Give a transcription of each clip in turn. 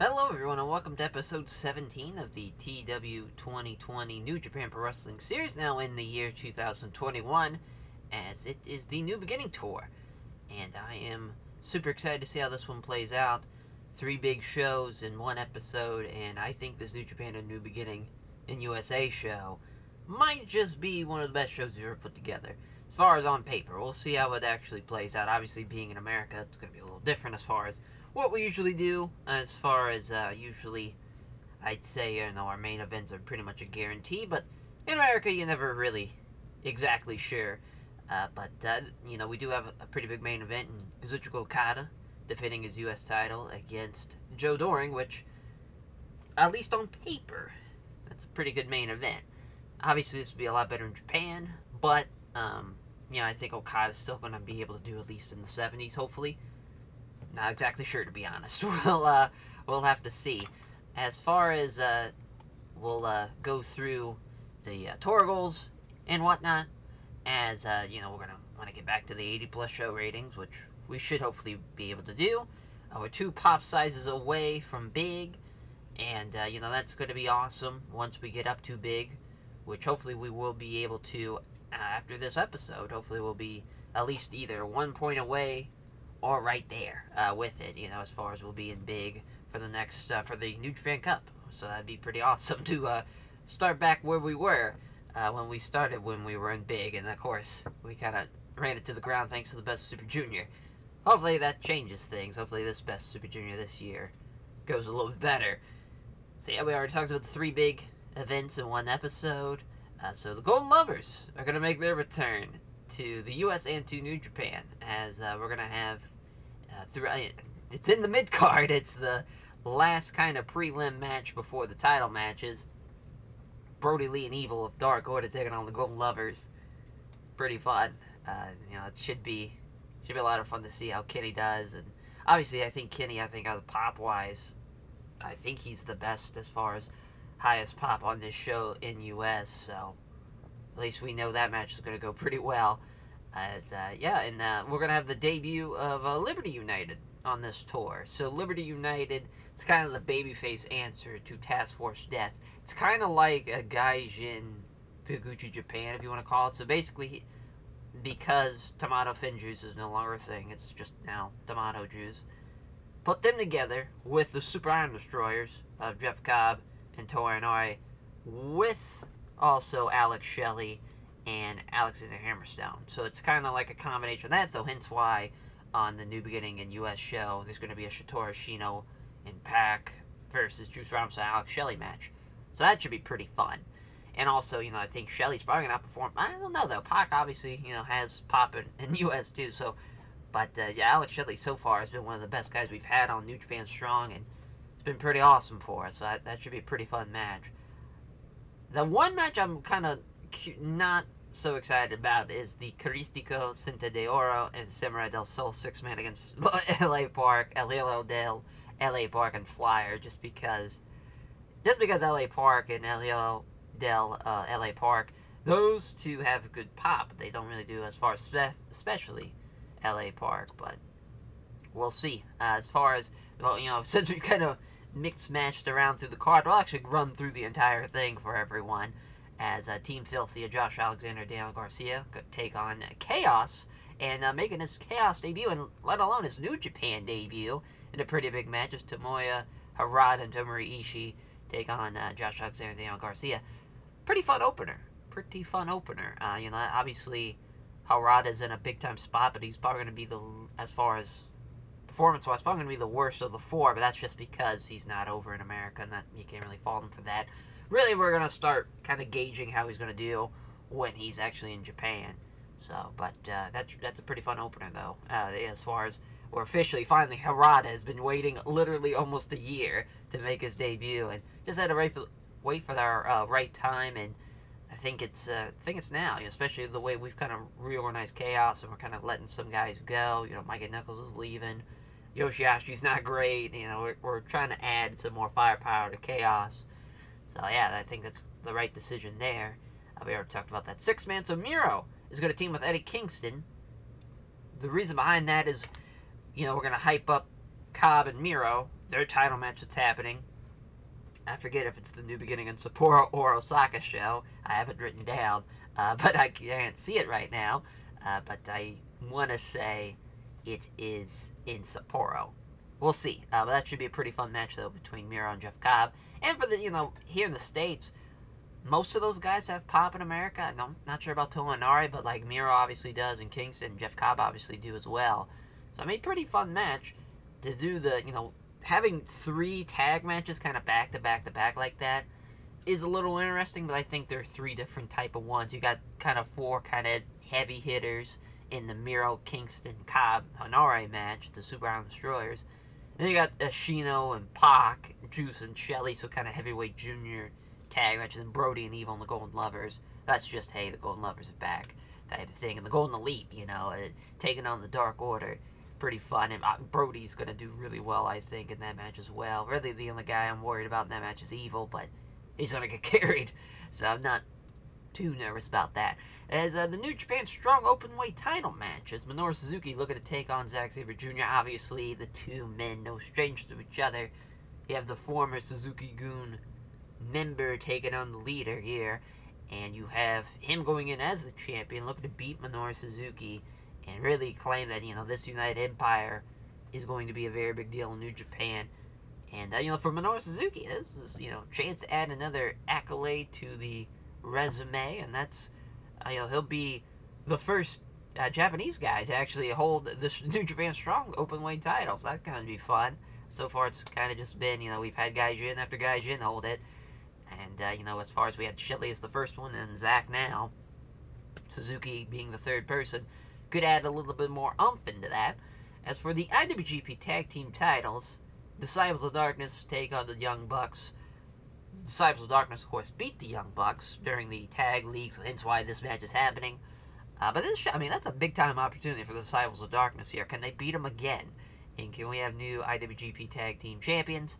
Hello, everyone, and welcome to episode 17 of the TEW 2020 New Japan Pro Wrestling Series, now in the year 2021, as it is the New Beginning Tour. And I am super excited to see how this one plays out. Three big shows in one episode, and I think this New Japan and New Beginning in USA show might just be one of the best shows we've ever put together. As far as on paper, we'll see how it actually plays out. Obviously, being in America, it's going to be a little different as far as what we usually do. As far as uh, usually, I'd say you know our main events are pretty much a guarantee, but in America, you never really exactly sure. Uh, but uh, you know, we do have a pretty big main event in Kazuchika Okada defending his U.S. title against Joe Doering which, at least on paper, that's a pretty good main event. Obviously, this would be a lot better in Japan, but um, you know, I think Okada's still going to be able to do at least in the 70s, hopefully. Not exactly sure, to be honest. we'll uh, we'll have to see. As far as uh, we'll uh, go through the uh, goals and whatnot, as uh, you know, we're gonna want to get back to the 80 plus show ratings, which we should hopefully be able to do. Uh, we're two pop sizes away from big, and uh, you know that's to be awesome once we get up to big, which hopefully we will be able to uh, after this episode. Hopefully, we'll be at least either one point away or right there uh, with it. You know, as far as we'll be in big for the next uh, for the New Japan Cup. So that'd be pretty awesome to uh, start back where we were uh, when we started when we were in big, and of course we kind of ran it to the ground thanks to the best Super Junior. Hopefully that changes things. Hopefully this best Super Junior this year goes a little bit better. So yeah, we already talked about the three big events in one episode. Uh, so the Golden Lovers are going to make their return to the U.S. and to New Japan, as uh, we're going to have uh, through, it's in the mid card. It's the last kind of prelim match before the title matches. Brodie Lee and Evil of Dark Order taking on the Golden Lovers. Pretty fun. Uh, you know, it should be should be a lot of fun to see how Kenny does, and obviously, I think Kenny. I think, out of pop wise, I think he's the best as far as highest pop on this show in US. So at least we know that match is going to go pretty well. As uh, yeah, and uh, we're gonna have the debut of uh, Liberty United on this tour. So Liberty United, it's kind of the babyface answer to Task Force Death. It's kind of like a Gaijin Taguchi Japan, if you want to call it. So basically, because tomato fin juice is no longer a thing, it's just now tomato juice. Put them together with the Super Iron Destroyers of Jeff Cobb and Toa Henare, with also Alex Shelley and Alex is Alexander Hammerstone. So it's kind of like a combination of that. So hence why on the New Beginning in U.S. show, there's going to be a Shotaro Ashino and Pac versus Juice Robinson Alex Shelley match. So that should be pretty fun. And also, you know, I think Shelley's probably going to outperform. I don't know, though. Pac obviously, you know, has pop in, in U.S. too. So, but uh, yeah, Alex Shelley so far has been one of the best guys we've had on New Japan Strong. And it's been pretty awesome for us. So that, that should be a pretty fun match. The one match I'm kind of not so excited about is the Caristico Cinta de Oro and Samurai del Sol six man against LA Park, El Hijo del LA Park and Flyer just because just because LA Park and El del uh, LA Park those two have a good pop. They don't really do as far as spe- especially LA Park, but we'll see. Uh, as far as well, you know, since we kind of mixed matched around through the card, we'll actually run through the entire thing for everyone as uh, Team Filthy, Josh Alexander, Daniel Garcia take on Chaos, and uh, making his Chaos debut, and let alone his New Japan debut, in a pretty big match as Tomoya Harada and Tomohiro Ishii take on uh, Josh Alexander and Daniel Garcia. Pretty fun opener. Pretty fun opener. Uh, you know, obviously Harada's in a big time spot, but he's probably going to be the, as far as performance wise, probably going to be the worst of the four, but that's just because he's not over in America, and that you can't really fault him for that really we're gonna start kind of gauging how he's gonna do when he's actually in Japan. So, but uh, that's that's a pretty fun opener though. Uh, as far as we're officially finally Harada has been waiting literally almost a year to make his debut, and just had to wait for wait for our uh, right time, and I think it's uh, I think it's now, especially the way we've kind of reorganized chaos, and we're kind of letting some guys go. You know, Mike Nichols is leaving. Yoshi-Hashi's not great. You know, we're, we're trying to add some more firepower to chaos. So yeah, I think that's the right decision there. Uh, we already talked about that six man. So Miro is going to team with Eddie Kingston. The reason behind that is, you know, we're going to hype up Cobb and Miro. Their title match that's happening. I forget if it's the New Beginning in Sapporo or Osaka show. I have it written down, uh, but I can't see it right now. Uh, but I want to say it is in Sapporo. We'll see. Uh, but that should be a pretty fun match, though, between Miro and Jeff Cobb. And for the, you know, here in the States, most of those guys have pop in America. I'm not sure about Toa Henare, but like Miro obviously does, and Kingston, and Jeff Cobb obviously do as well. So I mean, pretty fun match to do the, you know, having three tag matches kind of back to back to back like that is a little interesting, but I think there are three different type of ones. You got kind of four kind of heavy hitters in the Miro, Kingston, Cobb, Henare match, the Super Island Destroyers. Then you got Ashino and Pac, Juice and Shelly, so kind of heavyweight junior tag matches, and Brody and Evil and the Golden Lovers. That's just, hey, the Golden Lovers are back type of thing. And the Golden Elite, you know, uh, taking on the Dark Order. Pretty fun. And uh, Brody's going to do really well, I think, in that match as well. Really, the only guy I'm worried about in that match is Evil, but he's going to get carried. So I'm not too nervous about that. As uh, the New Japan Strong Openweight title match, as Minoru Suzuki looking to take on Zack Sabre Jr. Obviously, the two men no strangers to each other. You have the former Suzuki Gun member taking on the leader here, and you have him going in as the champion, looking to beat Minoru Suzuki, and really claim that you know this United Empire is going to be a very big deal in New Japan. And uh, you know, for Minoru Suzuki, this is you know chance to add another accolade to the resume, and that's uh, you know he'll be the first uh, Japanese guy to actually hold the New Japan Strong open weight title. So that's going to be fun. So far, it's kind of just been you know we've had Gaijin after Gaijin hold it, and uh, you know as far as we had Shelley as the first one and Zack now, Suzuki being the third person, could add a little bit more umph into that. As for the IWGP Tag Team titles, the Disciples of Darkness take on the Young Bucks. The Disciples of Darkness, of course, beat the Young Bucks during the tag league, so hence why this match is happening. Uh, but this, I mean, that's a big time opportunity for the Disciples of Darkness here. Can they beat them again? And can we have new IWGP Tag Team Champions?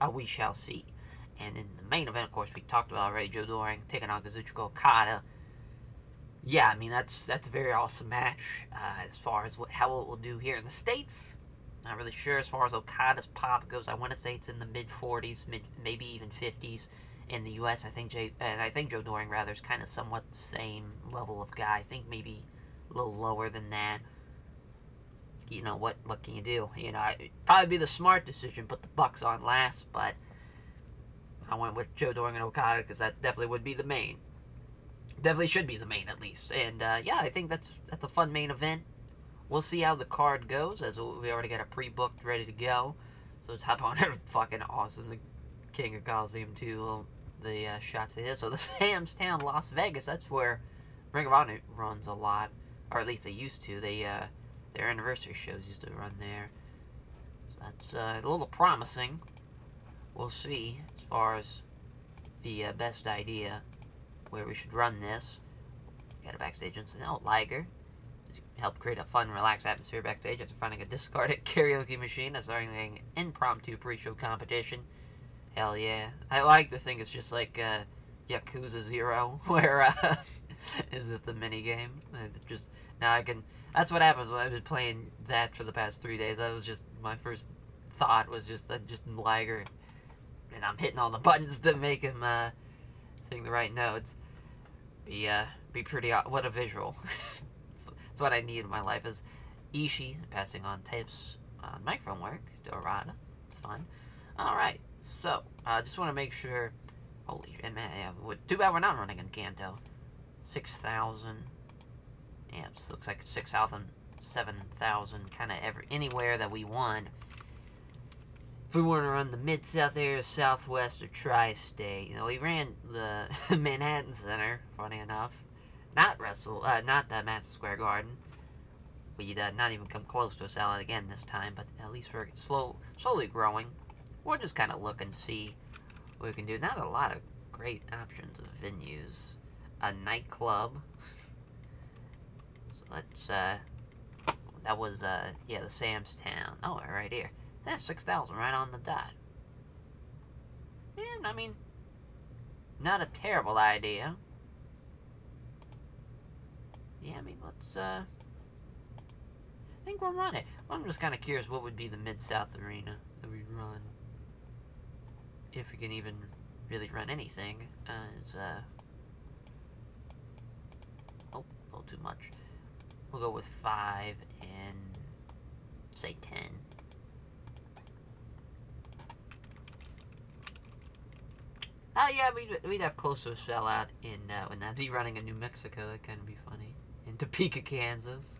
Uh, we shall see. And in the main event, of course, we talked about already, Joe Doering taking on Kazuchika Okada. Yeah, I mean, that's that's a very awesome match. Uh, as far as what, how it will do here in the States, not really sure. As far as Okada's pop goes, I want to say it's in the mid 40s, mid maybe even 50s. In the U.S., I think Jay, and I think Joe Doering rather is kind of somewhat the same level of guy. I think maybe a little lower than that. You know what? What can you do? You know, it'd probably be the smart decision, put the Bucks on last, but I went with Joe Doering and Okada because that definitely would be the main. Definitely should be the main at least. And uh, yeah, I think that's that's a fun main event. We'll see how the card goes, as we already got a pre-booked ready to go. So it's hop on fucking awesome. The King of Coliseum too. The uh, shots of his. So the Sam's Town, Las Vegas. That's where Ring of Honor runs a lot, or at least they used to. They uh, their anniversary shows used to run there. So that's uh, a little promising. We'll see as far as the uh, best idea where we should run this. Got a backstage incident. Liger helped create a fun, relaxed atmosphere backstage after finding a discarded karaoke machine as an impromptu pre-show competition. Hell yeah. I like to think it's just like uh, Yakuza Zero, where uh, is this the mini game? Just now I can. That's what happens when I've been playing that for the past three days. That was just my first thought was just uh, just Liger, and I'm hitting all the buttons to make him uh, sing the right notes. Be uh, be pretty. What a visual. It's what I need in my life is Ishii passing on tapes on microphone work to Arata. It's fun. Alright, so I uh, just want to make sure. Holy shit, man. Yeah, too bad we're not running in Kanto. 6,000. Yeah, looks like 6,000, 7,000, kind of every anywhere that we want. If we want to run the Mid South area, Southwest, or Tri State, you know, we ran the Manhattan Center, funny enough not wrestle, uh, not the Madison Square Garden. We'd uh, not even come close to a salad again this time, but at least we're slow, slowly growing. We'll just kind of look and see what we can do. Not a lot of great options of venues. A nightclub. Let's, uh, that was, uh, yeah, the Sam's Town. Oh, right here. That's 6,000 right on the dot. Yeah, I mean, not a terrible idea. Yeah, I mean, let's, uh... I think we'll run it. I'm just kind of curious what would be the Mid-South Arena. that we run, if we can even really run anything, uh, is, uh, oh, a little too much. We'll go with 5 and, say, 10. Oh yeah, we'd, we'd have close to a sellout in, uh, when I'd be running in New Mexico, that kind of be funny. In Topeka, Kansas.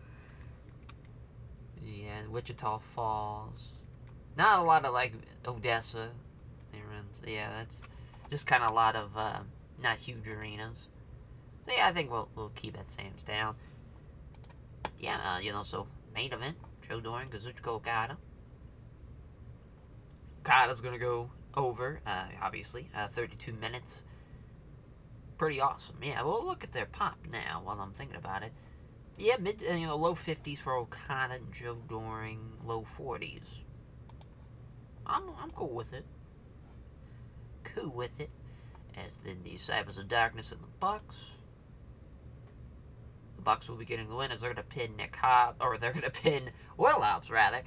Yeah, Wichita Falls. Not a lot of, like, Odessa. Runs. Yeah, that's just kind of a lot of, uh, not huge arenas. So yeah, I think we'll, we'll keep at Sam's Town. Yeah, uh, you know, so, main event. Joe Doering, Kazuchika Okada. Okada's gonna go over, uh, obviously, uh, 32 minutes. Pretty awesome. Yeah, we'll look at their pop now while I'm thinking about it. Yeah, mid, uh, you know, low 50s for Okada and Joe Doering, low 40s. I'm, I'm cool with it. Cool with it. As then the Disciples of Darkness and the Bucks. The Bucks will be getting the win as they're going to pin Nick Hobbs, or they're going to pin Will Hobbs, rather.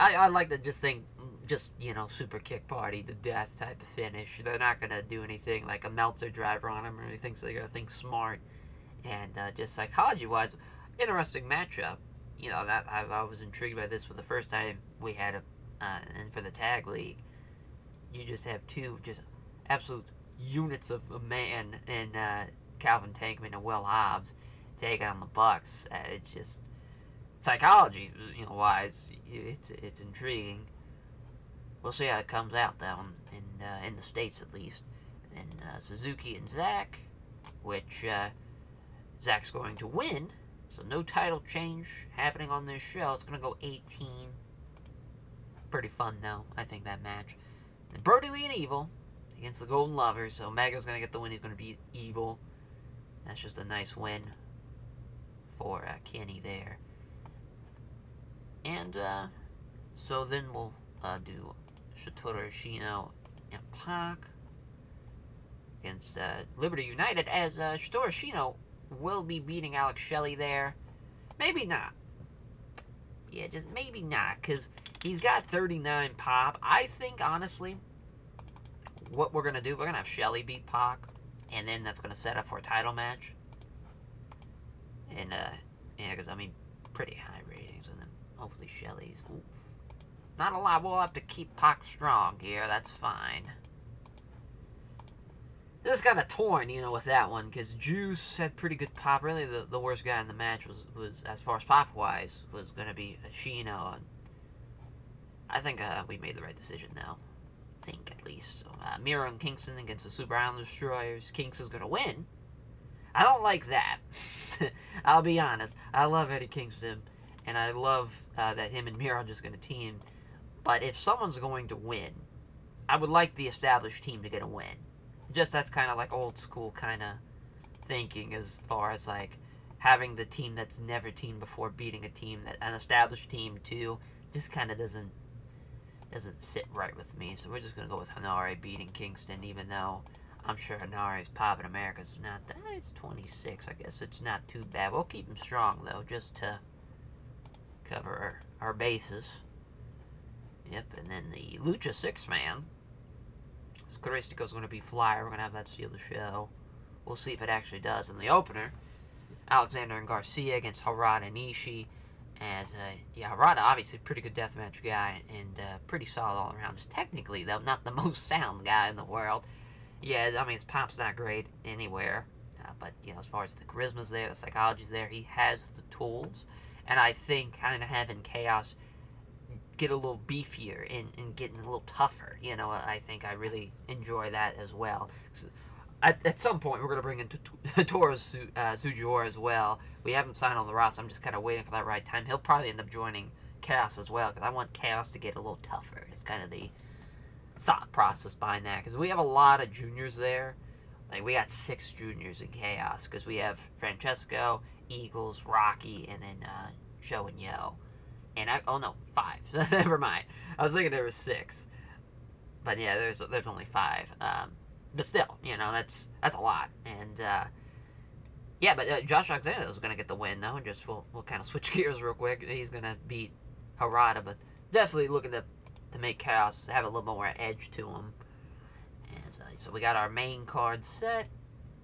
I, I like to just think just, you know, super kick party to death type of finish. They're not going to do anything like a Meltzer driver on him or anything, so they're going to think smart. And uh, just psychology-wise, interesting matchup. You know, that I, I, was intrigued by this for the first time we had a, uh, and for the tag league. You just have two just absolute units of a man and uh, Calvin Tankman and Will Hobbs taking on the Bucks. Uh, it's just psychology, you know, wise, it's it's intriguing. We'll see how it comes out though, in uh, in the states at least. And uh, Suzuki and Zack, which uh, Zack's going to win, so no title change happening on this show. It's gonna go 18. Pretty fun though, I think that match. And Brodie Lee and Evil against the Golden Lovers. So Omega's gonna get the win. He's gonna beat Evil. That's just a nice win for uh, Kenny there. And uh, so then we'll uh, do Shotaro Ashino and Pac against uh, Liberty United as uh, Ashino will be beating Alex Shelley there. Maybe not. Yeah, just maybe not, because he's got 39 pop. I think, honestly, what we're going to do, we're going to have Shelley beat Pac, and then that's going to set up for a title match. And, uh, yeah, because, I mean, pretty high ratings, and then hopefully Shelley's, oof. Not a lot. We'll have to keep Pac strong here. That's fine. This is kind of torn, you know, with that one, because Juice had pretty good pop. Really, the, the worst guy in the match was, was as far as pop-wise, was going to be. And I think uh, we made the right decision, though. I think, at least. So, uh, Miro and Kingston against the Super Island Destroyers. Kinks is going to win. I don't like that. I'll be honest. I love Eddie Kingston, and I love uh, that him and Miro are just going to team but if someone's going to win, I would like the established team to get a win. Just that's kind of like old school kind of thinking as far as like having the team that's never teamed before beating a team that an established team too just kind of doesn't doesn't sit right with me. So we're just gonna go with Henare beating Kingston, even though I'm sure Henare's pop in America's not that. It's 26, I guess. It's not too bad. We'll keep him strong though, just to cover our, our bases. Yep, and then the Lucha Six Man. Scaristico's going to be flyer. We're going to have that steal the show. We'll see if it actually does. In the opener, Alexander and Garcia against Harada and Ishii. As, uh, yeah, Harada, obviously, pretty good deathmatch guy and uh, pretty solid all around. Just technically, though, not the most sound guy in the world. Yeah, I mean, his pop's not great anywhere. Uh, but, you know, as far as the charisma's there, the psychology's there, he has the tools. And I think kind of having Chaos get a little beefier and, and getting a little tougher. You know, I think I really enjoy that as well. So at, at some point, we're going to bring in Toru uh, Sugiura as well. We haven't signed on the roster. I'm just kind of waiting for that right time. He'll probably end up joining Chaos as well because I want Chaos to get a little tougher. It's kind of the thought process behind that because we have a lot of juniors there. Like we got six juniors in Chaos because we have Francesco, Eagles, Rocky, and then uh, Show and Yo and I oh no five. Never mind. I was thinking there was six, but yeah, there's there's only five. Um, but still, you know that's that's a lot. And uh, yeah, but uh, Josh Alexander was gonna get the win though. and Just we'll we'll kind of switch gears real quick. He's gonna beat Harada, but definitely looking to to make Chaos have a little more edge to them. And uh, so we got our main card set.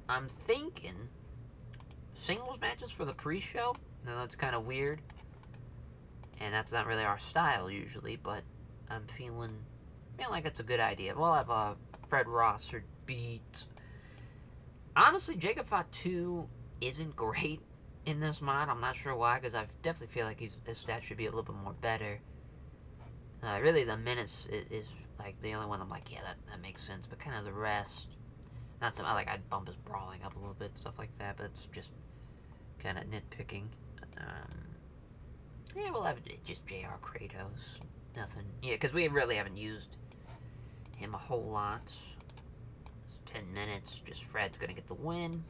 I'm thinking singles matches for the pre-show. Now that's kind of weird. And that's not really our style usually, but I'm feeling, feeling like it's a good idea. We'll have uh, Fred Rosser beat... Honestly, Jacob Fatu isn't great in this mod. I'm not sure why, because I definitely feel like his stats should be a little bit more better. Uh, really, the minutes is, is, like the only one I'm like, yeah, that, that makes sense. But kind of the rest, not so. Like I'd bump his brawling up a little bit, stuff like that. But it's just kind of nitpicking. Um, yeah, we'll have just Jr. Kratos. Nothing. Yeah, because we really haven't used him a whole lot. It's ten minutes. Just Fred's gonna get the win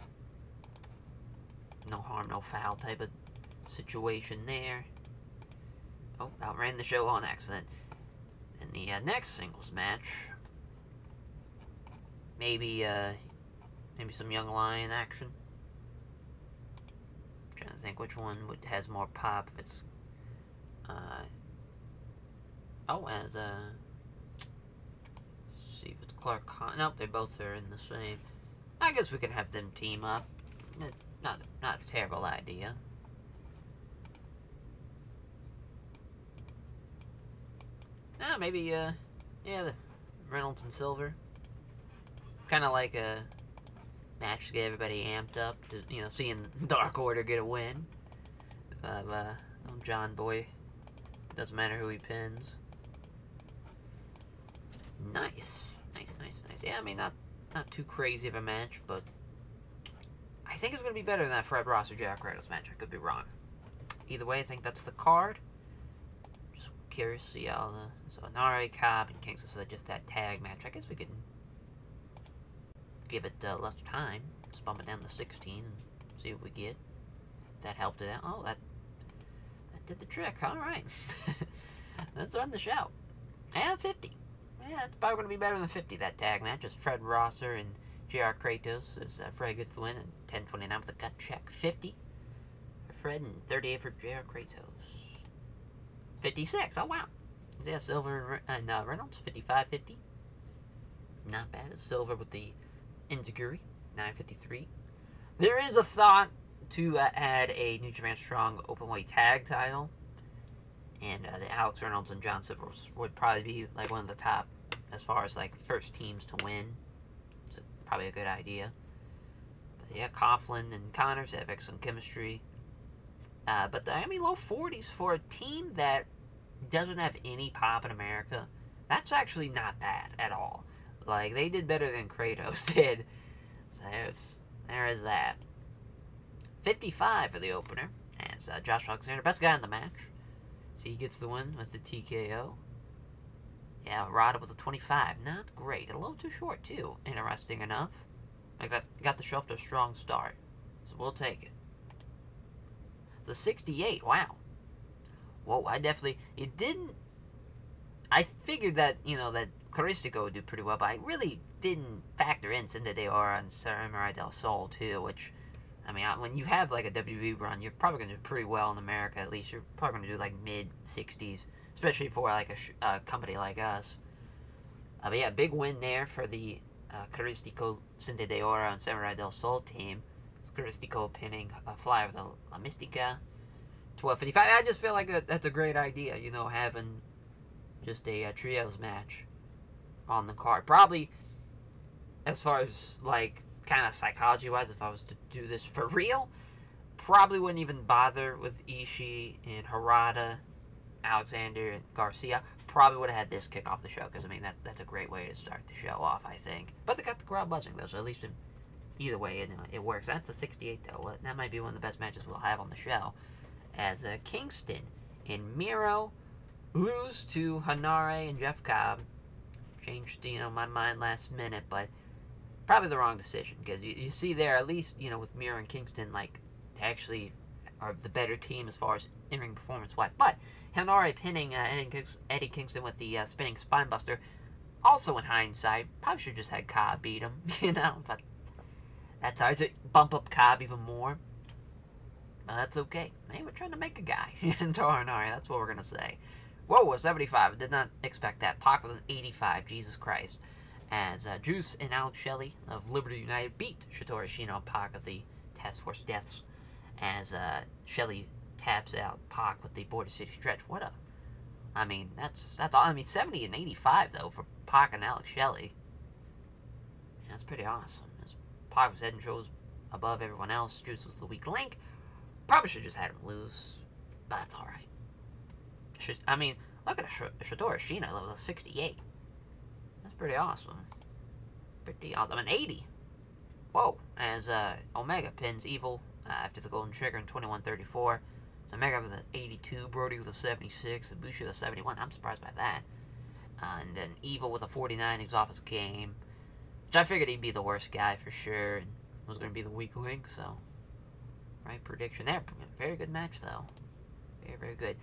no harm, no foul type of situation there. Oh, outran the show on accident. In the uh, next singles match, maybe, uh, maybe some Young Lion action. I'm trying to think which one would has more pop. If it's, uh, oh, as uh, see if it's Clark Con. Nope, they both are in the same. I guess we can have them team up. Not, not a terrible idea. Ah, maybe, uh, yeah, the Reynolds and Silver. Kind of like a match to get everybody amped up to, you know, seeing Dark Order get a win. Of, uh, John Boy. Doesn't matter who he pins. Nice. Nice, nice, nice. Yeah, I mean, not, not too crazy of a match, but I think it's going to be better than that Fred Rosser Jack Kratos match. I could be wrong. Either way, I think that's the card. How the... So, Nare, Cobb, and Kingston, so just that tag match. I guess we could give it uh, less time. Just bump it down to 16 and see what we get. That helped it out. Oh, that, that did the trick. All right. Let's run the show. And 50. Yeah, it's probably going to be better than 50, that tag match. Just Fred Rosser and JR Kratos as uh, Fred gets the win and 1029 with a gut check. 50 for Fred and 38 for JR Kratos. 56. Oh, wow. Yeah, Silver and, uh, Reynolds. 55 50. Not bad. Silver with the Enzuigiri. 953. There is a thought to uh, add a New Japan Strong Openweight Tag title. And uh, the Alex Reynolds and John Silver would probably be like one of the top as far as like first teams to win It's probably a good idea. But yeah, Coughlin and Connors have excellent chemistry. Uh, but the, I mean, low 40s for a team that doesn't have any pop in America, that's actually not bad at all. Like, they did better than Kratos did. So there's, there is that. 55 for the opener. And it's uh, Josh Alexander, best guy in the match. So he gets the win with the TKO. Yeah, Rada with a 25. Not great. A little too short, too. Interesting enough. I got, got the show off to a strong start. So we'll take it. The 68. Wow. Whoa, I definitely... It didn't... I figured that, you know, that Caristico would do pretty well, but I really didn't factor in Cinta de Oro and Samurai del Sol, too, which... I mean, when you have, like, a WWE run, you're probably going to do pretty well in America, at least. You're probably going to do, like, mid-60s especially for like a uh, company like us. Uh, but yeah, big win there for the uh, Caristico Cinta de Oro and Samurai del Sol team. It's Caristico pinning a flyer with a La Mystica. 1255. I just feel like that's a great idea, you know, having just a, a trios match on the card. Probably, as far as like kind of psychology wise, if I was to do this for real, probably wouldn't even bother with Ishii and Harada Alexander and Garcia probably would have had this kick off the show because I mean that that's a great way to start the show off. I think, but they got the crowd buzzing though, so at least in, either way it, it works. That's a 68 though. That might be one of the best matches we'll have on the show. As uh, Kingston and Miro lose to Henare and Jeff Cobb. Changed you know my mind last minute, but probably the wrong decision because you, you see there at least you know with Miro and Kingston like they actually are the better team as far as in-ring performance-wise. But Henare pinning uh, Eddie Kingston with the uh, spinning spinebuster, also in hindsight, probably should have just had Cobb beat him, you know, but that's hard to bump up Cobb even more. But that's okay. Hey, we're trying to make a guy in Henare, that's what we're going to say. Whoa, a 75. Did not expect that. Pac with an 85. Jesus Christ. As uh, Juice and Alex Shelley of Liberty United beat Shotaro Ashino and Pac of the Task Force Deaths. As uh, Shelley taps out Pac with the Border City Stretch. What a... I mean, that's that's all. I mean, 70 and 85, though, for Pac and Alex Shelley. That's pretty awesome. As Pac was head and shoulders above everyone else. Juice was the weak link. Probably should just had him lose, but that's all right. Should, I mean, look at a Shotaro Ashino level 68. That's pretty awesome. Pretty awesome. An 80. Whoa. As uh, Omega pins Evil uh, after the Golden Trigger in 2134. So Omega with an 82, Brody with a 76, and Bushi with a 71. I'm surprised by that. Uh, and then Evil with a 49, he's off his game. Which I figured he'd be the worst guy for sure, and was going to be the weak link, so... Right prediction there. Very good match, though. Very, very good.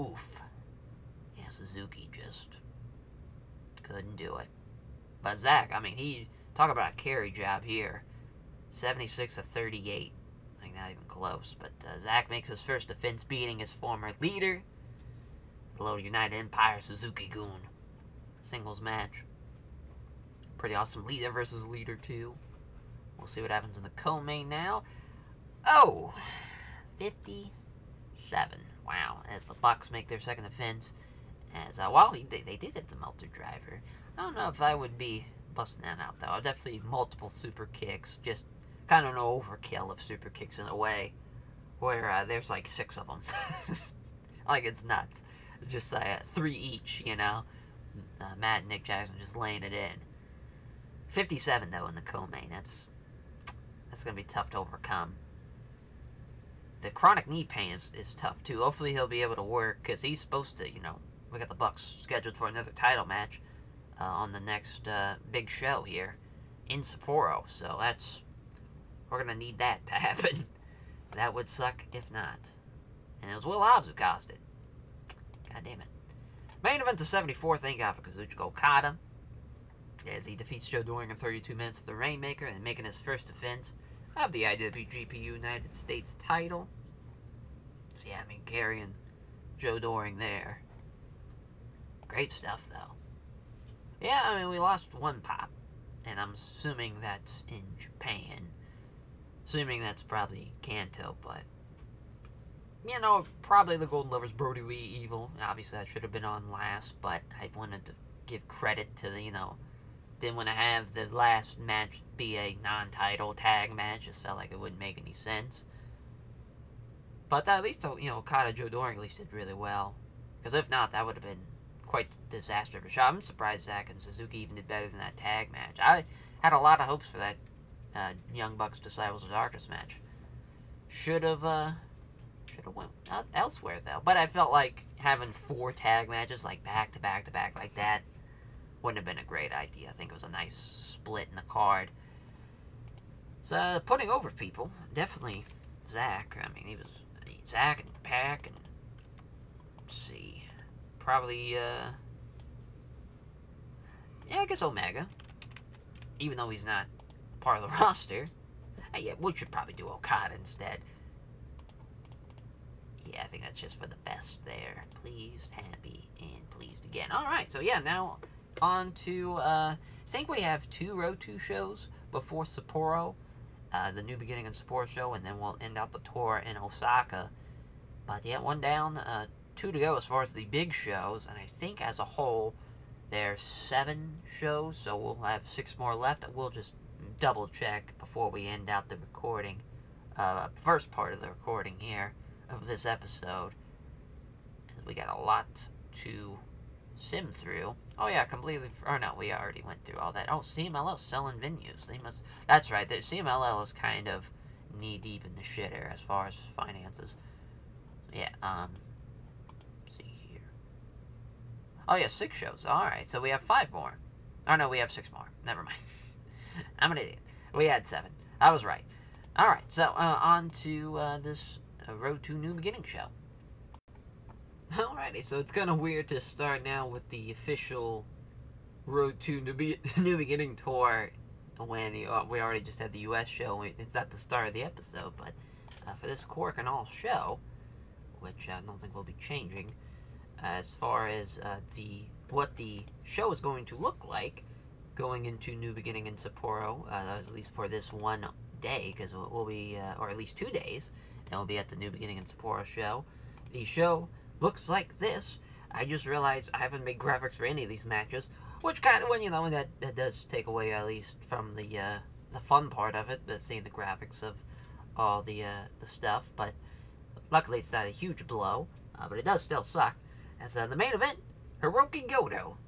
Oof. Yeah, Suzuki just couldn't do it. But Zack, I mean, he... Talk about a carry job here. 76 to 38. Like, not even close. But uh, Zack makes his first defense beating his former leader. The Little United Empire Suzuki Gun. Singles match. Pretty awesome leader versus leader, too. We'll see what happens in the co-main now. Oh! 57. Wow. As the Bucks make their second offense, As, uh, well, they, they did hit the Meltzer Driver. I don't know if I would be busting that out, though. Definitely multiple super kicks. Just kind of an overkill of super kicks in a way. Where uh, there's like six of them. like, it's nuts. It's just uh, three each, you know? Uh, Matt and Nick Jackson just laying it in. 57, though, in the co-main. That's, that's going to be tough to overcome the chronic knee pain is, is tough too. Hopefully he'll be able to work because he's supposed to, you know, we got the Bucks scheduled for another title match uh, on the next uh, big show here in Sapporo. So that's we're gonna need that to happen. that would suck if not. And it was Will Hobbs who caused it. God damn it. Main event to 74. Thank God for Kazuchika Okada. As he defeats Joe Doering in 32 minutes with the Rainmaker and making his first defense of the IWGP United States title. So yeah, I mean, carrying Joe Doering there. Great stuff, though. Yeah, I mean, we lost one pop, and I'm assuming that's in Japan. Assuming that's probably Kanto, but... You know, probably the Golden Lovers, Brodie Lee, Evil. Obviously, that should have been on last, but I wanted to give credit to the, you know, didn't want to have the last match be a non-title tag match. Just felt like it wouldn't make any sense. But at least, you know, Okada Joe Doering at least did really well. Because if not, that would have been quite disaster of a shot. I'm surprised Zack and Suzuki even did better than that tag match. I had a lot of hopes for that uh, Young Bucks Disciples of Darkness match. Should have, uh, should have went elsewhere though. But I felt like having four tag matches like back to back to back like that wouldn't have been a great idea. I think it was a nice split in the card. So, putting over people, definitely Zack. I mean, he was Zack and Pac and, let's see, probably, uh, yeah, I guess Omega. Even though he's not part of the roster. Uh, yeah, we should probably do Okada instead. Yeah, I think that's just for the best there. Pleased, happy, and pleased again. Alright, so yeah, now on to, uh, I think we have two Road 2 shows before Sapporo. Uh, the New Beginning and Sapporo show, and then we'll end out the tour in Osaka. But yeah, one down, uh, two to go as far as the big shows, and I think as a whole, there's seven shows, so we'll have six more left. We'll just double check before we end out the recording, uh, first part of the recording here of this episode. We got a lot to sim through. Oh yeah, completely. Or no, we already went through all that. Oh, CMLL selling venues. They must. That's right. The CMLL is kind of knee deep in the shitter as far as finances. Yeah. Um. see here. Oh yeah, six shows. All right, so we have five more. Oh no, we have six more. Never mind. I'm an idiot. We had seven. I was right. All right, so uh, on to uh, this uh, Road to New Beginning show. Alrighty, so it's kind of weird to start now with the official Road to New, Be New Beginning tour when uh, we already just had the US show. It's not the start of the episode, but uh, for this Korakuen Hall show, which I don't think will be changing, as far as uh, the what the show is going to look like going into New Beginning in Sapporo, uh, at least for this one day, because we'll, we'll, be, uh, or at least two days, and we'll be at the New Beginning in Sapporo show. The show looks like this. I just realized I haven't made graphics for any of these matches, which kind of, when you know, that, that does take away at least from the uh, the fun part of it, the seeing the graphics of all the uh, the stuff. But luckily, it's not a huge blow, uh, but it does still suck. As uh, the main event, Hiroki Goto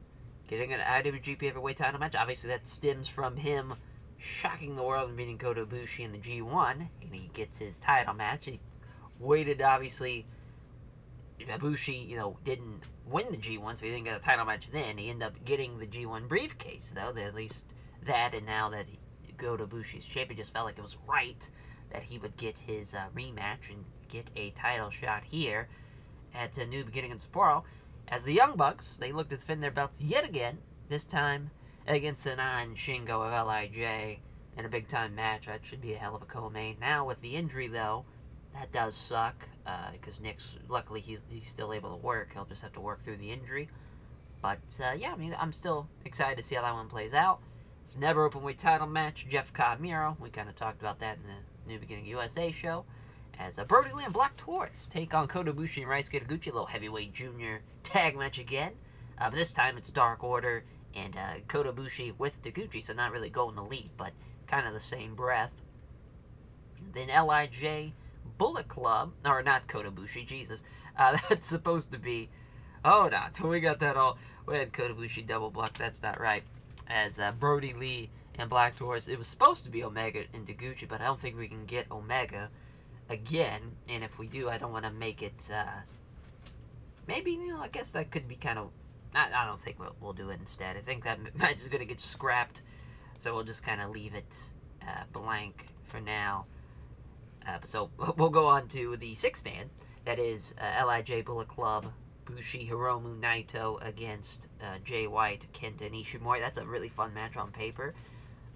getting an IWGP Heavyweight title match. Obviously, that stems from him shocking the world and beating Kota Ibushi in the G1, and he gets his title match. He waited, obviously. Ibushi, you know, didn't win the G1, so he didn't get a title match then. He ended up getting the G1 briefcase, though. At least that, and now that he, Kota Ibushi's champion, just felt like it was right that he would get his uh, rematch and get a title shot here at a new beginning in Sapporo. As the Young Bucks, they look to defend their belts yet again, this time against the non Shingo of LIJ in a big time match. That should be a hell of a co main. Now, with the injury, though, that does suck because uh, Nick's luckily he, he's still able to work. He'll just have to work through the injury. But uh, yeah, I mean, I'm still excited to see how that one plays out. It's never open weight title match. Jeff Cobb Miro. We kind of talked about that in the New Beginning USA show as uh, Brodie Lee and Black Taurus take on Kota Ibushi and Ryusuke Taguchi, a little heavyweight junior tag match again. Uh, but this time it's Dark Order and uh, Kota Ibushi with Taguchi, so not really going elite, but kind of the same breath. Then LIJ Bullet Club, or not Kota Ibushi, Jesus. Uh, that's supposed to be. Oh, not. We got that all. We had Kota Ibushi double block. That's not right. As uh, Brodie Lee and Black Taurus, it was supposed to be Omega and Deguchi, but I don't think we can get Omega again. And if we do, I don't want to make it. Uh, maybe you know, I guess that could be kind of. I, I don't think we'll, we'll do it instead. I think that match is gonna get scrapped, so we'll just kind of leave it uh, blank for now. Uh, so we'll go on to the six man. That is uh, LIJ Bullet Club, Bushi Hiromu Naito against uh, Jay White, Kenta and Ishimori. That's a really fun match on paper.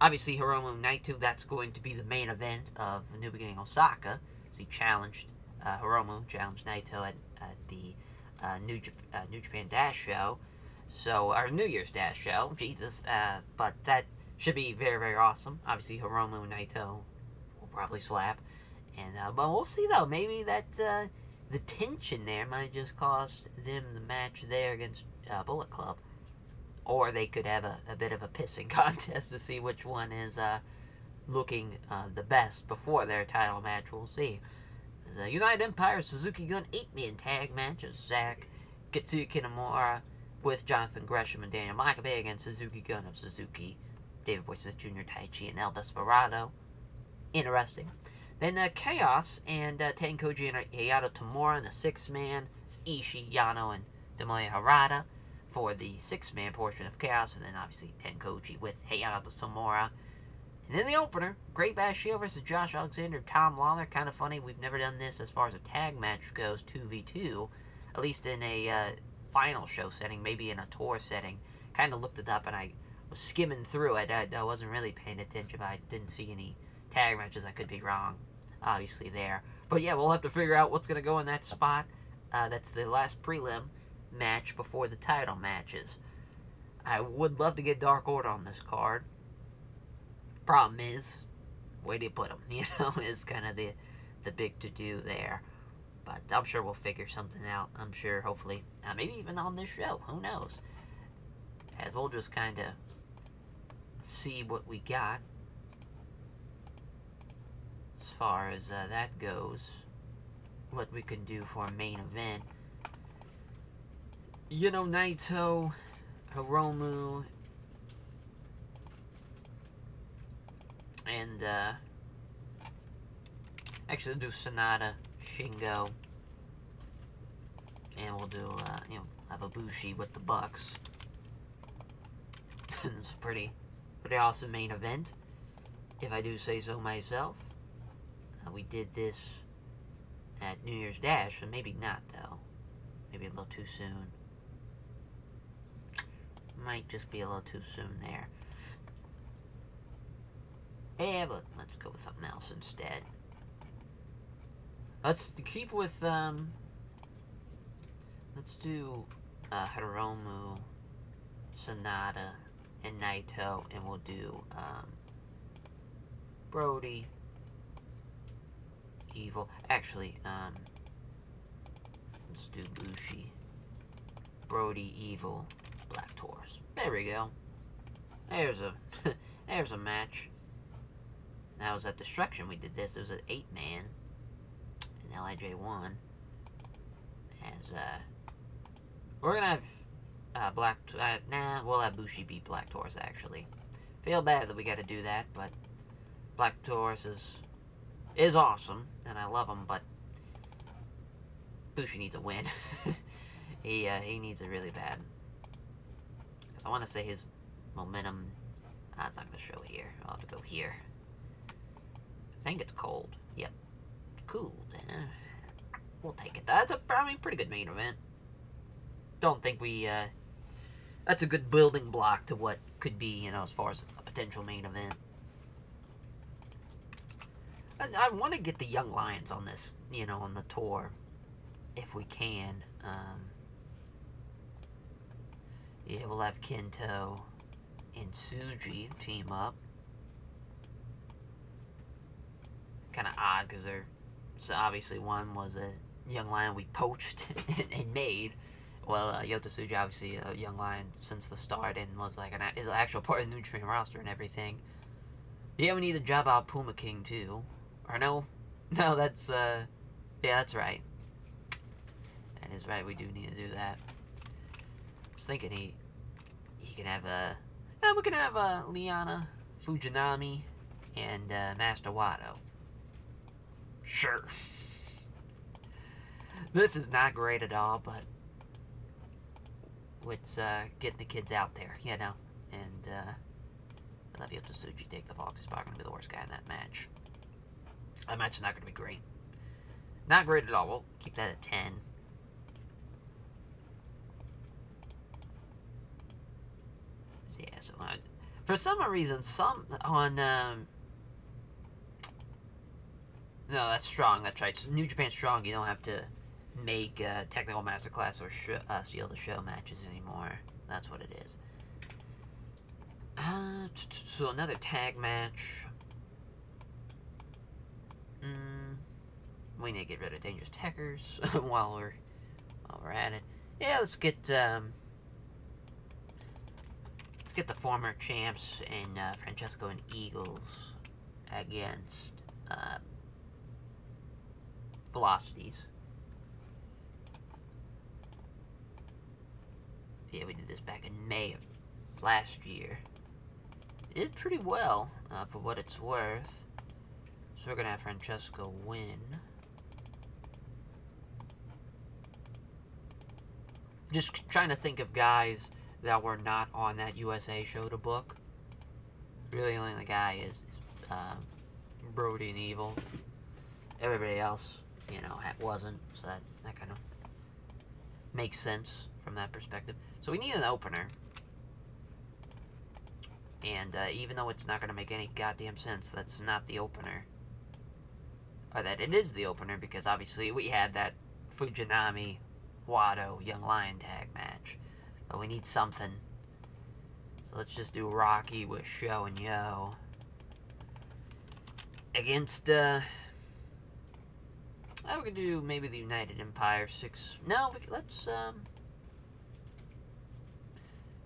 Obviously, Hiromu Naito. That's going to be the main event of New Beginning Osaka he challenged uh, Hiromu, challenged Naito at, at the uh, New, Jap- uh, New Japan Dash show. So, our New Year's Dash show, Jesus. Uh, but that should be very, very awesome. Obviously, Hiromu Naito will probably slap. And, uh, but we'll see though. Maybe that uh, the tension there might just cost them the match there against uh, Bullet Club. Or they could have a, a bit of a pissing contest to see which one is uh, looking uh, the best before their title match. We'll see. The United Empire Suzuki Gun 8-man tag match is Zack, Katsuya Kitamura with Jonathan Gresham and Daniel Makabe against Suzuki Gun of Suzuki, Davey Boy Smith Jr., Taichi, and El Desperado. Interesting. Then uh, Chaos and uh, Tenkoji and Hayato Tamura in a six-man. It's Ishii, Yano, and Tomoya Harada for the six-man portion of Chaos, and then obviously Tenkoji with Hayato Tamura and then the opener, Great Bash Shield versus Josh Alexander, Tom Lawlor. Kind of funny. We've never done this as far as a tag match goes, 2v2. At least in a uh, final show setting, maybe in a tour setting. Kind of looked it up and I was skimming through it. I, I wasn't really paying attention, but I didn't see any tag matches. I could be wrong, obviously, there. But yeah, we'll have to figure out what's going to go in that spot. Uh, that's the last prelim match before the title matches. I would love to get Dark Order on this card. Problem is, where do you put them? You know, is kind of the the big to do there. But I'm sure we'll figure something out. I'm sure, hopefully, uh, maybe even on this show. Who knows? As we'll just kind of see what we got as far as uh, that goes. What we can do for a main event. You know, Naito, Hiromu, and uh, actually do Sanada, Shingo, and we'll do uh, you know have a Bushi with the Bucks. it's pretty pretty awesome main event, if I do say so myself. We did this at New Year's Dash, so maybe not though. Maybe a little too soon. Might just be a little too soon there. Yeah, but let's go with something else instead. Let's keep with, um... let's do uh, Hiromu, Sanada, and Naito, and we'll do um, Brody, Evil. Actually, um, let's do Bushi, Brodie, Evil, Black Taurus. There we go. There's a there's a match. That was at Destruction we did this. It was an eight man. And LIJ won. As uh we're gonna have uh, Black uh, nah, we'll have Bushi beat Black Taurus actually. Feel bad that we gotta do that, but Black Taurus is is awesome and I love him, but Bushi needs a win. he uh, he needs it really bad. Cause I want to say his momentum. Ah, it's not gonna show here. I'll have to go here. I think it's cold. Yep. Cool. Uh, we'll take it. That's a I mean, pretty good main event. Don't think we. Uh, that's a good building block to what could be, you know, as far as a potential main event. I, I want to get the Young Lions on this, you know, on the tour, if we can. Um, yeah, we'll have Kento and Tsuji team up. Kind of odd because they're so obviously one was a young lion we poached and, made. Well, uh, Yota Tsuji obviously a young lion since the start and was like an is an actual part of the New Japan roster and everything. Yeah, we need to job out Puma King too. Or no, no, that's uh, yeah, that's right. That is right. We do need to do that. I was thinking he he can have a yeah, we can have uh, Leona, Fujinami, and uh, Master Wato. Sure. this is not great at all, but it's uh, getting the kids out there, you know. And uh, I love Yota Tsuji take the because he's probably going to be the worst guy in that match. Match is not going to be great. Not great at all. We'll keep that at 10. So, yeah, so uh, for some reason, some on um, no, that's strong. That's right. New Japan Strong. You don't have to make uh, technical masterclass or sh uh, steal the show matches anymore. That's what it is. Uh, so another tag match. Mm, we need to get rid of Dangerous Tekkers while we're while we're at it. Yeah, let's get um, let's get the former champs and uh, Francesco and Eagles against uh, Velocities. Yeah, we did this back in May of last year. It did pretty well, uh, for what it's worth. We're gonna have Francesco win. Just trying to think of guys that were not on that USA show to book. Really, only the guy is uh, Brodie and Evil. Everybody else, you know, wasn't. So that, that kind of makes sense from that perspective. So we need an opener. And uh, even though it's not going to make any goddamn sense, that's not the opener. Or that it is the opener, because obviously we had that Fujinami Wato Young Lion tag match. But we need something. So let's just do Rocky with Sho and Yo. Against, uh... We could do maybe the United Empire 6... No, we, let's, um...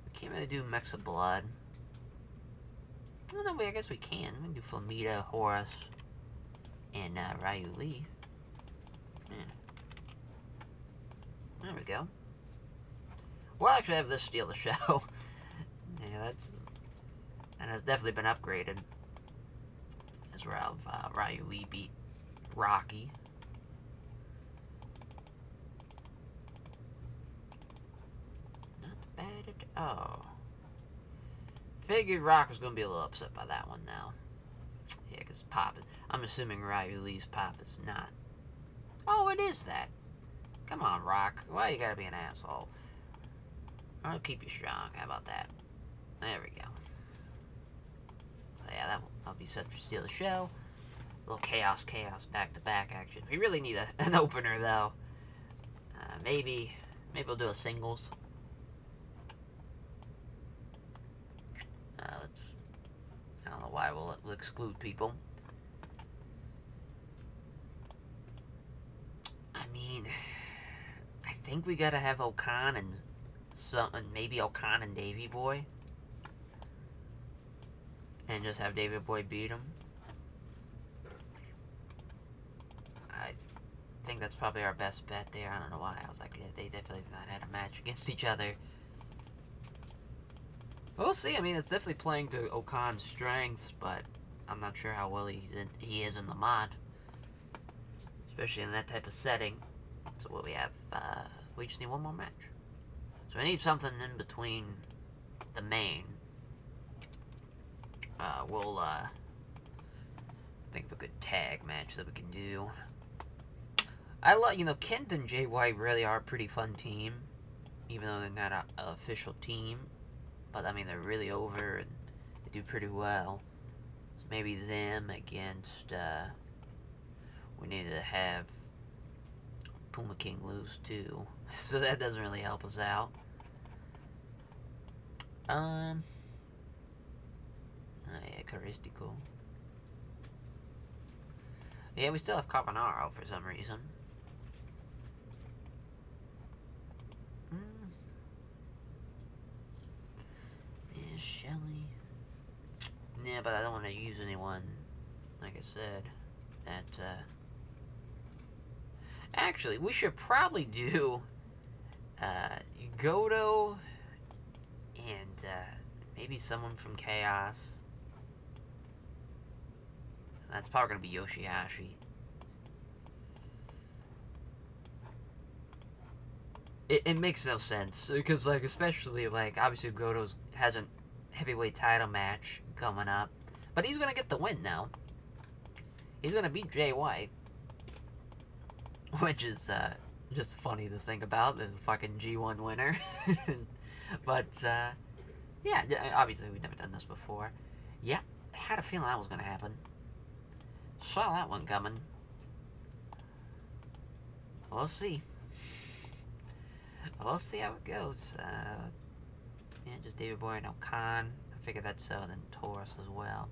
We can't really do Mexablood. Well, no, I guess we can. We can do Flamita, Horus, and uh, Ryu Lee. Yeah. There we go. We'll actually have this steal the show. yeah, that's... And it's definitely been upgraded. As well, uh, Ryu Lee beat Rocky. Not bad at all. Figured Rock was going to be a little upset by that one now. Yeah, because Pop is... I'm assuming Ryu Lee's Pop is not. Oh, it is that. Come on, Rock. Why you gotta be an asshole? I'll keep you strong. How about that? There we go. So yeah, that will be set for Steal the Show. A little chaos, chaos, back-to-back -back action. We really need a, an opener, though. Uh, maybe, Maybe we'll do a singles. Uh, let's. Know why we'll, we'll exclude people. I mean, I think we gotta have O-Khan and some, and maybe O-Khan and Davey Boy, and just have Davey Boy beat him. I think that's probably our best bet there. I don't know why. I was like, yeah, they definitely not had a match against each other. We'll see. I mean, it's definitely playing to O-Khan's strengths, but I'm not sure how well he's in, he is in the mod. Especially in that type of setting. So what we have, uh, we just need one more match. So we need something in between the main. Uh, we'll, uh, think of a good tag match that we can do. I love, you know, Kent and JY really are a pretty fun team, even though they're not an official team. But, I mean, they're really over and they do pretty well. So maybe them against, uh, we need to have Puma King lose too. so that doesn't really help us out. Um, oh yeah, Caristico. Yeah, we still have Carbonaro for some reason. Shelley. Yeah, but I don't want to use anyone, like I said, that, uh... Actually, we should probably do, uh, Goto and, uh, maybe someone from Chaos. That's probably going to be Yoshihashi. It, it makes no sense, because, like, especially, like, obviously Goto's hasn't heavyweight title match coming up. But he's going to get the win now. He's going to beat Jay White. Which is uh, just funny to think about, the fucking G1 winner. but, uh, yeah, obviously we've never done this before. Yeah, I had a feeling that was going to happen. Saw that one coming. We'll see. We'll see how it goes. Uh, yeah, just Davey Boy and O-Khan. I figured that's so, then Taurus as well.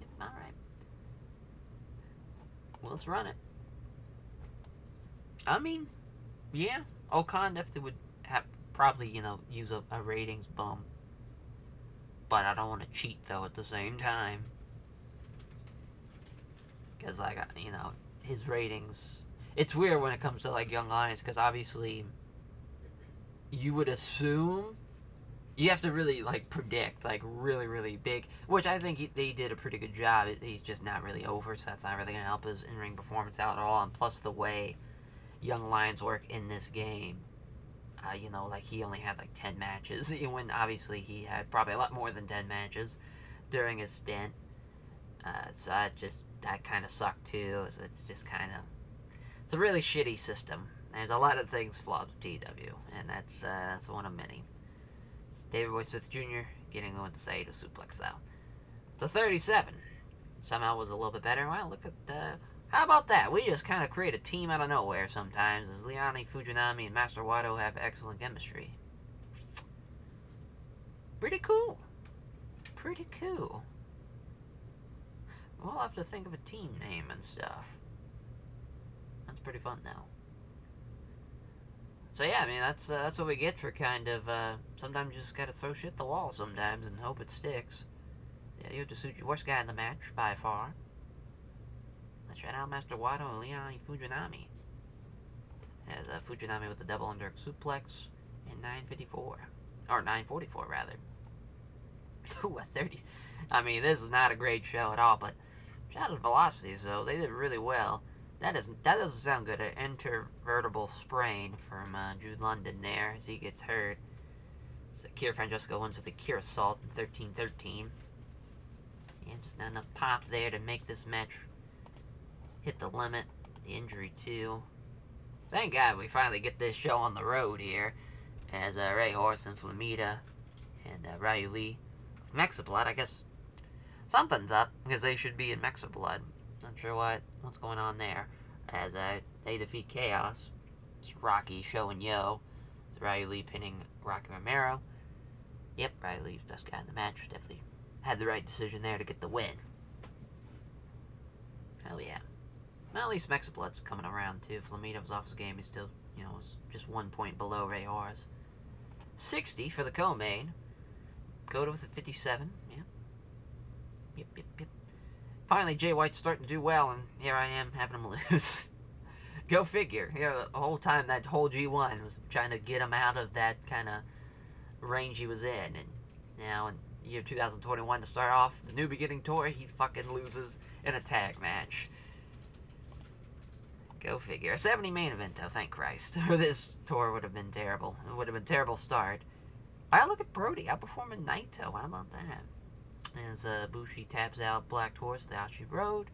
Yep, alright. Well, let's run it. I mean, yeah, O-Khan definitely would have probably, you know, use a, a ratings bump. But I don't want to cheat, though, at the same time. Because, like, you know, his ratings... It's weird when it comes to, like, Young Lions, because obviously you would assume you have to really like predict like really really big which i think he, they did a pretty good job. He's just not really over so that's not really going to help his in-ring performance out at all. And plus the way young lions work in this game uh, you know like he only had like 10 matches. When obviously he had probably a lot more than 10 matches during his stint. Uh, so that just that kind of sucked too. So it's just kind of it's a really shitty system there's a lot of things flawed with TEW, and that's uh, that's one of many. It's Davey Boy Smith Jr. getting on to Saito suplex though. The 37 somehow was a little bit better. Well, look at uh, how about that? We just kind of create a team out of nowhere sometimes, as Leona Fujinami and Master Wato have excellent chemistry. Pretty cool. Pretty cool. We'll have to think of a team name and stuff. That's pretty fun, though. So yeah, I mean that's uh, that's what we get for kind of uh, sometimes you just gotta throw shit the wall sometimes and hope it sticks. Yeah, you have to suit your worst guy in the match by far. Let's try out Master Wato and Leon Fujinami. As uh, Fujinami with the double under suplex in 954 or 944 rather. Ooh, a 30. I mean, this is not a great show at all, but out Velocities though. They did really well. That doesn't that doesn't sound good. An intervertebral sprain from uh, Jude London there as he gets hurt. So Kier Francesco wins with a cure assault in 13-13. Yeah, just not enough pop there to make this match hit the limit. The injury too. Thank God we finally get this show on the road here. As uh, Rey Horus and Flamita and uh, Ryu Lee. Mexablood, I guess something's up because they should be in Mexablood. Sure what what's going on there. As uh, they defeat Chaos. It's Rocky showing yo. It's Ryu Lee pinning Rocky Romero. Yep, Ryu Lee's best guy in the match. Definitely had the right decision there to get the win. Hell yeah. Well, at least Mexablood's coming around too. Flamita's off his game. He's still, you know, just one point below Rey Horus. 60 for the co-main. Goto with a 57. Yeah. Yep, yep, yep. Finally, Jay White's starting to do well, and here I am having him lose. Go figure. You know, the whole time that whole G1 was trying to get him out of that kind of range he was in, and now in year 2021 to start off the new beginning tour, he fucking loses in a tag match. Go figure. A 70 main event, though, thank Christ. This tour would have been terrible. It would have been terrible start. I look at Brodie outperforming Naito. How about that? As uh, Bushi taps out Black Horse, the Ashi Road.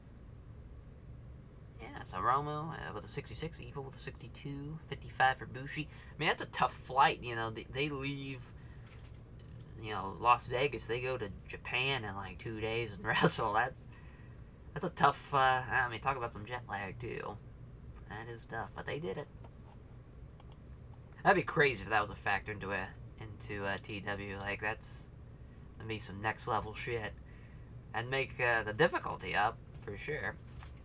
Yeah, so Romo uh, with a 66, Evil with a 62, 55 for Bushi. I mean, that's a tough flight. You know, they, they leave, you know, Las Vegas. They go to Japan in like two days and wrestle. That's that's a tough. Uh, I mean, talk about some jet lag too. That is tough, but they did it. That'd be crazy if that was a factor into a into a TEW. Like that's be some next level shit, and make uh, the difficulty up for sure.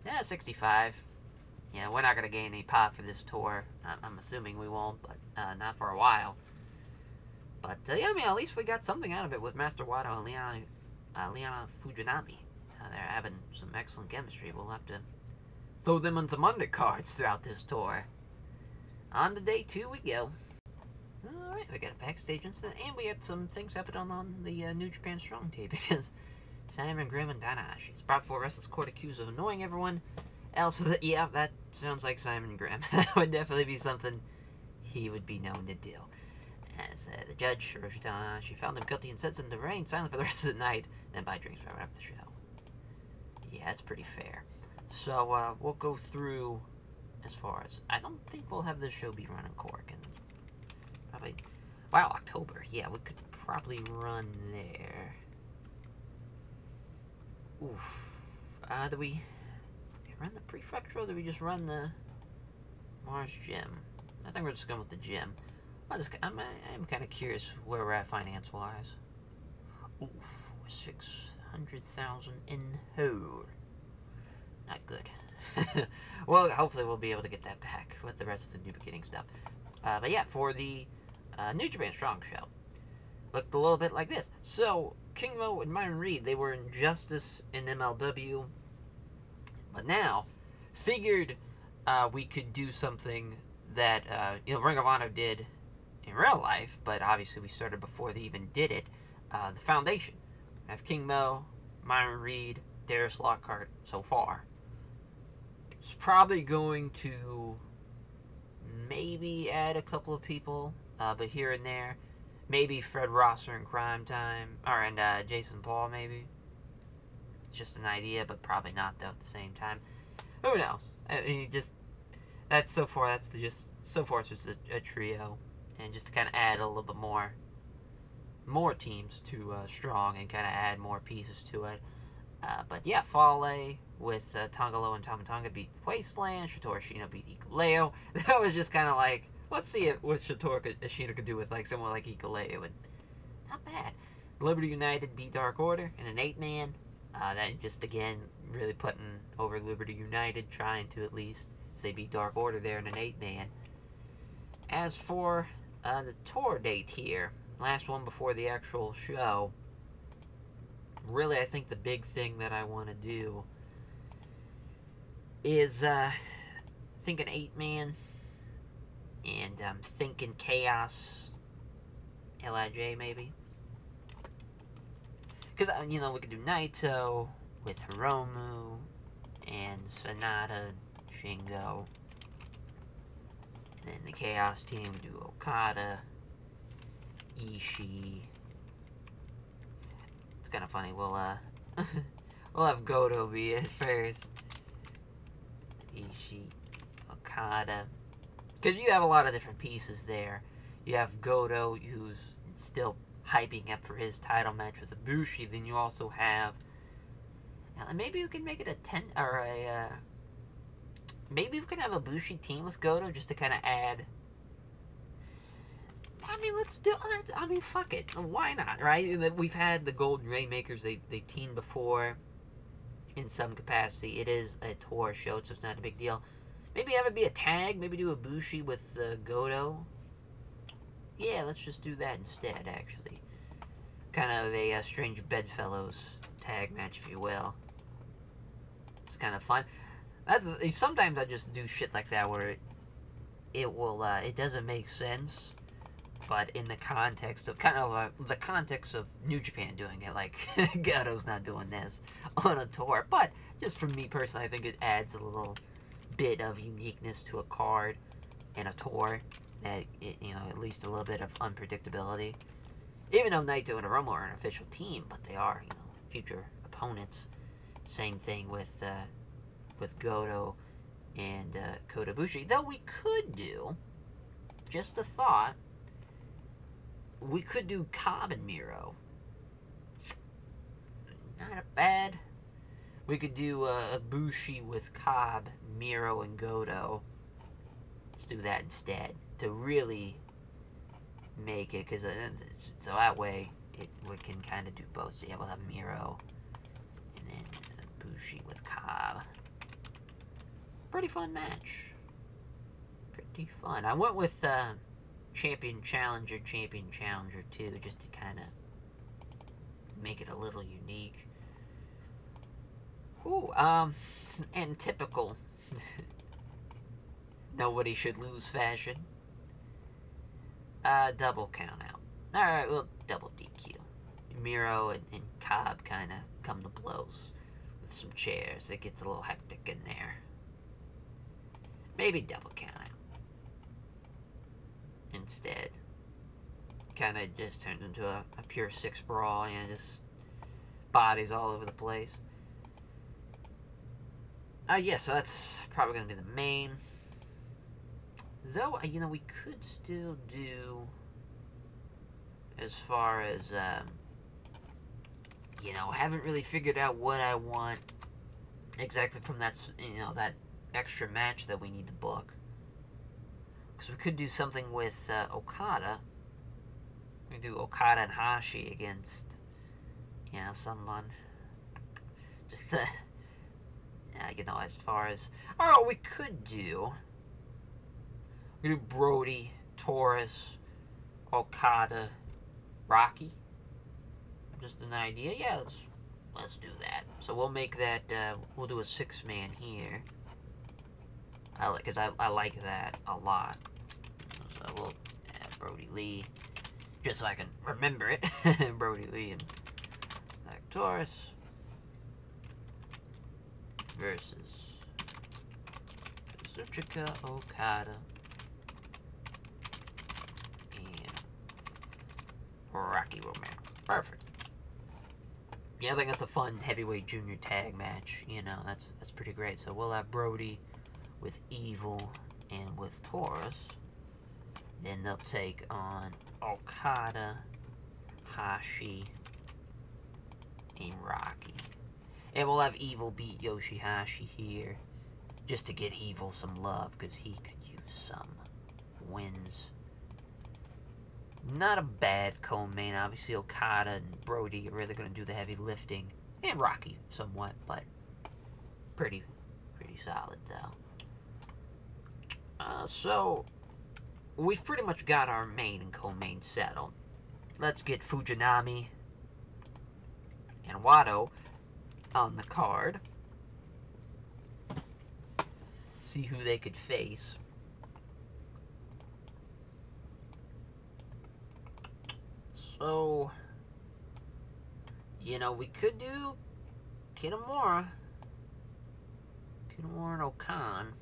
Yeah, 65. Yeah, we're not gonna gain any pop for this tour. I'm, assuming we won't, but uh, not for a while. But uh, yeah, I mean, at least we got something out of it with Master Wato and Leona, uh, Leona Fujinami. Uh, they're having some excellent chemistry. We'll have to throw them on some undercards throughout this tour. On to day two we go. Alright, we got a backstage incident, and we had some things happen on, on the uh, New Japan Strong tape, because Simon Grimm and Tanahashi is brought before Restless Court accused of annoying everyone else. Yeah, that sounds like Simon Grimm. that would definitely be something he would be known to do. As uh, the judge, Hiroshi Tanahashi, found him guilty and sentenced him to remain silent for the rest of the night, then buy drinks right after the show. Yeah, that's pretty fair. So, uh, we'll go through as far as... I don't think we'll have this show be run in Cork. And probably... Wow, October. Yeah, we could probably run there. Oof. Uh, do we run the prefecture or do we just run the Mars gym? I think we're just going with the gym. I just, I'm, I'm kind of curious where we're at finance-wise. Oof, 600,000 in hole. Not good. well, hopefully we'll be able to get that back with the rest of the New Beginning stuff. Uh, but yeah, for the uh, New Japan Strong show, looked a little bit like this. So, King Mo and Myron Reed, they were in Justice in MLW, but now figured uh, we could do something that uh, you know Ring of Honor did in real life, but obviously we started before they even did it. Uh, the Foundation. I have King Mo, Myron Reed, Darius Lockhart so far. It's probably going to maybe add a couple of people, uh, but here and there. Maybe Fred Rosser in Crime Time, or and uh, Jason Paul maybe. just an idea, but probably not though at the same time. Who knows? I mean, just that's so far. That's the just so far. It's just a, a trio, and just to kind of add a little bit more, more teams to uh, Strong, and kind of add more pieces to it. Uh, but yeah, Fale with uh, Tanga Loa and Tama Tonga beat Wasteland. Shotaro Ashino beat Hikuleo. That was just kind of like let's see what Shotaro Ashino could do with like someone like Hikuleo. And not bad. Liberty United beat Dark Order in an eight man. Uh, that just again really putting over Liberty United, trying to at least they beat Dark Order there in an eight man. As for uh, the tour date here, last one before the actual show. Really, I think the big thing that I want to do is uh, think an eight man and I'm um, thinking Chaos LIJ maybe. Because, uh, you know, we could do Naito with Hiromu and Sanada, Shingo. And then the Chaos team, do Okada, Ishii. It's kind of funny, we'll, uh, we'll have Goto be it first. Ishii, Okada, because you have a lot of different pieces there. You have Goto, who's still hyping up for his title match with Ibushi. Then you also have... maybe we can make it a 10... Or a... Uh, maybe we can have Ibushi team with Goto just to kind of add. I mean, let's do. I mean, fuck it. Why not, right? We've had the Golden Rainmakers. They they've teamed before, in some capacity. It is a tour show, so it's not a big deal. Maybe have it be a tag. Maybe do Ibushi with uh, Goto. Yeah, let's just do that instead. Actually, kind of a, a strange bedfellows tag match, if you will. It's kind of fun. That's sometimes I just do shit like that where it, it will uh, it doesn't make sense, but in the context of kind of uh, the context of New Japan doing it, like Goto's not doing this on a tour, but just for me personally, I think it adds a little bit of uniqueness to a card and a tour that you know at least a little bit of unpredictability. Even though Naito and Hiromu are an official team, but they are you know future opponents. Same thing with uh, with Goto and uh, Kota Ibushi. Though we could do, just a thought, we could do Cobb and Miro. Not a bad. We could do uh, Ibushi with Cobb, Miro, and Goto. Let's do that instead to really make it, because uh, so that way it we can kind of do both. So yeah, we'll have Miro and then Bushi with Cobb pretty fun match. Pretty fun. I went with uh, Champion Challenger, Champion Challenger too, just to kind of make it a little unique. Ooh, um, and typical nobody should lose fashion. Uh, double count out. Alright, well, double DQ. Miro and, and Cobb kind of come to blows with some chairs. It gets a little hectic in there. Maybe double count out. instead. Kind of just turns into a, a pure six brawl, you know, just bodies all over the place. Uh, yeah, so that's probably going to be the main. Though, uh, you know, we could still do as far as, um, you know, haven't really figured out what I want exactly from that, you know, that extra match that we need to book. Because we could do something with uh, Okada. We do Okada and Hashi against, you know, someone. Just, uh, you know, as far as... Alright, we could do... We do Brodie, Taurus, Okada, Rocky. Just an idea. Yeah, let's, let's do that. So we'll make that, uh, we'll do a six-man here. I like, cause I, I like that a lot. So we'll add Brodie Lee, just so I can remember it. Brodie Lee and Taurus versus Kazuchika Okada and Rocky Romero. Perfect. Yeah, I think that's a fun heavyweight junior tag match. You know, that's that's pretty great. So we'll have Brodie with Evil and with Taurus. Then they'll take on Okada, Hashi, and Rocky. And we'll have Evil beat Yoshihashi here. Just to get Evil some love, because he could use some wins. Not a bad co-main. Obviously, Okada and Brodie are really going to do the heavy lifting. And Rocky, somewhat, but pretty, pretty solid, though. Uh, so, we've pretty much got our main and co-main settled. Let's get Fujinami and Wato on the card. See who they could face. So, you know, we could do Kitamura. Kitamura and O-Khan.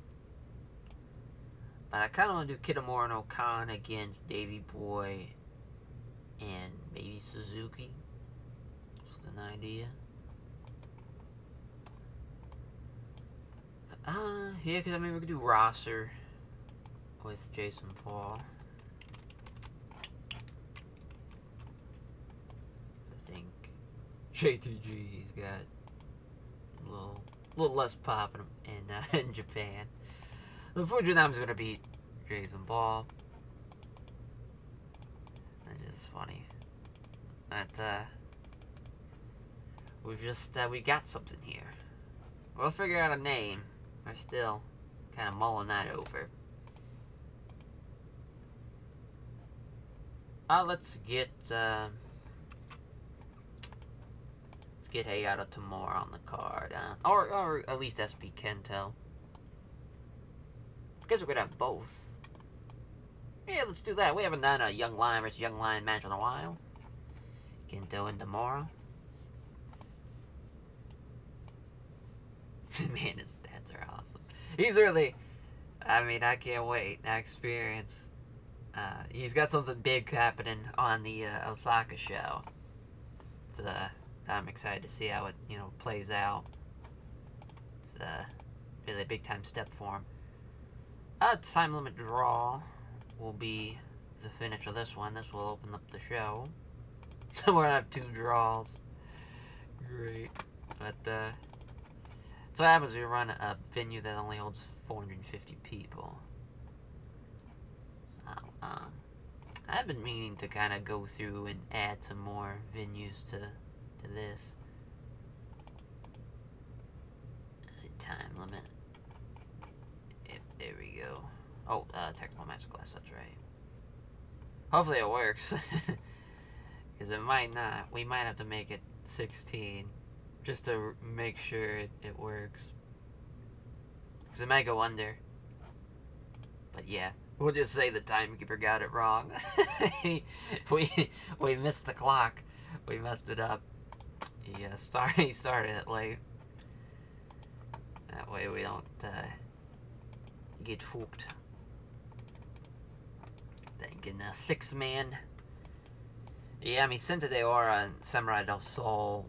But I kind of want to do Kitamura and O-Khan against Davey Boy and maybe Suzuki. Just an idea. Uh, yeah, because I mean, we could do Rosser with Jason Paul. I think JTG, he's got a little, little less pop in, in, uh, in Japan. The Fujinami's gonna beat Jason Paul. That's just funny. That, uh... We've just, uh, we got something here. We'll figure out a name. We're still kind of mulling that over. Uh, let's get, uh... Let's get Hayato Tamura on the card, uh, or, or at least SP Kento. I guess we're gonna have both. Yeah, let's do that. We haven't done a Young Lion versus Young Lion match in a while. Kento and Tamura. Man, his are awesome. He's really, I mean, I can't wait. That experience. Uh, he's got something big happening on the uh, Osaka show. It's, uh, I'm excited to see how it, you know, plays out. It's uh, really a big time step for him. A time limit draw will be the finish of this one. This will open up the show. So we're gonna have two draws. Great. But, uh, so what happens you run a venue that only holds 450 people. Um, I've been meaning to kind of go through and add some more venues to, to this. Time limit. Yep, there we go. Oh, uh, Technical Masterclass, that's right. Hopefully it works. Because it might not. We might have to make it 16. Just to make sure it, it works. Because it might go under. But yeah. We'll just say the timekeeper got it wrong. we we missed the clock. We messed it up. He, uh, start, he started it late. That way we don't uh, get fooked. Thinking a six man yeah, I mean, Cinta de and Samurai del Sol.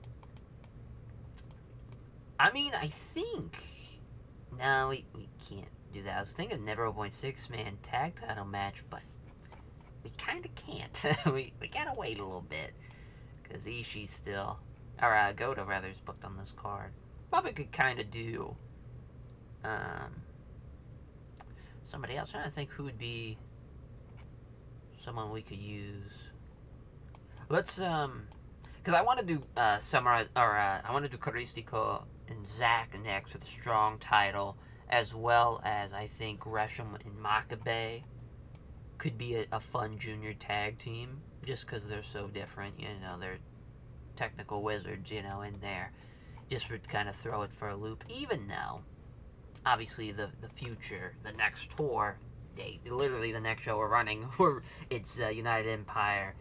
I mean, I think... No, we, we can't do that. I was thinking never six man tag title match, but we kind of can't. we, we gotta wait a little bit. Because Ishii's still... Or, uh, Goto, rather, is booked on this card. Probably could kind of do... Um... Somebody else. I'm trying to think who would be... Someone we could use... Let's, um, because I want to do, uh, Samurai, or, uh, I want to do Caristico and Zach next with a strong title, as well as, I think, Gresham and Makabe could be a, a fun junior tag team, just because they're so different, you know, they're technical wizards, you know, in there, just would kind of throw it for a loop, even though, obviously, the, the future, the next tour, date, literally the next show we're running, where it's, uh, United Empire,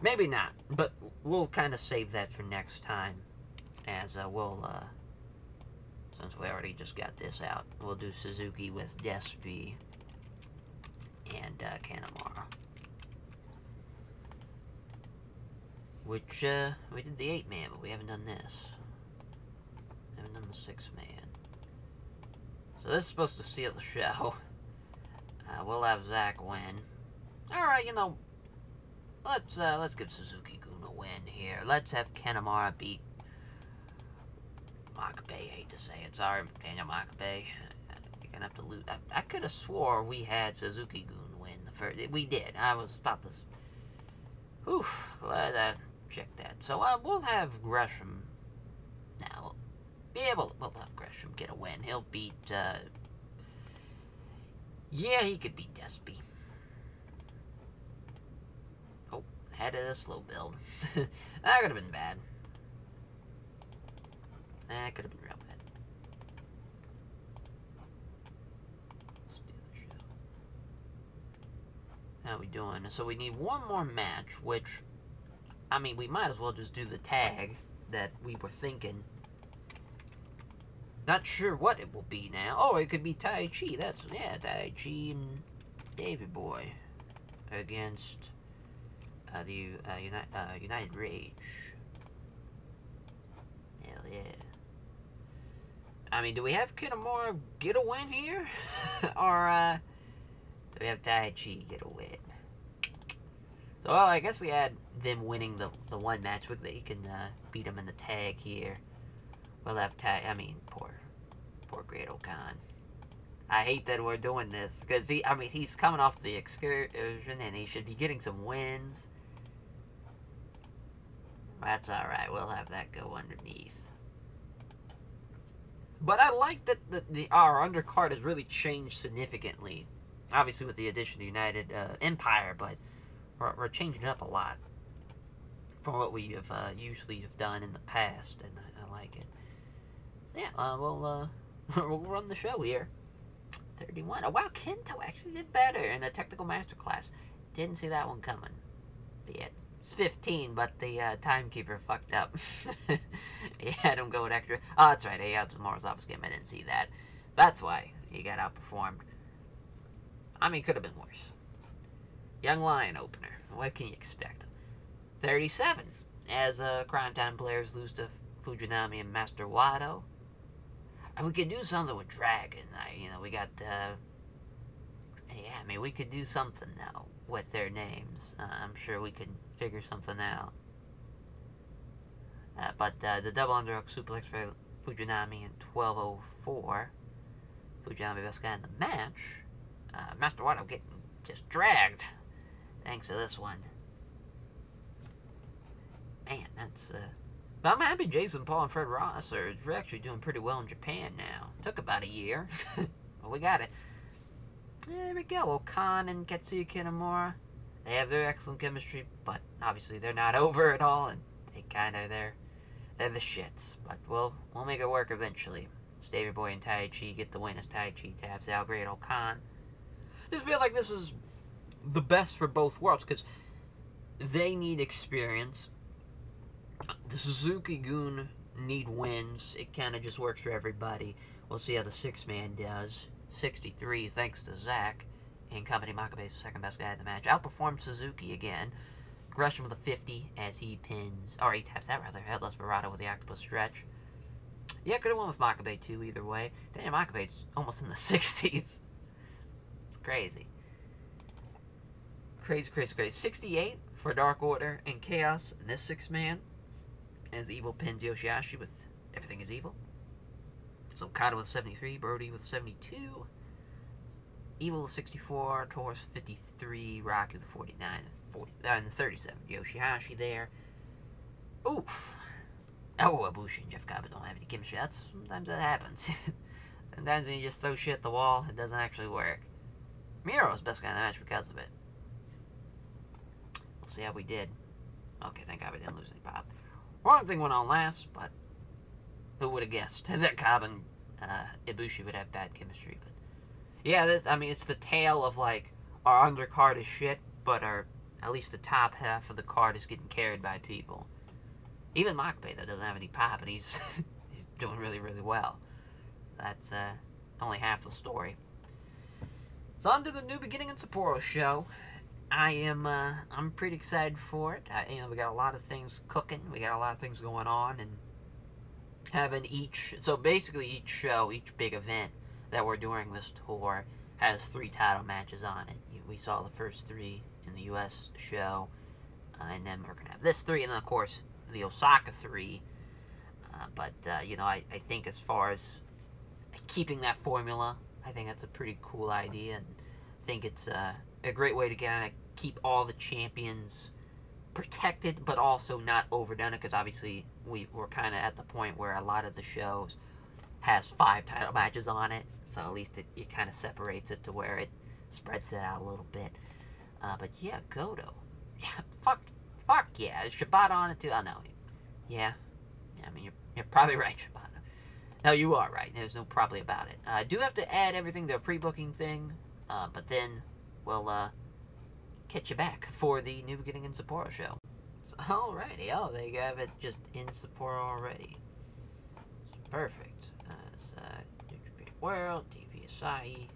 Maybe not, but we'll kind of save that for next time, as uh, we'll, uh, since we already just got this out, we'll do Suzuki with Despy and uh, Kanemaru. Which, uh, we did the 8-man, but we haven't done this. haven't done the 6-man. So this is supposed to seal the show. Uh, we'll have Zack win. Alright, you know, Let's uh, let's give Suzuki Gun a win here. Let's have Kanemaru beat Makabe. Hate to say it, sorry, Daniel Makabe. You're gonna have to lose. I, I could have swore we had Suzuki Gun win the first. We did. I was about to. Whew, glad I checked that. So uh, we'll have Gresham now. Be able. We'll have Gresham get a win. He'll beat. Uh, yeah, he could beat Despy. Oh, had a slow build. that could have been bad. That could have been real bad. How we doing? So we need one more match, which, I mean, we might as well just do the tag that we were thinking. Not sure what it will be now. Oh, it could be Taichi. That's, yeah, Taichi and Davey Boy against uh, the uh, Uni uh, United Rage. Hell yeah. I mean, do we have Kitamura get a win here? or, uh, do we have Taichi get a win? So, well, I guess we had them winning the, the one match. But they can uh, beat them in the tag here. We'll have Tai... I mean, poor, poor Great-O-Khan. I hate that we're doing this because he. I mean, he's coming off the excursion and he should be getting some wins. That's all right. We'll have that go underneath. But I like that the, the our undercard has really changed significantly. Obviously, with the addition of United uh, Empire, but we're, we're, changing it up a lot from what we have uh, usually have done in the past, and I, I like it. So yeah, uh, we'll uh, we'll run the show here. 31. Oh wow, Kento actually did better in a technical masterclass. Didn't see that one coming. But yeah, it's 15, but the uh, timekeeper fucked up. he had him going extra. Oh, that's right. He had Tamura's office game. I didn't see that. That's why he got outperformed. I mean, could have been worse. Young Lion opener. What can you expect? 37. As uh, Crime Time players lose to Fujinami and Master Wato. And we could do something with Dragon. I, you know, we got, uh, yeah, I mean, we could do something now with their names. Uh, I'm sure we could figure something out. Uh, but uh, the double underhook suplex for Fujinami in 1204. Fujinami best guy in the match. Uh, Master Wato getting just dragged. Thanks to this one. Man, that's, uh, but I'm happy Jason Paul and Fred Ross are actually doing pretty well in Japan now. Took about a year. but we got it. Yeah, there we go. O-Khan and Katsuya Kitamura. They have their excellent chemistry, but obviously they're not over at all, and they kind of, they're, they're the shits. But we'll, we'll make it work eventually. Davey Boy and Taichi get the win as Taichi taps out Great O-Khan. Just feel like this is the best for both worlds, because they need experience the Suzuki Gun need wins. It kind of just works for everybody. We'll see how the six-man does. 63 thanks to Zack. And Company Makabe is the second best guy in the match. Outperformed Suzuki again. Gresham with a 50 as he pins, or he taps that rather, Headless Barada with the Octopus Stretch. Yeah, could have won with Makabe too, either way. Daniel Makabe's almost in the 60s. It's crazy. Crazy, crazy, crazy. 68 for Dark Order and Chaos in this six-man as Evil pins Yoshihashi with Everything is Evil. So Kata with 73, Brodie with 72, Evil with 64, Taurus 53, Rocky with 49, and, 40, uh, and the 37. Yoshihashi there. Oof. Oh, Ibushi and Jeff Cobb don't have any chemistry. That's sometimes that happens. sometimes when you just throw shit at the wall, it doesn't actually work. Miro's best guy in the match because of it. We'll see how we did. Okay, thank God we didn't lose any pop. Wrong thing went on last, but who would have guessed that Cobb and uh, Ibushi would have bad chemistry? But yeah, this I mean, it's the tale of like our undercard is shit, but our at least the top half of the card is getting carried by people. Even though doesn't have any pop, and he's he's doing really really well. That's uh, only half the story. It's on to the new beginning in Sapporo show. I am uh, I'm pretty excited for it. I, you know, we got a lot of things cooking. We got a lot of things going on, and having each so basically each show, each big event that we're doing this tour has three title matches on it. We saw the first three in the U.S. show, uh, and then we're gonna have this three, and then of course the Osaka three. Uh, but uh, you know, I, I think as far as keeping that formula, I think that's a pretty cool idea, and I think it's uh, a great way to kind of keep all the champions protected, but also not overdone it, because obviously we, we're kind of at the point where a lot of the shows has five title matches on it, so at least it, it kind of separates it to where it spreads it out a little bit. Uh, but yeah, Goto. Yeah, fuck, fuck yeah. Shibata on it too? Oh, no. Yeah. Yeah, I mean, you're, you're probably right, Shibata. No, you are right. There's no probably about it. Uh, I do have to add everything to a pre-booking thing, uh, but then we'll uh, catch you back for the New Beginning in Sapporo show. So, alrighty, oh, they have it just in Sapporo already. Perfect. As uh, New World, TV Asahi.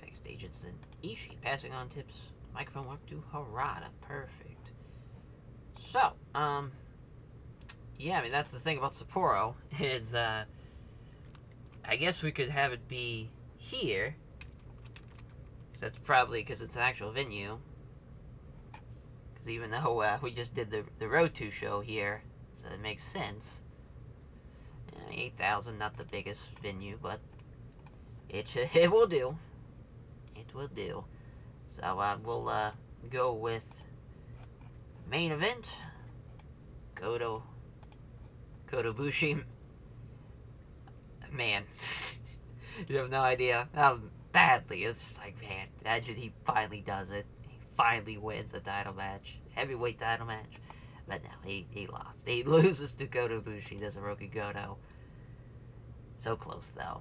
Backstage, it's then Ishii passing on tips. Microphone work to Harada. Perfect. So, um, yeah, I mean, that's the thing about Sapporo, is, uh, I guess we could have it be here, that's probably because it's an actual venue. Because even though uh, we just did the, the Road to show here, so it makes sense. 8,000, not the biggest venue, but It it will do. It will do. So we'll uh, go with main event. Goto. Kota Ibushi. Man, you have no idea how badly. It's just like man, imagine he finally does it. He finally wins the title match, heavyweight title match. But no, he, he lost. He loses to Kota Ibushi. Does a Hirooki Goto. So close though.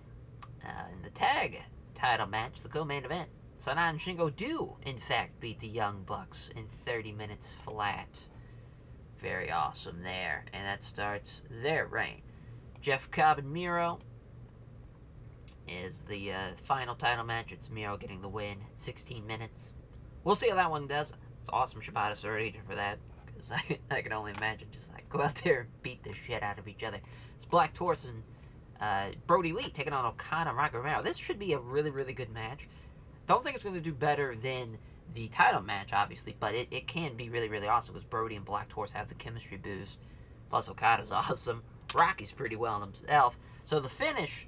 Uh, in the tag title match, the co-main event, Sanada and Shingo do, in fact, beat the Young Bucks in 30 minutes flat. Very awesome there. And that starts their reign. Jeff Cobb and Miro is the uh, final title match. It's Miro getting the win. 16 minutes. We'll see how that one does. It's awesome Shibata Suraja for that. Because I, I can only imagine just like go out there and beat the shit out of each other. It's Black Taurus and uh, Brodie Lee taking on Okada and Rocky Romero. This should be a really, really good match. Don't think it's going to do better than the title match, obviously, but it, it can be really, really awesome because Brodie and Black Taurus have the chemistry boost. Plus, Okada's awesome. Rocky's pretty well himself. So the finish,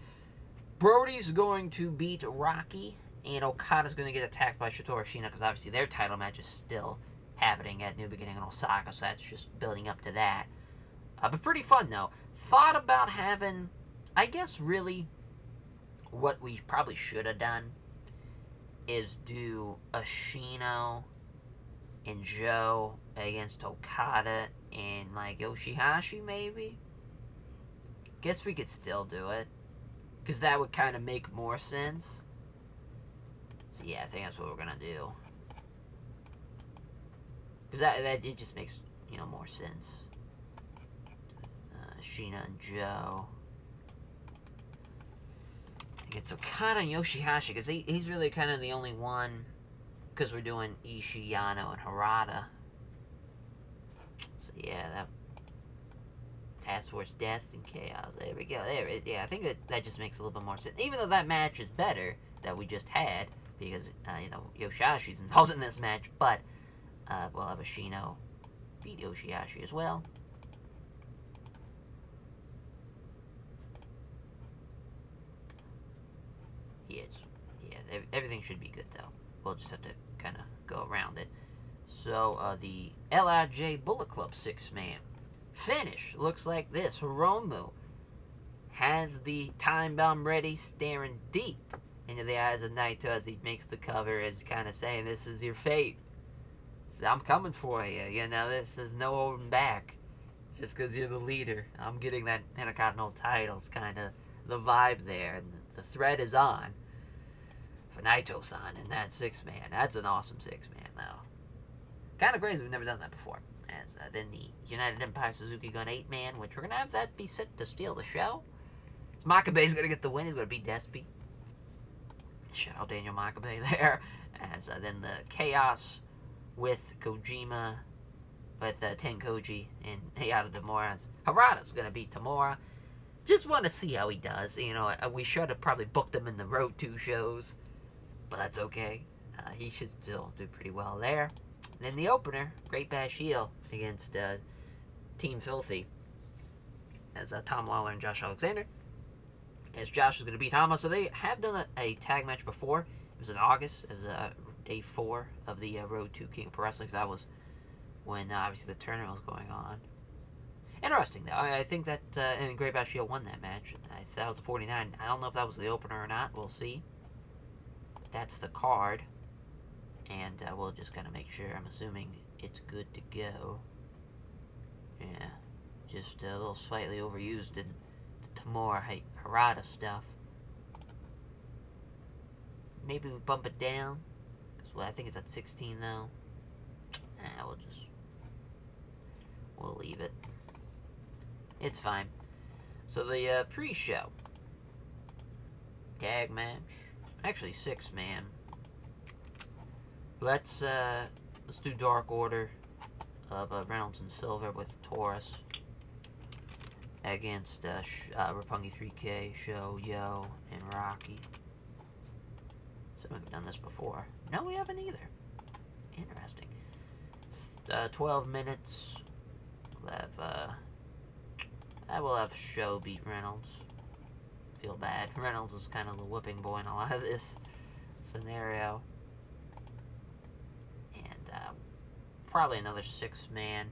Brodie's going to beat Rocky, and Okada's going to get attacked by Shotaro Ashino because obviously their title match is still happening at New Beginning in Osaka, so that's just building up to that. Uh, but pretty fun, though. Thought about having I guess really what we probably should have done is do Ashino and Joe against Okada and like Yoshihashi maybe. Guess we could still do it. Because that would kind of make more sense. So yeah, I think that's what we're going to do. Because that, that, it just makes, you know, more sense. Uh, Sheena and Joe. It's Okada and Yoshihashi, because he, he's really kind of the only one, because we're doing Ishii, Yano, and Harada. So yeah, that Task Force Death and Chaos. There we go. There, it, yeah, I think that that just makes a little bit more sense. Even though that match is better that we just had because uh, you know Yoshihashi's involved in this match, but uh, we'll have Ashino beat Yoshihashi as well. Yeah, yeah, everything should be good though. We'll just have to kind of go around it. So, uh, the LIJ Bullet Club six-man finish looks like this. Hiromu has the time bomb ready, staring deep into the eyes of Naito as he makes the cover, as kind of saying, this is your fate. So I'm coming for you. You know, this is no holding back. Just because you're the leader. I'm getting that Intercontinental titles kind of the vibe there. And the thread is on. For Naito-san and that six-man. That's an awesome six-man, though. Kind of crazy. We've never done that before. As uh, then the United Empire Suzuki Gun 8-man, which we're going to have that be set to steal the show. So Makabe's going to get the win. He's going to beat Despy. Shout out Daniel Makabe there. As uh, then the Chaos with Kojima, with uh, Tenkoji and Hayato Tamura. Harada's going to beat Tamura. Just want to see how he does. You know, uh, we should have probably booked him in the Road 2 shows, but that's okay. Uh, he should still do pretty well there. And then the opener, Great Bash Heel against uh, Team Filthy, as uh, Tom Lawlor and Josh Alexander. As Josh is going to beat Honma, so they have done a, a, tag match before. It was in August. It was uh, day four of the uh, Road to King of Pro Wrestling. So that was when uh, obviously the tournament was going on. Interesting, though. I, I think that, uh, and Great Bash Heel won that match. I, that was a 49. I don't know if that was the opener or not. We'll see. That's the card. And uh, we'll just kind of make sure. I'm assuming it's good to go. Yeah. Just a little slightly overused in the Tamura Harada stuff. Maybe we bump it down. Because well, I think it's at 16, though. Eh, we'll just... We'll leave it. It's fine. So the uh, pre-show. Tag match. Actually, six man. Let's uh, let's do Dark Order of uh, Reynolds and Silver with Taurus against uh, uh, Roppongi 3K, Sho, Yo, and Rocky. So we've done this before. No, we haven't either. Interesting. Uh, 12 minutes. We'll have uh, I will have Sho beat Reynolds. feel bad. Reynolds is kind of the whipping boy in a lot of this scenario. Uh, probably another six man.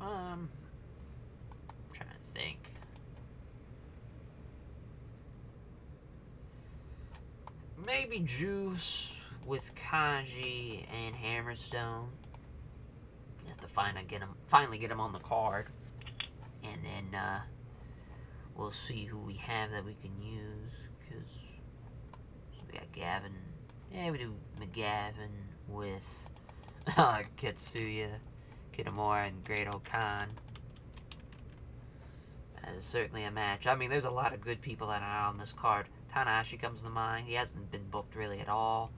Um, trying to think. Maybe Juice with Kaji and Hammerstone. Have to finally get him, finally get him on the card, and then uh, we'll see who we have that we can use. Cause so we got Gavin. Yeah, we do McGavin with uh, Katsuya, Kitamura, and Great-O-Khan. That is certainly a match. I mean, there's a lot of good people that are on this card. Tanahashi comes to mind. He hasn't been booked really at all,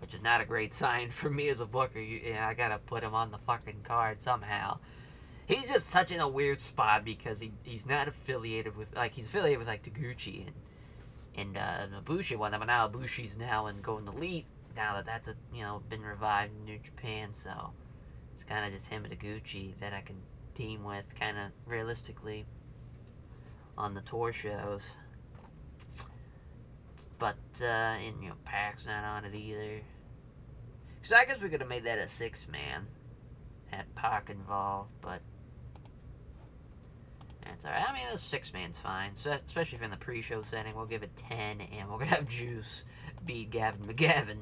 which is not a great sign for me as a booker. Yeah, I gotta put him on the fucking card somehow. He's just such in a weird spot because he he's not affiliated with like he's affiliated with like Taguchi and and uh, Ibushi one but now Ibushi's now in Golden Elite now that that's a you know been revived in New Japan, so it's kind of just him and Taguchi that I can team with kind of realistically on the tour shows. But, uh, and, you know, Pac's not on it either. So I guess we could have made that a six-man. Had Pac involved, but... That's alright. I mean, the six-man's fine. So, especially if in the pre-show setting, we'll give it 10, and we're gonna have Juice beat Gavin McGavin.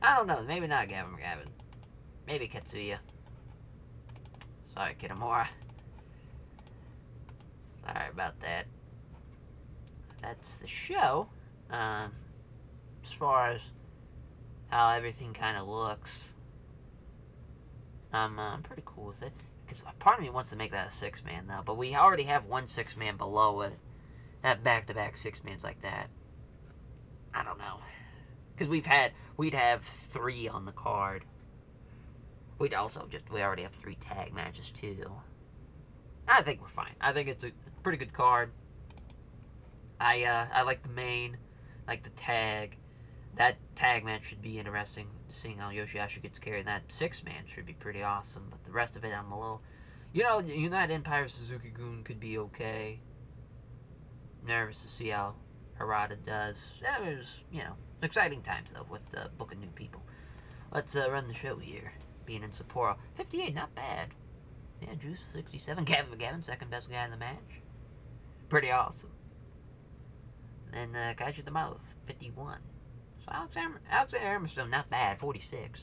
I don't know. Maybe not Gavin McGavin. Maybe Katsuya. Sorry, Kitamura. Sorry about that. That's the show. Um, as far as how everything kind of looks, I'm, I'm pretty cool with it. Because part of me wants to make that a six man though, but we already have one six man below it. Have back to back six mans like that. I don't know. Because we've had, we'd have three on the card. We'd also just, we already have three tag matches too. I think we're fine. I think it's a pretty good card. I, uh, I like the main like the tag. That tag match should be interesting, seeing how Yoshihashi gets carried. That six man should be pretty awesome, but the rest of it, I'm a little. You know, United Empire Suzuki Gun could be okay. Nervous to see how Harada does. Yeah, it was, you know, exciting times though with uh, booking new people. Let's uh, run the show here. Being in Sapporo, 58, not bad. Yeah, Juice 67. Gavin McGavin, second best guy in the match. Pretty awesome. And uh, Kaiju the Mouth, 51. So Alexander, Alexander Hammerstone, not bad, 46.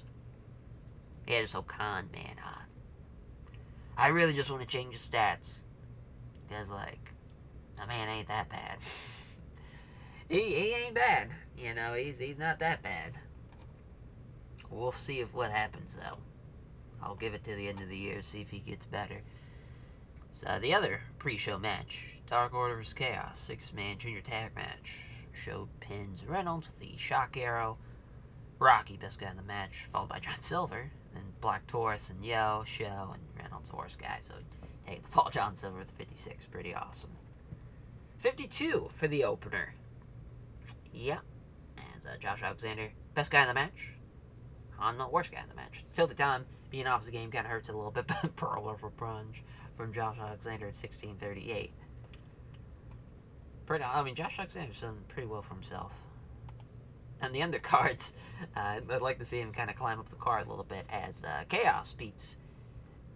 Yeah, just O-Khan, man. Uh, I really just want to change his stats. Because, like, the man ain't that bad. he, he ain't bad. You know, he's, he's not that bad. We'll see if what happens, though. I'll give it to the end of the year, see if he gets better. So, the other pre-show match, Dark Order vs. Chaos, six-man junior tag match. Showed pins Reynolds with the shock arrow. Rocky, best guy in the match, followed by John Silver. Then Black Taurus and Yo, Sho, and Reynolds horse guy. So take the fall John Silver with 56. Pretty awesome. 52 for the opener. Yep. And uh, Josh Alexander, best guy in the match. On the worst guy in the match. Filthy time being off the game kind of hurts a little bit, but Pearl over Brunge from Josh Alexander at 1638 pretty. I mean, Josh Alexander's done pretty well for himself. And the undercards, uh, I'd like to see him kind of climb up the card a little bit as uh, Chaos beats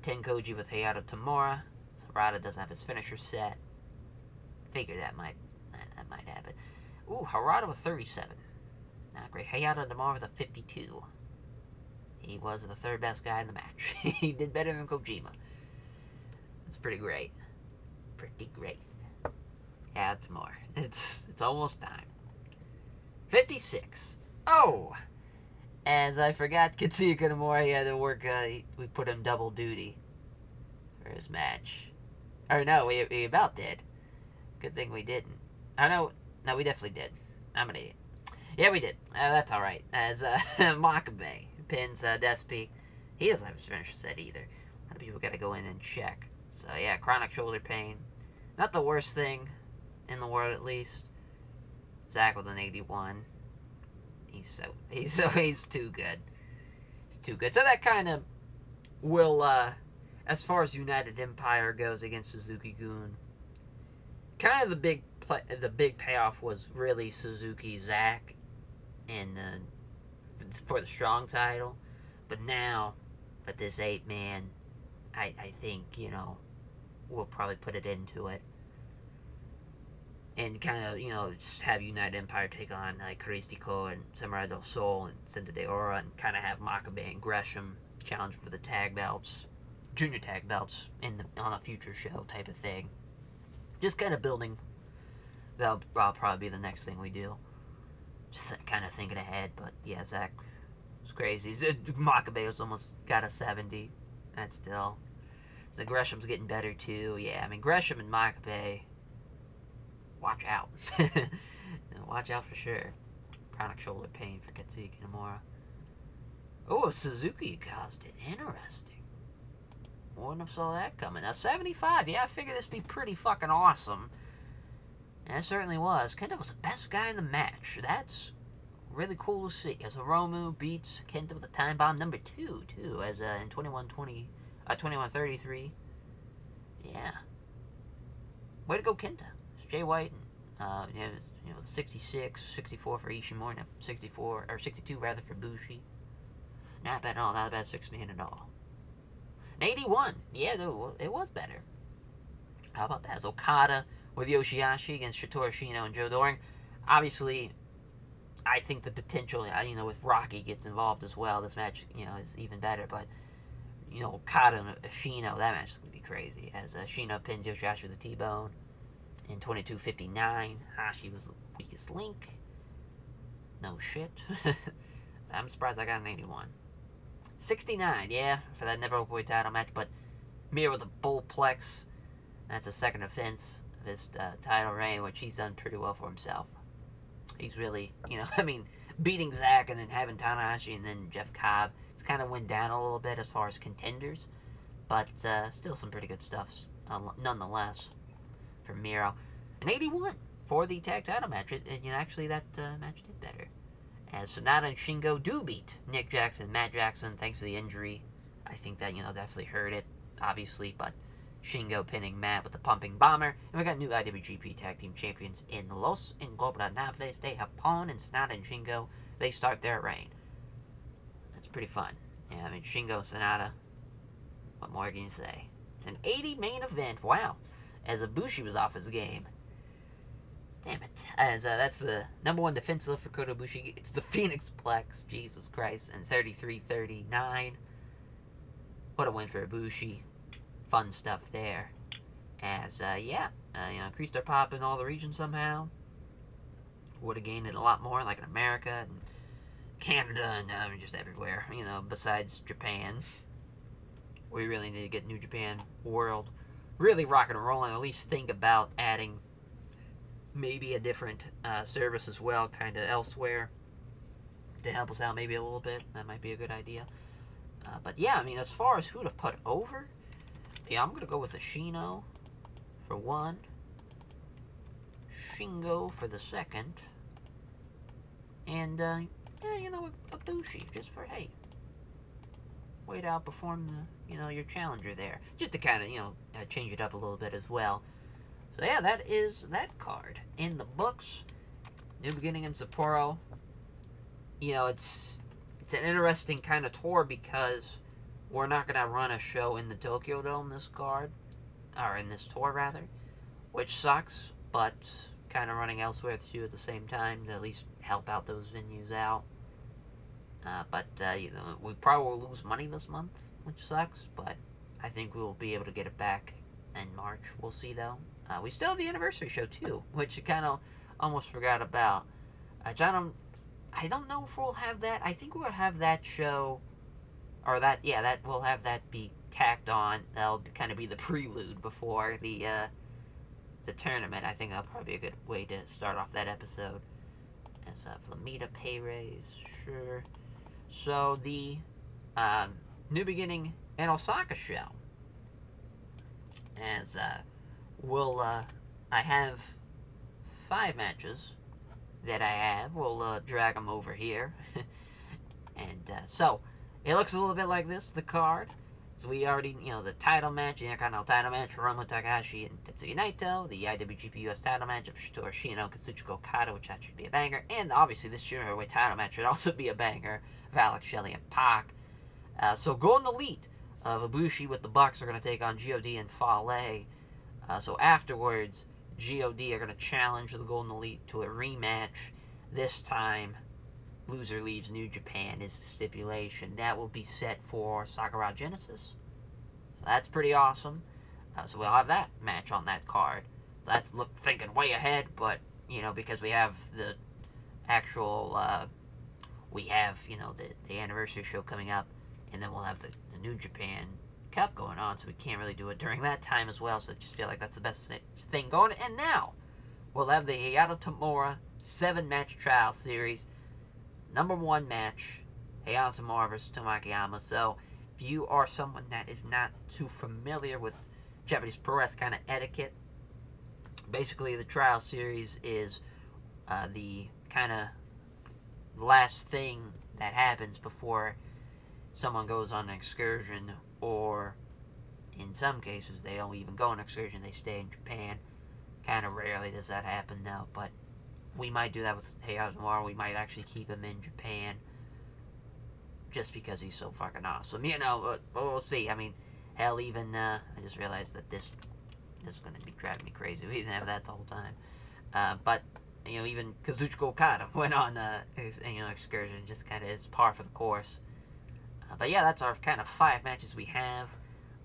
Tenkoji with Hayato Tamura. Harada doesn't have his finisher set. Figure that might that, that might happen. Ooh, Harada with 37. Not great. Hayato Tamura with a 52. He was the third best guy in the match. he did better than Kojima. That's pretty great. Pretty great abs more. It's it's almost time. 56. Oh! As I forgot, Katsuya Kitamura, he had to work, uh, he, we put him double duty for his match. Or no, we, we about did. Good thing we didn't. I know, no, we definitely did. I'm an idiot. Yeah, we did. Uh, that's alright. As, uh, Makabe pins, uh, Despi. He doesn't have his finisher set either. A lot of people gotta go in and check. So, yeah, chronic shoulder pain. Not the worst thing in the world at least. Zack with an 81. He's so he's so he's too good. He's too good. So that kind of will uh as far as United Empire goes against Suzuki Gun, kind of the big play, the big payoff was really Suzuki Zack, and the for the strong title. But now, at this eight man, I I think you know we'll probably put it into it. And kind of, you know, just have United Empire take on like Caristico and Samurai del Sol and Cinta de Oro and kind of have Makabe and Gresham challenge for the tag belts, junior tag belts in the on a future show type of thing. Just kind of building. That'll, that'll probably be the next thing we do. Just kind of thinking ahead, but yeah, Zack was crazy. Makabe was almost got a 70. That's still. So Gresham's getting better too. Yeah, I mean Gresham and Makabe. Watch out. watch out for sure. Chronic shoulder pain for Katsuya Kitamura. Oh, Suzuki caused it. Interesting. Wouldn't have saw that coming. Now, 75. Yeah, I figured this would be pretty fucking awesome. And it certainly was. Kenta was the best guy in the match. That's really cool to see. As Hiromu beats Kenta with a time bomb number two, too, as uh, in 21-20, uh, 21-33. Yeah. Way to go, Kenta. It's Jay White, uh, you know, you know, 66, 64 for Ishimori, and 64, or 62 rather for Bushi. Not bad at all, not a bad six man at all. And 81, yeah, it was better. How about that? As Okada with Yoshihashi against Shotaro Ashino and Joe Doering. Obviously, I think the potential, uh, you know, with Rocky gets involved as well, this match, you know, is even better. But, you know, Okada and Ashino, that match is going to be crazy. As Ashino pins Yoshihashi with a T-bone in 22.59. Hashi was the weakest link. No shit. I'm surprised I got an 81. 69, yeah, for that Never Openweight title match, but Mir with a bullplex. That's a second offense of his uh, title reign, which he's done pretty well for himself. He's really, you know, I mean, beating Zack and then having Tanahashi and then Jeff Cobb. It's kind of went down a little bit as far as contenders, but uh, still some pretty good stuff uh, nonetheless for Miro. An 81 for the tag title match. It, you know, actually, that uh, match did better as Sanada and Shingo do beat Nick Jackson, Matt Jackson, thanks to the injury. I think that, you know, definitely hurt it, obviously, but Shingo pinning Matt with the pumping bomber. And we got new IWGP Tag Team Champions in Los Ingobernables. They have Pawn and Sanada and Shingo. They start their reign. That's pretty fun. Yeah, I mean, Shingo Sanada, What more can you say? An 80 main event. Wow. As Ibushi was off his game. Damn it. As uh, that's the number one defensive for Kota Ibushi. It's the Phoenix Plex. Jesus Christ. And 33-39. What a win for Ibushi. Fun stuff there. As, uh, yeah, uh, you know, increased their pop in all the regions somehow. Would have gained it a lot more, like in America and Canada and uh, just everywhere, you know, besides Japan. We really need to get New Japan World really rocking and rolling. At least think about adding maybe a different uh, service as well, kind of elsewhere, to help us out maybe a little bit. That might be a good idea. Uh, but yeah, I mean, as far as who to put over, yeah, I'm going to go with Ashino for one, Shingo for the second, and, uh, yeah, you know, Ibushi, just for, hey, way to outperform the, you know, your challenger there. Just to kind of, you know, uh, change it up a little bit as well. So yeah, that is that card in the books. New Beginning in Sapporo. You know, it's it's an interesting kind of tour because we're not gonna run a show in the Tokyo Dome this card, or in this tour rather, which sucks. But kind of running elsewhere too at the same time to at least help out those venues out. Uh, but uh, you know, we probably will lose money this month, which sucks. But I think we'll be able to get it back in March. We'll see though. Uh, we still have the anniversary show too, which you kind of almost forgot about. Uh, John, I don't know if we'll have that. I think we'll have that show, or that yeah, that we'll have that be tacked on. That'll kind of be the prelude before the uh, the tournament. I think that'll probably be a good way to start off that episode. As a Flamita pay raise, sure. So the um, New Beginning in Osaka show. As uh, we'll, uh, I have five matches that I have. We'll uh, drag them over here. and uh, so, it looks a little bit like this, the card. So we already, you know, the title match, the Intercontinental title match, Romo Takahashi and Tetsuya Naito, the IWGP US title match of Shotaro Ashino and Kazuchika Okada, which that should be a banger, and obviously this Junior Heavyweight title match should also be a banger Alex Shelley and Pac. Uh, so Golden Elite of Ibushi with the Bucks are going to take on God and Fale. Uh, so afterwards, God are going to challenge the Golden Elite to a rematch. This time, loser leaves New Japan is the stipulation. That will be set for Sakura Genesis. That's pretty awesome. Uh, so we'll have that match on that card. That's look thinking way ahead, but you know because we have the actual uh, we have you know the the anniversary show coming up, and then we'll have the, the New Japan Cup going on, so we can't really do it during that time as well. So I just feel like that's the best thing going. And now we'll have the Hayato Tamura seven match trial series number one match, Hayato Tamura versus Tomoaki Honma. So, if you are someone that is not too familiar with Japanese pro wrestling kind of etiquette, basically the trial series is uh, the kind of last thing that happens before someone goes on an excursion, or in some cases, they don't even go on excursion, they stay in Japan. Kind of rarely does that happen, though, but we might do that with Heian Noir. We might actually keep him in Japan just because he's so fucking awesome. You know, but we'll see. I mean, hell, even uh, I just realized that this, this is going to be driving me crazy. We didn't have that the whole time. Uh, but you know, even Kazuchika Okada went on uh, you know excursion, just kind of is par for the course. Uh, but yeah, that's our kind of five matches we have.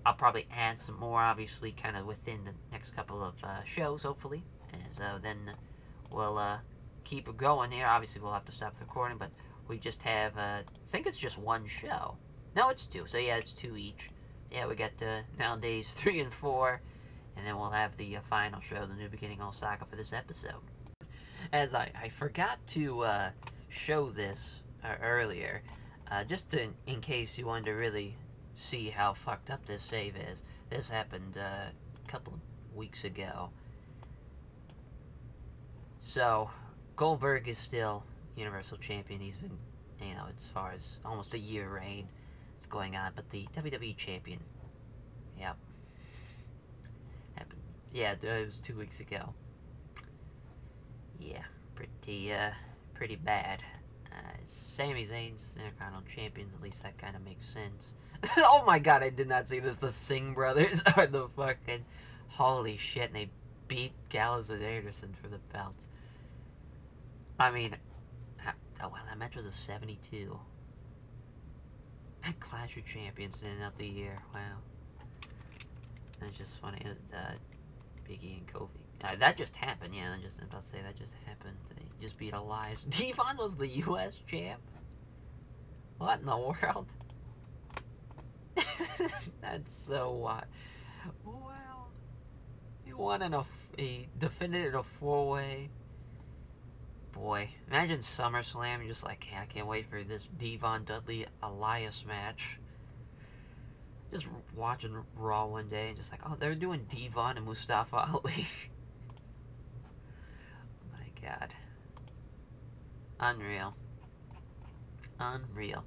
I'll probably add some more, obviously, kind of within the next couple of uh, shows, hopefully. And so then we'll uh, keep going here. Obviously, we'll have to stop the recording, but we just have, uh, I think it's just one show. No, it's two. So, yeah, it's two each. Yeah, we got uh, nowadays three and four, and then we'll have the uh, final show, the New Beginning Osaka, for this episode. As I, I forgot to uh, show this uh, earlier, uh, just to, in case you wanted to really see how fucked up this save is. This happened uh, a couple weeks ago. So, Goldberg is still Universal Champion. He's been, you know, as far as almost a year reign is going on. But the WWE Champion, yeah, happened. Yeah, it was two weeks ago. Yeah, pretty, uh, pretty bad. Uh, Sami Zayn's Intercontinental Champions, at least that kind of makes sense. oh my god, I did not see this. The Singh brothers are the fucking... Holy shit, and they beat Gallows and Anderson for the belts. I mean, oh wow, that match was a 72. And Clash of Champions ended up the year. Wow. That's just funny. It was uh, Biggie and Kofi. Uh, that just happened, yeah. I just I'm about to say that just happened. They just beat Elias. Devon was the U.S. champ. What in the world? That's so what? Wow. He won in a he defended a four way boy. Imagine SummerSlam, you're just like, hey, I can't wait for this Devon Dudley Elias match. Just watching Raw one day and just like, oh, they're doing Devon and Mustafa Ali. God. Unreal. Unreal.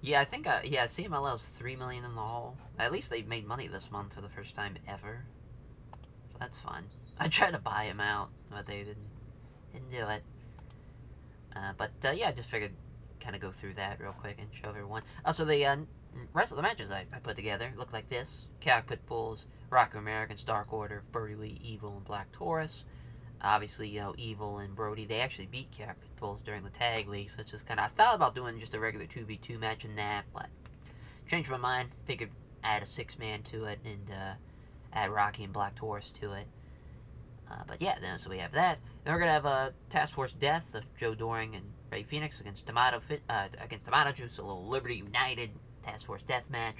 Yeah, I think, uh, yeah, CMLL's 3 million in the hole. At least they made money this month for the first time ever. So that's fun. I tried to buy him out, but they didn't, didn't do it. Uh, but uh, yeah, I just figured kind of go through that real quick and show everyone. Also, the uh, rest of the matches I, I put together look like this. Chaotic Pit Bulls, Rock Americans, Dark Order, Lee, Evil, and Black Taurus. Obviously, you know, Evil and Brody, they actually beat Bulls during the tag league, so it's just kind of, I thought about doing just a regular 2v2 match in that, but changed my mind. Figured add a six-man to it and uh, add Rocky and Black Taurus to it. Uh, but yeah, then so we have that. Then we're gonna have a Task Force Death of Joe Doering and Ray Phoenix against Tomato Fit uh, against Tomato Juice, a little Liberty United Task Force Death match,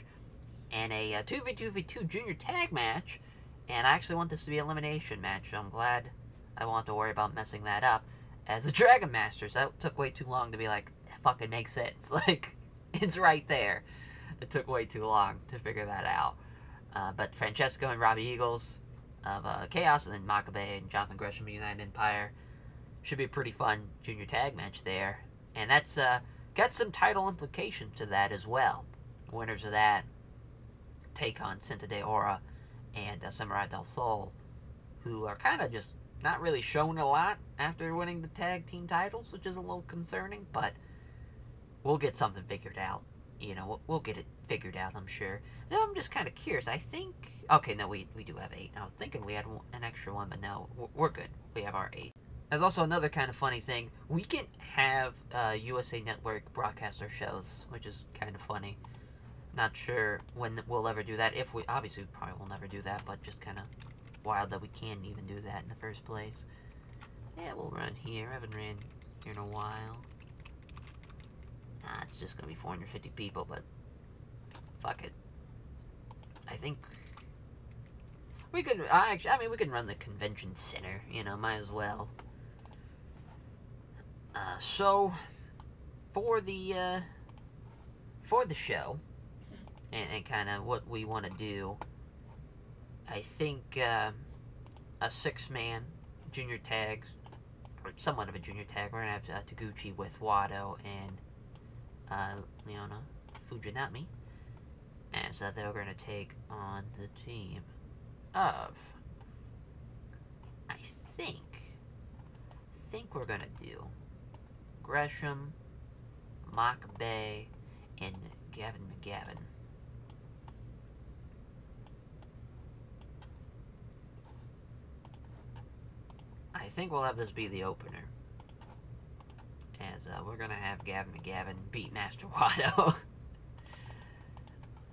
and a uh, two v two v two Junior Tag match. And I actually want this to be an elimination match. So I'm glad I won't have to worry about messing that up. As the Dragon Masters, that took way too long to be like, fucking makes sense. Like, it's right there. It took way too long to figure that out. Uh, but Francesco and Robbie Eagles of uh, Chaos, and then Makabe and Jonathan Gresham of United Empire. Should be a pretty fun junior tag match there. And that's uh, got some title implications to that as well. Winners of that take on Cinta de Oro and uh, Samurai del Sol, who are kind of just not really shown a lot after winning the tag team titles, which is a little concerning, but we'll get something figured out. You know, we'll, get it figured out, I'm sure. No, I'm just kind of curious. I think... Okay, no, we, we do have eight. I was thinking we had an extra one, but no, we're good. We have our eight. There's also another kind of funny thing. We can have uh, USA Network broadcast our shows, which is kind of funny. Not sure when we'll ever do that. If we... Obviously, we probably will never do that, but just kind of wild that we can't even do that in the first place. So yeah, we'll run here. I haven't ran here in a while. Nah, it's just gonna be 450 people, but fuck it. I think we could. I actually, I mean, we can run the convention center. You know, might as well. Uh, so for the uh, for the show and, and kind of what we want to do I think uh, a six-man junior tag, or somewhat of a junior tag. We're gonna have uh, Taguchi with Wato and uh, Leona Fujinami, as uh, they're gonna take on the team of. I think. Think we're gonna do Gresham, Makabe, and Gavin McGavin. I think we'll have this be the opener. As uh, we're going to have Gavin McGavin beat Master Wato.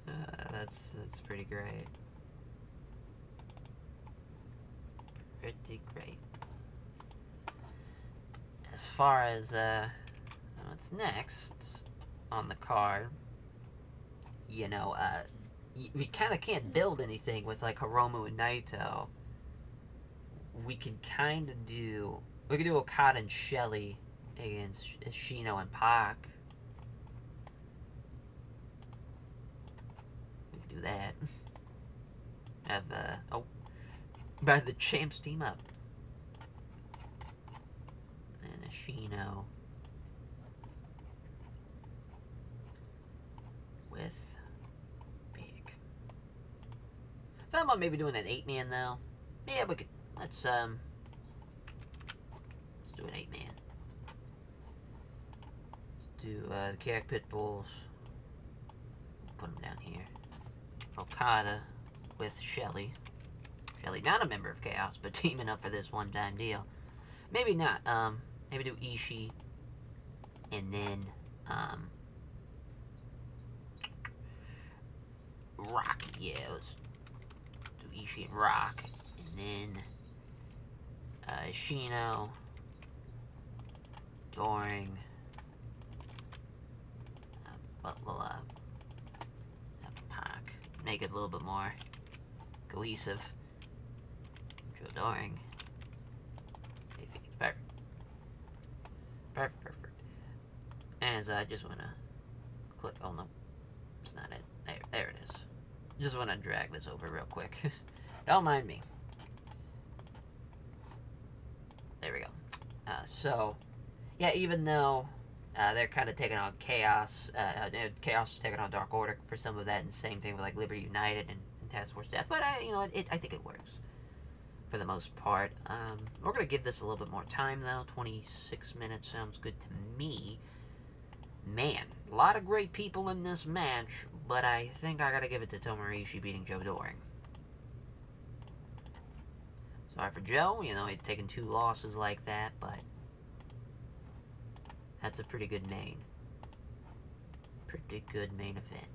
uh, that's, that's pretty great. Pretty great. As far as uh, what's next on the card, you know, uh, we kind of can't build anything with like Hiromu and Naito we can kind of do... We could do Okada and Shelley against Shino and Pac. We could do that. Have, uh... Oh. By the champs team up. And a Shino. With... Big. Thought about maybe doing an 8-man, though. Yeah, we could Let's, um... Let's do an eight-man. Let's do, uh, the Chaotic Pit Bulls. Put them down here. Okada with Shelley. Shelley, not a member of Chaos, but teaming up for this one-time deal. Maybe not. Um, maybe do Ishii. And then, um... Rock. Yeah, let's do Ishii and Rock. And then uh, Shino, Doering, uh, but we'll uh, have Pac. Make it a little bit more cohesive. Joe Doering. Perfect. Perfect, perfect. As I just want to click, oh no, it's not it. There, there it is. Just want to drag this over real quick. Don't mind me. There we go. Uh, so, yeah, even though uh, they're kind of taking on Chaos, uh, uh Chaos is taking on Dark Order for some of that, and same thing with like Liberty United and, and Task Force Death. But I, you know, it, I think it works for the most part. Um, we're gonna give this a little bit more time though. 26 minutes sounds good to me. Man, a lot of great people in this match, but I think I gotta give it to Tomoe beating Joe Doering. Sorry for Joe, you know, he'd taken two losses like that, but that's a pretty good main. Pretty good main event.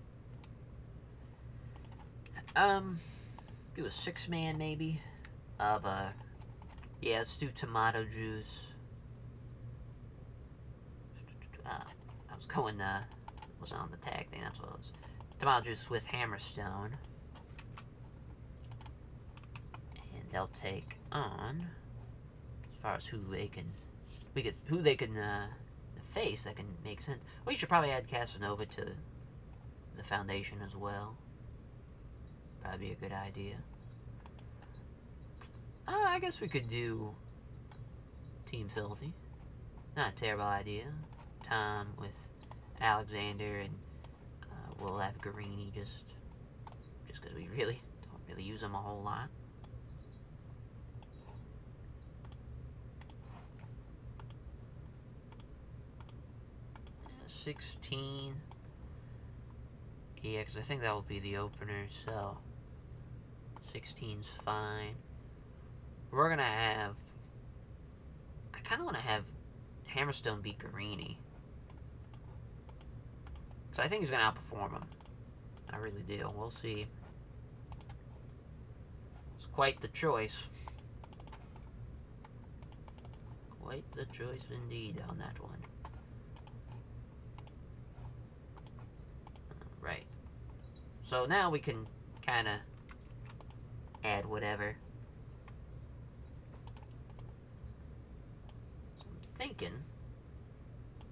Um, do a six-man maybe of, a, yeah, let's do tomato juice. Uh, I was going, uh, was on the tag thing, that's what it was. Tomato juice with Hammerstone. They'll take on as far as who they can get who they can uh, face that can make sense. We should probably add Casanova to the foundation as well. Probably a good idea. Uh, I guess we could do Team Filthy. Not a terrible idea. Tom with Alexander and uh, we'll have Garrini just just because we really don't really use them a whole lot. Sixteen. Yeah, because I think that will be the opener, so 16's fine. We're gonna have. I kind of want to have Hammerstone beat Garini. Because I think he's gonna outperform him. I really do. We'll see. It's quite the choice. Quite the choice indeed on that one. Right. So now we can kind of add whatever. So I'm thinking,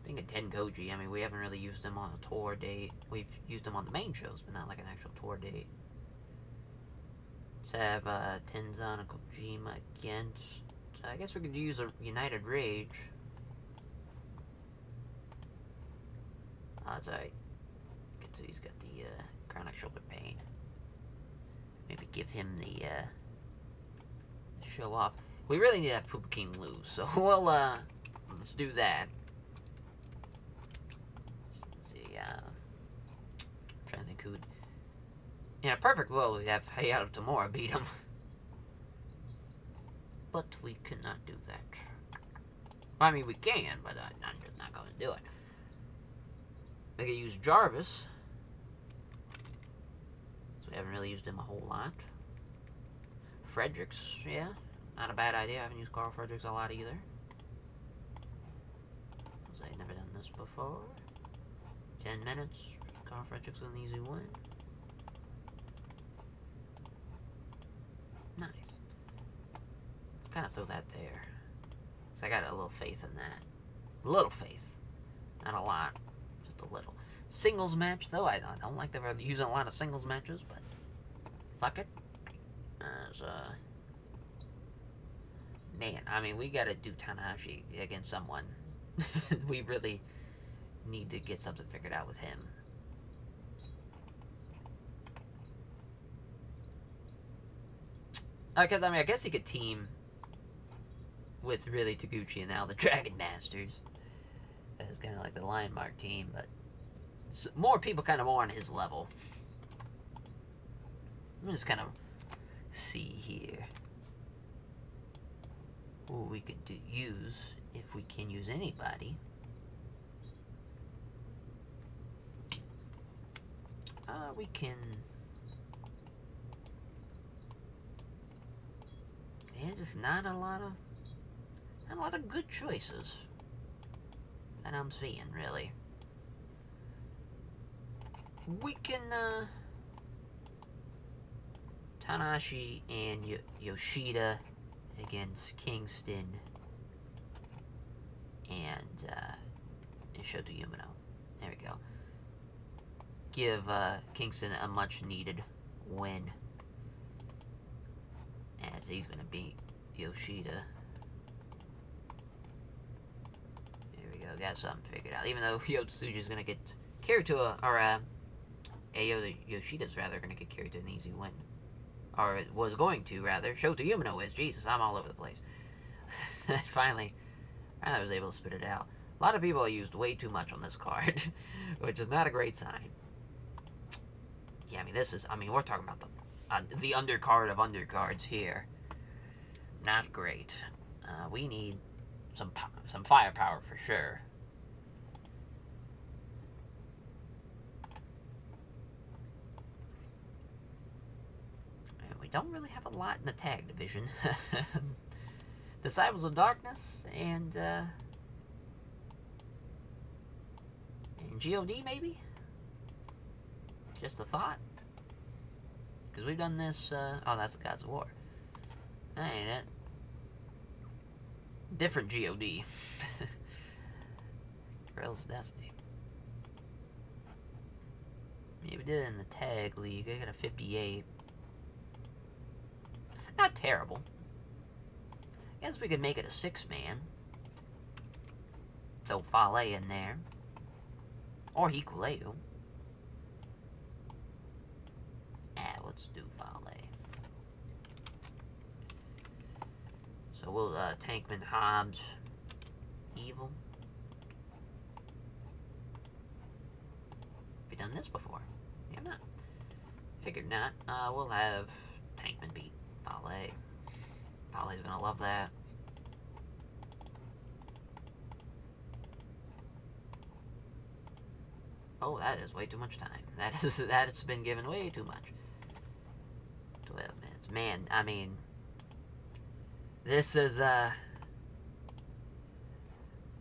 thinking Tengoji. I mean, we haven't really used them on a tour date. We've used them on the main shows, but not like an actual tour date. Let's have uh, Tenzan and Kojima against. I guess we could use a United Rage. Oh, that's alright. He's got the uh, chronic shoulder pain. Maybe give him the uh, show off. We really need to have Poop King lose, so we'll uh, let's do that. Let's see. Uh, I'm trying to think who. In a perfect world, we'd have Hayato Tamura beat him. But we cannot do that. I mean, we can, but I'm just not going to do it. We could use Jarvis. Haven't really used him a whole lot. Fredericks, yeah. Not a bad idea. I haven't used Carl Fredericks a lot either. Because I've never done this before. 10 minutes. Carl Fredericks an easy win. Nice. Kind of throw that there. Because I got a little faith in that. A little faith. Not a lot. Just a little. Singles match, though. I, I don't like we're using a lot of singles matches, but fuck it. As, uh, man, I mean, we gotta do Tanahashi against someone. we really need to get something figured out with him. Because, uh, I mean, I guess he could team with really Taguchi and now the Dragon Masters. As kind of like the Lion Mark team, but more people kind of more on his level. Me just kind of see here. Who we could do, use, if we can use anybody. Uh, we can... Yeah, just not a lot of... Not a lot of good choices. That I'm seeing, really. We can, uh... Tanahashi and Yoshida against Kingston and, uh, and Shota Umino. There we go. Give, uh, Kingston a much needed win. As he's gonna beat Yoshida. There we go, got something figured out. Even though Yotsuji's gonna get carried to a, or, uh, Ayo Yoshida's rather gonna get carried to an easy win or was going to rather. Shota Umino is. Jesus, I'm all over the place. finally, I was able to spit it out. A lot of people used way too much on this card, which is not a great sign. Yeah, I mean, this is, I mean, we're talking about the, uh, the undercard of undercards here. Not great. Uh, we need some, some firepower for sure. We don't really have a lot in the tag division. Disciples of Darkness and, uh, and GOD maybe? Just a thought? Because we've done this, uh, oh, that's Gods of War. That ain't it. Different GOD. Trails Destiny. Yeah, we did it in the tag league. I got a 58. Not terrible. Guess we could make it a six-man. Throw Fale in there. Or Hikuleo. Ah, let's do Fale. So we'll, uh, Tankman, Hobbs, Evil. Have you done this before? Yeah, not. Figured not. Uh, we'll have Tankman beat Fale. Fale's gonna love that. Oh, that is way too much time. That is that has been given way too much. Twelve minutes. Man, I mean this is uh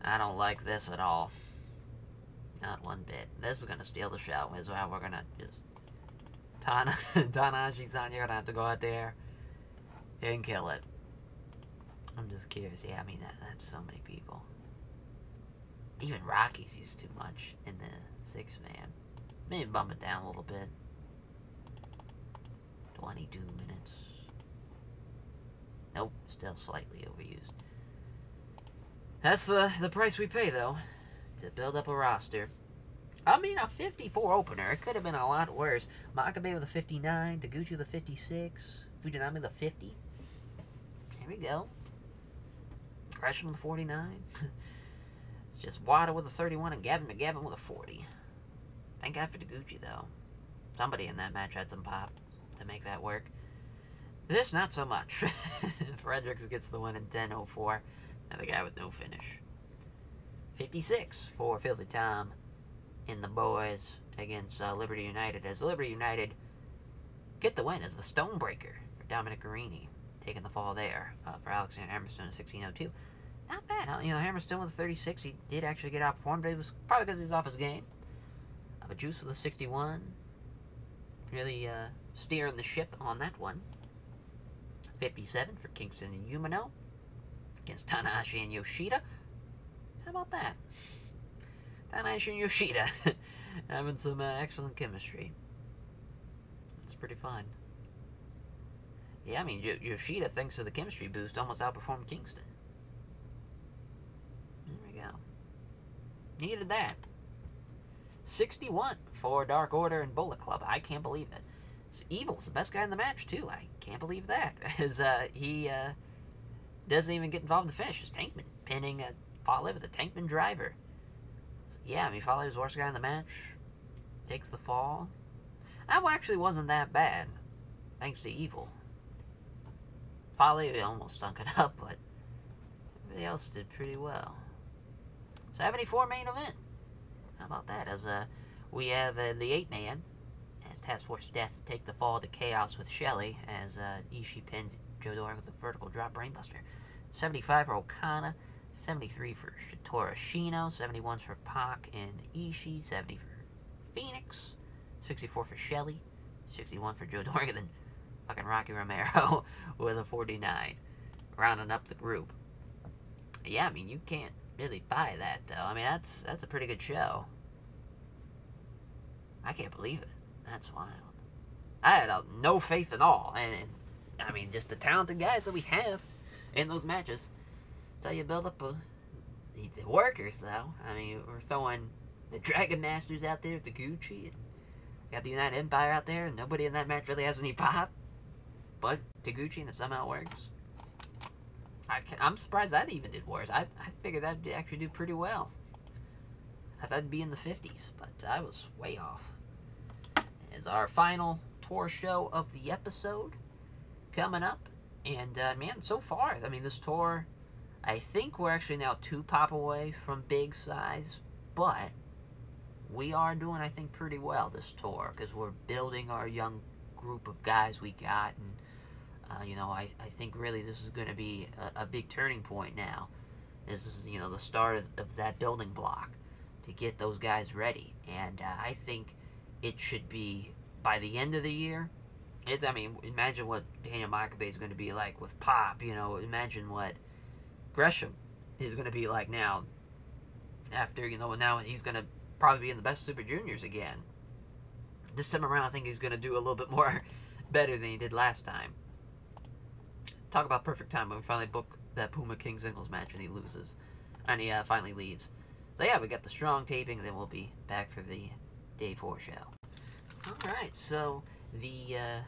I don't like this at all. Not one bit. This is gonna steal the show, is how we're gonna just Tana Tanahashi-san, you're gonna have to go out there and kill it. I'm just curious. Yeah, I mean that that's so many people. Even Rocky's used too much in the six man. Maybe bump it down a little bit. 22 minutes. Nope, still slightly overused. That's the, the price we pay, though, to build up a roster. I mean, a 54 opener. It could have been a lot worse. Makabe with a 59, Taguchi with a 56, Fujinami with a 50. There we go. Gresham with a 49. it's just Wada with a 31 and Gavin McGavin with a 40. Thank God for Taguchi, though. Somebody in that match had some pop to make that work. This, not so much. Fredericks gets the win in 10.04. Now the guy with no finish. 56 for Filthy Tom in the boys against uh, Liberty United as Liberty United get the win as the Stonebreaker for Dominic Garrini taking the fall there uh, for Alexander Hammerstone in 16.02. Not bad. You know, Hammerstone with a 36, he did actually get outperformed, but it was probably because he's off his game. Uh, but Juice with a 61, really uh, steering the ship on that one. 57 for Kingston and Umino against Tanahashi and Yoshida. How about that? Tanahashi and Yoshida having some uh, excellent chemistry. It's pretty fun. Yeah, I mean, Yoshida, thanks to the chemistry boost, almost outperformed Kingston. There we go. Needed that. 61 for Dark Order and Bullet Club. I can't believe it. So Evil's the best guy in the match, too. I can't believe that. As uh, he uh, doesn't even get involved in the finish. It's Tankman pinning a Fale with a Tankman driver. So, yeah, I mean, Fale was the worst guy in the match. Takes the fall. That actually wasn't that bad, thanks to Evil. Fale almost stunk it up, but everybody else did pretty well. 74 main event. How about that? As uh, we have uh, the eight man as Task Force Death take the fall to Chaos with Shelley as uh, Ishii pins Joe Doering with a vertical drop brainbuster. 75 for Okada, 73 for Shotaro Ashino, 71 for Pac and Ishii, 70 for Fenix, 64 for Shelley, 61 for Joe Doering, and then fucking Rocky Romero with a 49, rounding up the group. Yeah, I mean, you can't really buy that, though. I mean, that's that's a pretty good show. I can't believe it. That's wild. I had uh, no faith at all, and, and, I mean, just the talented guys that we have in those matches. That's how you build up a, the, workers, though. I mean, we're throwing the Dragon Masters out there, Taguchi, got the United Empire out there, and nobody in that match really has any pop. But Taguchi, and it somehow works. I am surprised that even did worse. I, I figured that'd actually do pretty well. I thought it'd be in the 50s, but I was way off. Is our final tour show of the episode coming up. And, uh, man, so far, I mean, this tour, I think we're actually now two pop away from big size, but we are doing, I think, pretty well this tour because we're building our young group of guys we got and uh, you know, I, I think really this is going to be a, a, big turning point now. This is, you know, the start of, of, that building block to get those guys ready. And uh, I think it should be by the end of the year. It's, I mean, imagine what Daniel Makabe is going to be like with Pop, you know, imagine what Gresham is going to be like now. After, you know, now he's going to probably be in the best Super Juniors again. This time around, I think he's going to do a little bit more better than he did last time talk about perfect time when we finally book that Puma King singles match and he loses. And he uh, finally leaves. So yeah, we got the strong taping, then we'll be back for the day four show. Alright, so the uh,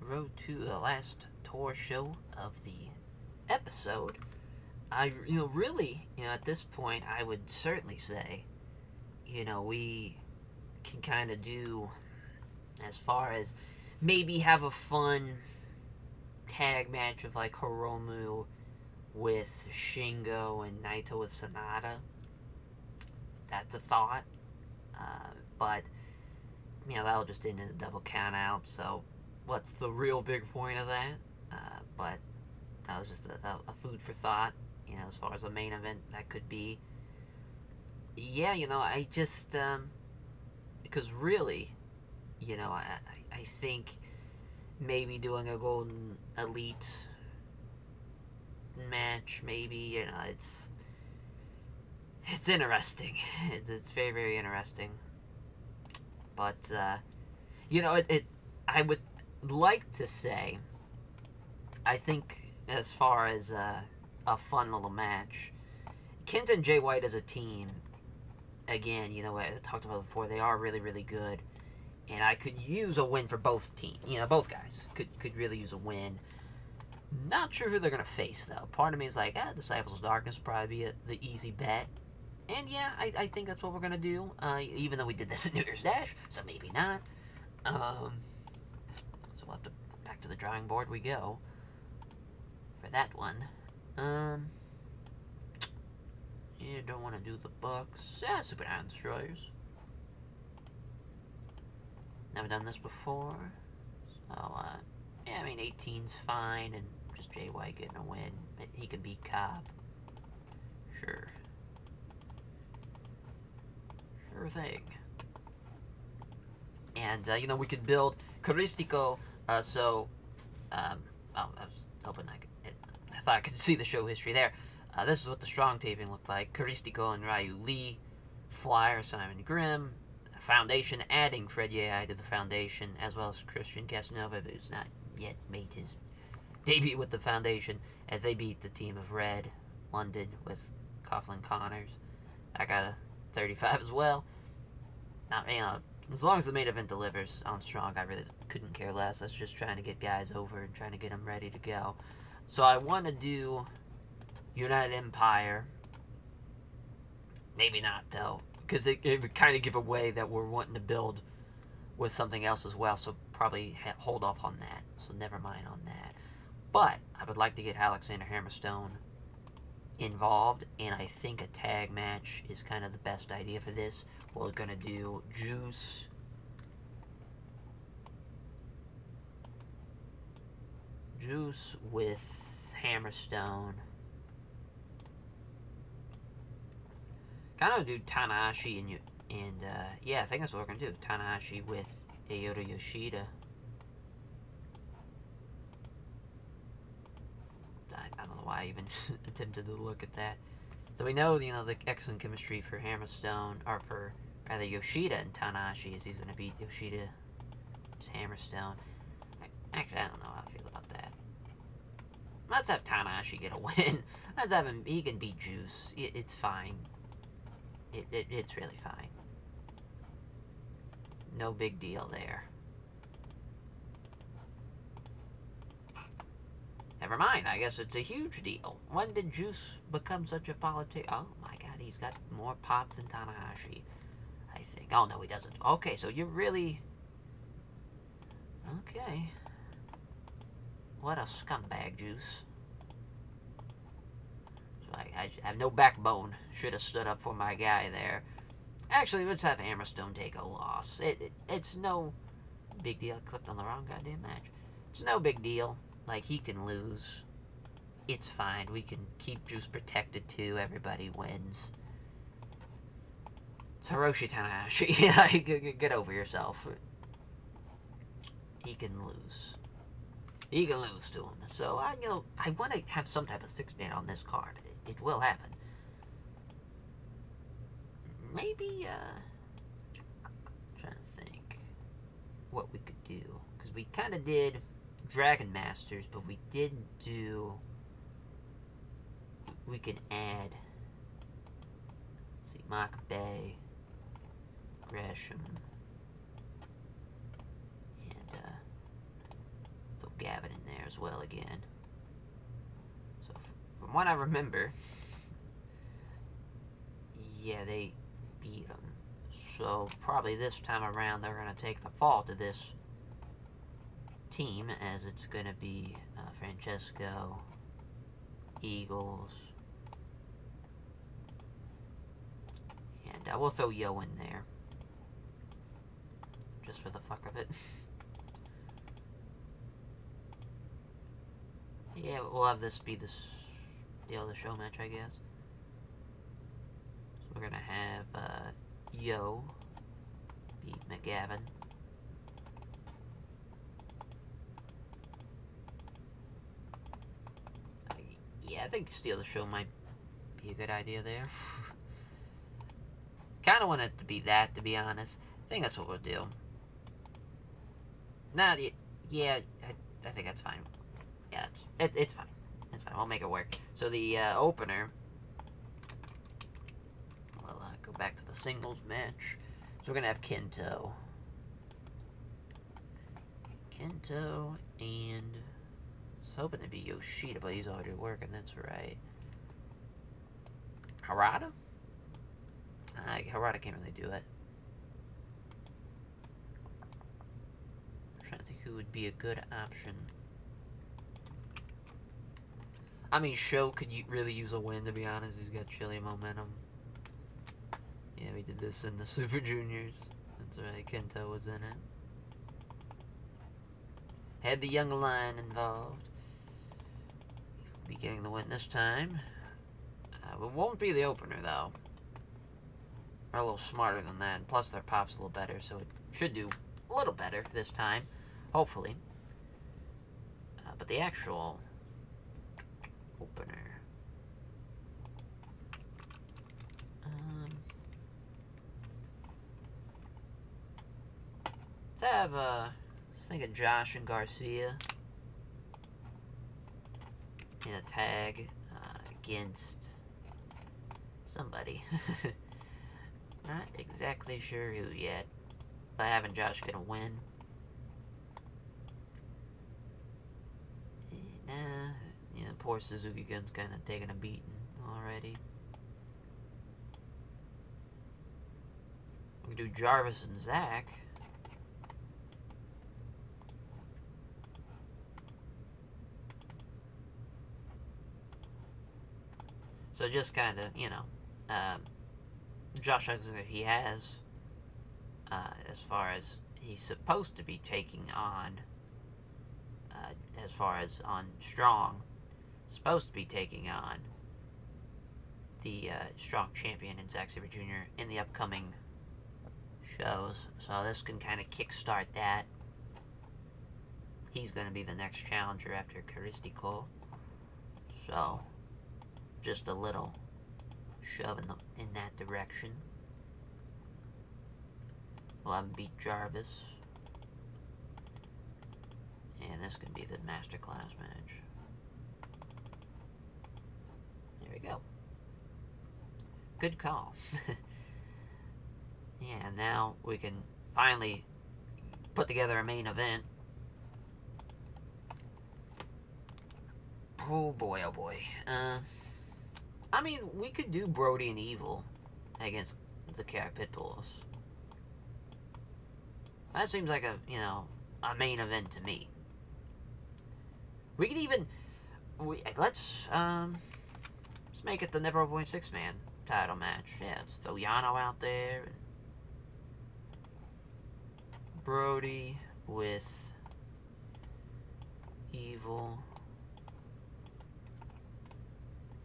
road to the last tour show of the episode, I you know really you know at this point I would certainly say, you know we can kind of do as far as maybe have a fun tag match of like Hiromu with Shingo and Naito with Sanada. That's a thought. Uh, but, you know, that'll just end in a double count out, so what's the real big point of that? Uh, but that was just a, a, food for thought, you know, as far as a main event that could be. Yeah, you know, I just, um, because really, you know, I, I think maybe doing a Golden Elite match, maybe, you know, it's it's interesting. It's, it's very, very interesting. But, uh, you know, it, it, I would like to say, I think as far as uh, a fun little match, Kent and Jay White as a team, again, you know, I talked about before, they are really, really good. And I could use a win for both teams. You know, both guys could, could really use a win. Not sure who they're to face, though. Part of me is like, ah, Disciples of Darkness probably be a, the easy bet. And yeah, I, I think that's what we're to do, uh, even though we did this at New Year's Dash, so maybe not. Um, so we'll have to, back to the drawing board we go for that one. Um, yeah, don't want to do the Bucks. Yeah, Super Iron Destroyers. Never done this before. So, uh, yeah, I mean, 18's fine, and just White getting a win. He can beat Cobb. Sure. Sure thing. And, uh, you know, we could build Caristico, uh, so, um, oh, I was hoping I could, it, I thought I could see the show history there. Uh, this is what the strong taping looked like. Caristico and Ryu Lee, Flyer, Simon Grimm, Foundation adding Fred Yehi to the Foundation, as well as Christian Casanova, who's not yet made his debut with the Foundation, as they beat the team of Red, London, with Coughlin Connors. I got a 35 as well. Not, you know, as long as the main event delivers on Strong, I really couldn't care less. I was just trying to get guys over and trying to get them ready to go. So I want to do United Empire. Maybe not, though, because it, it would kind of give away that we're wanting to build with something else as well, so probably hold off on that. So never mind on that. But I would like to get Alexander Hammerstone involved, and I think a tag match is kind of the best idea for this. We're going to do Juice. Juice with Hammerstone. Kind of do Tanahashi and you and uh, yeah, I think that's what we're gonna do. Tanahashi with Ayota Yoshida. I, I don't know why I even attempted to look at that. So we know, you know, the excellent chemistry for Hammerstone, or for rather Yoshida and Tanahashi, is he's gonna beat Yoshida Hammerstone. Actually, I don't know how I feel about that. Let's have Tanahashi get a win. Let's have him. He can beat Juice. It, it's fine. It, it, it's really fine. No big deal there. Never mind, I guess it's a huge deal. When did Juice become such a politic? Oh my god, he's got more pop than Tanahashi. I think. Oh no, he doesn't. Okay, so you're really... Okay. What a scumbag, Juice. So I, have no backbone. Should have stood up for my guy there. Actually, let's have Hammerstone take a loss. It, it, It's no big deal. I clicked on the wrong goddamn match. It's no big deal. Like, he can lose. It's fine. We can keep Juice protected, too. Everybody wins. It's Hiroshi Tanahashi. Get over yourself. He can lose. He can lose to him. So, I, you know, I want to have some type of six-man on this card. It, will happen maybe, uh, trying to think what we could do. Because we kind of did Dragon Masters, but we didn't do, we could add, see, Makabe, Gresham, and, uh, throw Gavin in there as well again. From what I remember, yeah, they beat them. So, probably this time around, they're going to take the fall to this team, as it's going to be uh, Francesco, Eagles, and uh, we'll throw Yo in there. Just for the fuck of it. yeah, we'll have this be this the other show match, I guess. So we're gonna have uh, Yo beat McGavin. yeah, I think steal the show might be a good idea there. kind of want it to be that, to be honest. I think that's what we'll do. Nah, yeah, I, I think that's fine. Yeah, it's, it, it's fine. It's. We'll make it work. So the uh, opener, we'll uh, go back to the singles match. So we're going to have Kento. Kento and... I was hoping to be Yoshida, but he's already working, that's right. Harada? Uh, Harada can't really do it. I'm trying to think who would be a good option. I mean, Sho could really use a win, to be honest. He's got chilly momentum. Yeah, we did this in the Super Juniors. That's right, Kento was in it. Had the young lion involved be getting the win this time. Uh, it won't be the opener, though. They're a little smarter than that, and plus their pop's a little better, so it should do a little better this time, hopefully. Uh, but the actual opener... Um, let's have, uh, let's think of Josh and Garcia in a tag uh, against somebody. Not exactly sure who yet. But having Josh gonna win. Nah, yeah, poor Suzuki Gun's kind of taking a beating already. We can do Jarvis and Zack. So just kind of, you know, um, Josh Alexander, he has, uh, as far as he's supposed to be taking on, uh, as far as on Strong, supposed to be taking on the uh, Strong champion in Zack Sabre Jr. in the upcoming shows. So this can kind of kickstart that. He's going to be the next challenger after Caristico. So, just a little shove in, the, in that direction. We'll have him beat Jarvis. And this could be the masterclass match. There we go. Good call. yeah, now we can finally put together a main event. Oh boy, oh boy. Uh... I mean, we could do Brodie and Evil against the Chaotic Pitbulls. That seems like a, you know, a main event to me. We could even, we let's, um, let's make it the Never Point Six Man title match. Yeah, let's throw Yano out there. Brodie with Evil.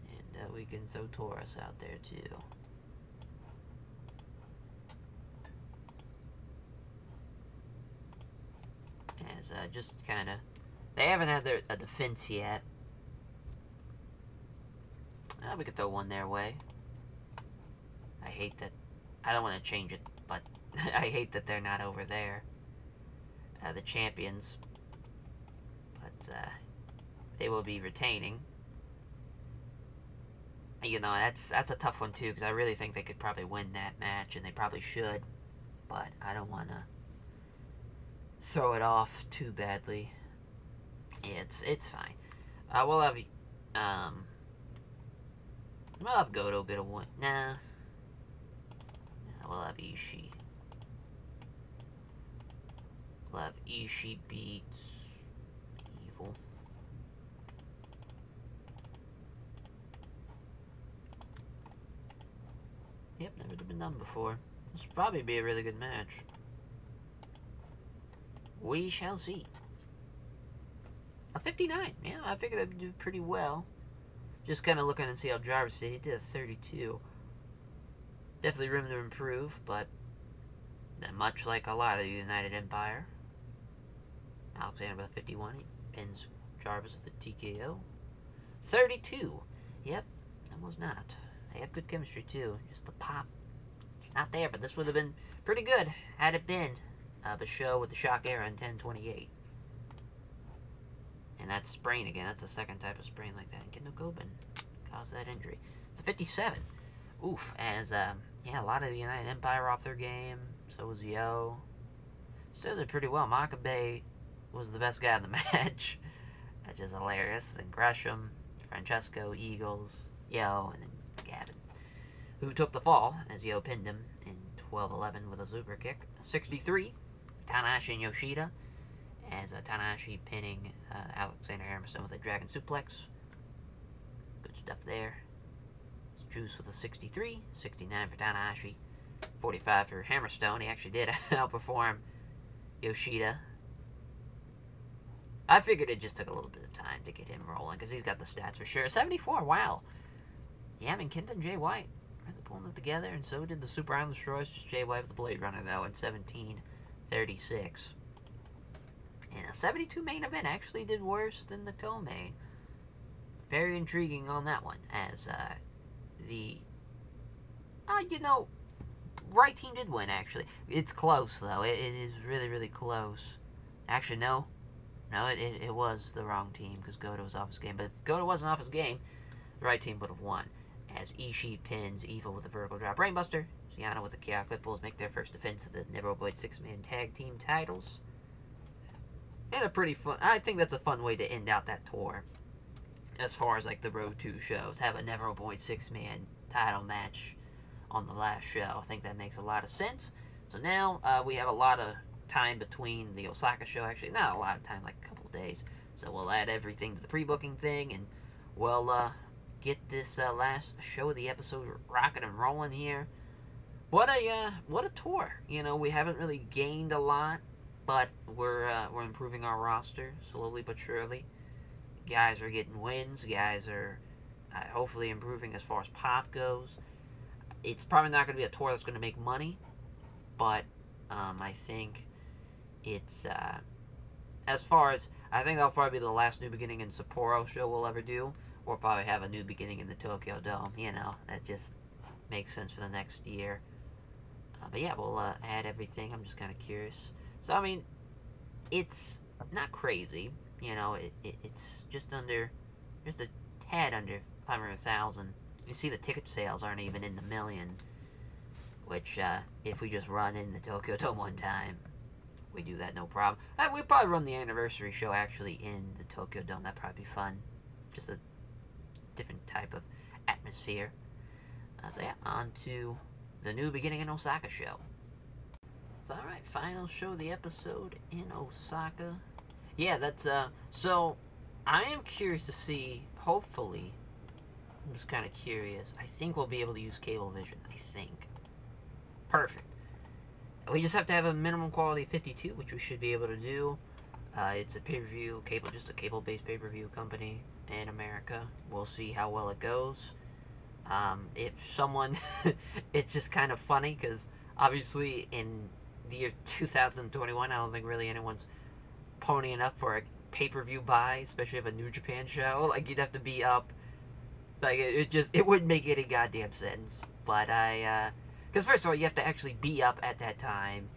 And that we can throw Taurus out there too. As uh, just kind of, they haven't had their a defense yet. Uh, we could throw one their way. I hate that. I don't want to change it, but I hate that they're not over there. Uh, the champions. But uh, they will be retaining you know, that's that's a tough one too because I really think they could probably win that match and they probably should, but I don't want to throw it off too badly. Yeah, it's it's fine. Uh, we'll have um. We'll have Goto get a win. Nah. nah we'll have Ishii. We'll have Ishii beats Evil. Yep, never been done before. This will probably be a really good match. We shall see. A 59. Yeah, I figured that'd do pretty well. Just kind of looking and see how Jarvis did. He did a 32. Definitely room to improve, but much like a lot of the United Empire. Alexander with a 51. He pins Jarvis with a TKO. 32. Yep, that was not. They have good chemistry too. Just the pop, it's not there. But this would have been pretty good had it been uh, Sho with the Shock Arrow in 1028. And that's sprain again. That's the second type of sprain like that. Get no Gobin caused that injury. It's a 57. Oof. As um, yeah, a lot of the United Empire off their game. So was Yo. Still did pretty well. Makabe was the best guy in the match. That's just hilarious. Then Gresham, Francesco, Eagles, Yo, and then Gavin, who took the fall as Yo pinned him in 12-11 with a super kick. 63, Tanahashi and Yoshida, as uh, Tanahashi pinning uh, Alexander Hammerstone with a Dragon Suplex. Good stuff there. It's Juice with a 63, 69 for Tanahashi, 45 for Hammerstone. He actually did outperform Yoshida. I figured it just took a little bit of time to get him rolling because he's got the stats for sure. 74, wow. Yeah, I mean, Kenta and Jay White really pulling it together, and so did the Super Island Destroyers. Just Jay White with the Blade Runner, though, in 1736. And a 72 main event actually did worse than the co-main. Very intriguing on that one, as uh, the, uh, you know, right team did win, actually. It's close, though. it, it is really, really close. Actually, no. No, it, it, it was the wrong team, because Goto was off his game. But if Goto wasn't off his game, the right team would have won as Ishii pins Evil with a vertical drop brainbuster. Gianna with the Chaotic Bulls make their first defense of the Never Avoid six-man tag team titles. And a pretty fun, I think that's a fun way to end out that tour. As far as like the Road 2 shows, have a Never Avoid six-man title match on the last show. I think that makes a lot of sense. So now uh, we have a lot of time between the Osaka show, actually, not a lot of time, like a couple days. So we'll add everything to the pre-booking thing, and we'll uh, get this uh, last show of the episode rocking and rolling here. What a uh, what a tour! You know, we haven't really gained a lot, but we're uh, we're improving our roster slowly but surely. Guys are getting wins. Guys are uh, hopefully improving as far as pop goes. It's probably not going to be a tour that's going to make money, but um, I think it's uh, as far as I think that'll probably be the last New Beginning in Sapporo show we'll ever do. We'll probably have a new beginning in the Tokyo Dome. You know, that just makes sense for the next year. Uh, but yeah, we'll uh, add everything. I'm just kind of curious. So, I mean, it's not crazy. You know, it, it, it's just under, just a tad under 500,000. You see the ticket sales aren't even in the million. Which, uh, if we just run in the Tokyo Dome one time, we do that no problem. Uh, we probably run the anniversary show actually in the Tokyo Dome. That'd probably be fun. Just a different type of atmosphere. Uh, so yeah, on to the new beginning in Osaka show. So alright, final show the episode in Osaka. Yeah, that's, uh, so, I am curious to see, hopefully, I'm just kind of curious, I think we'll be able to use Cablevision, I think. Perfect. We just have to have a minimum quality of 52, which we should be able to do. Uh, it's a pay-per-view, cable, just a cable-based pay-per-view company in America. We'll see how well it goes. Um, if someone, it's just kind of funny because obviously in the year 2021, I don't think really anyone's ponying up for a pay-per-view buy, especially of a New Japan show. Like you'd have to be up, like it, it just it wouldn't make any goddamn sense. But I, because uh, first of all, you have to actually be up at that time,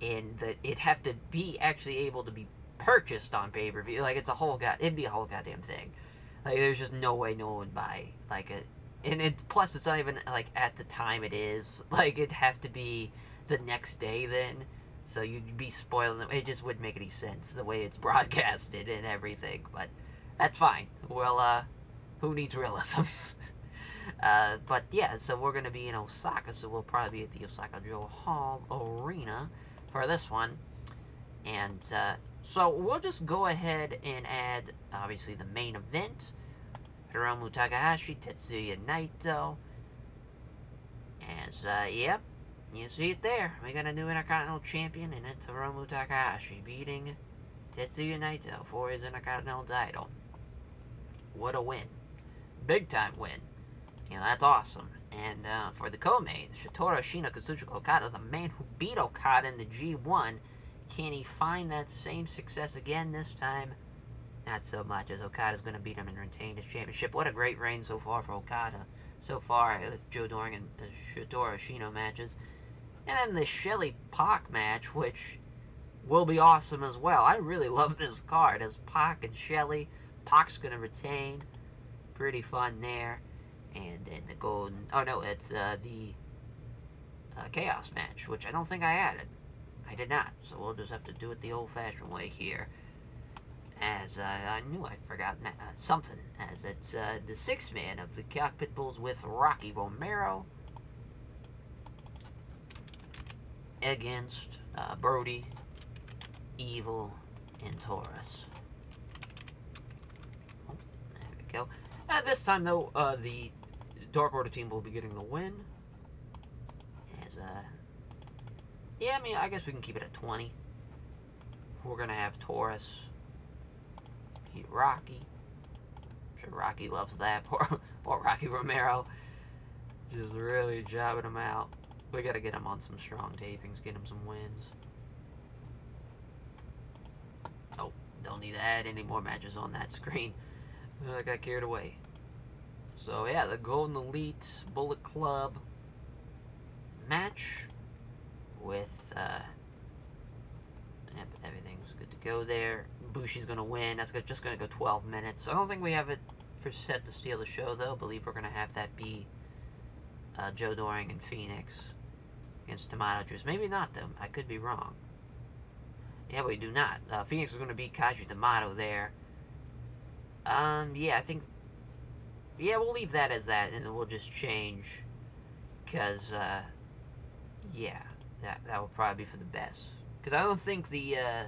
and that it'd have to be actually able to be purchased on pay-per-view. Like it's a whole god, it'd be a whole goddamn thing. Like, there's just no way no one would buy, like, a... And it, plus, it's not even, like, at the time it is. Like, it'd have to be the next day then. So you'd be spoiling it. Just wouldn't make any sense the way it's broadcasted and everything. But that's fine. Well, uh, who needs realism? uh, but yeah, so we're gonna be in Osaka, so we'll probably be at the Osaka-jo Hall Arena for this one. And uh, so we'll just go ahead and add, obviously, the main event. Hiromu Takahashi, Tetsuya Naito. As, uh, yep, you see it there. We got a new Intercontinental Champion, and it's Hiromu Takahashi beating Tetsuya Naito for his Intercontinental title. What a win. Big time win. Know, that's awesome. And uh, for the co-main, Shotaro Ashino Kazuchika Okada, the man who beat Okada in the G1, can he find that same success again this time? Not so much, as Okada's going to beat him and retain his championship. What a great reign so far for Okada. So far with Joe Doering and the Shotaro Ashino matches. And then the Shelley Pac match, which will be awesome as well. I really love this card as Pac and Shelley, Pac's going to retain. Pretty fun there. And then the golden... Oh, no, it's uh, the uh, Chaos match, which I don't think I added. I did not, so we'll just have to do it the old-fashioned way here. As uh, I knew I forgot uh, something, as it's uh, the sixth man of the Cockpit Bulls with Rocky Romero against uh, Brodie, Evil, and Taurus. Oh, there we go. At this time, though, uh, the Dark Order team will be getting the win. As, uh, yeah, I mean, I guess we can keep it at 20. We're going to have Taurus beat Rocky. I'm sure Rocky loves that. Poor, poor Rocky Romero. Just really jobbing him out. We gotta get him on some strong tapings, get him some wins. Oh, don't need to add any more matches on that screen. I got carried away. So yeah, the Golden Elite Bullet Club match with uh, everything's good to go there. Bushi's gonna win. That's just gonna go 12 minutes. I don't think we have it for set to steal the show though. I believe we're gonna have that be uh, Joe Doering and Fenix against Tomato Juice. Maybe not though. I could be wrong. Yeah, we do not. Uh, Fenix is gonna beat Kaiju Tomato there. Um, yeah, I think yeah, we'll leave that as that, and we'll just change, because, uh, yeah, that, that will probably be for the best. Because I don't think the, uh,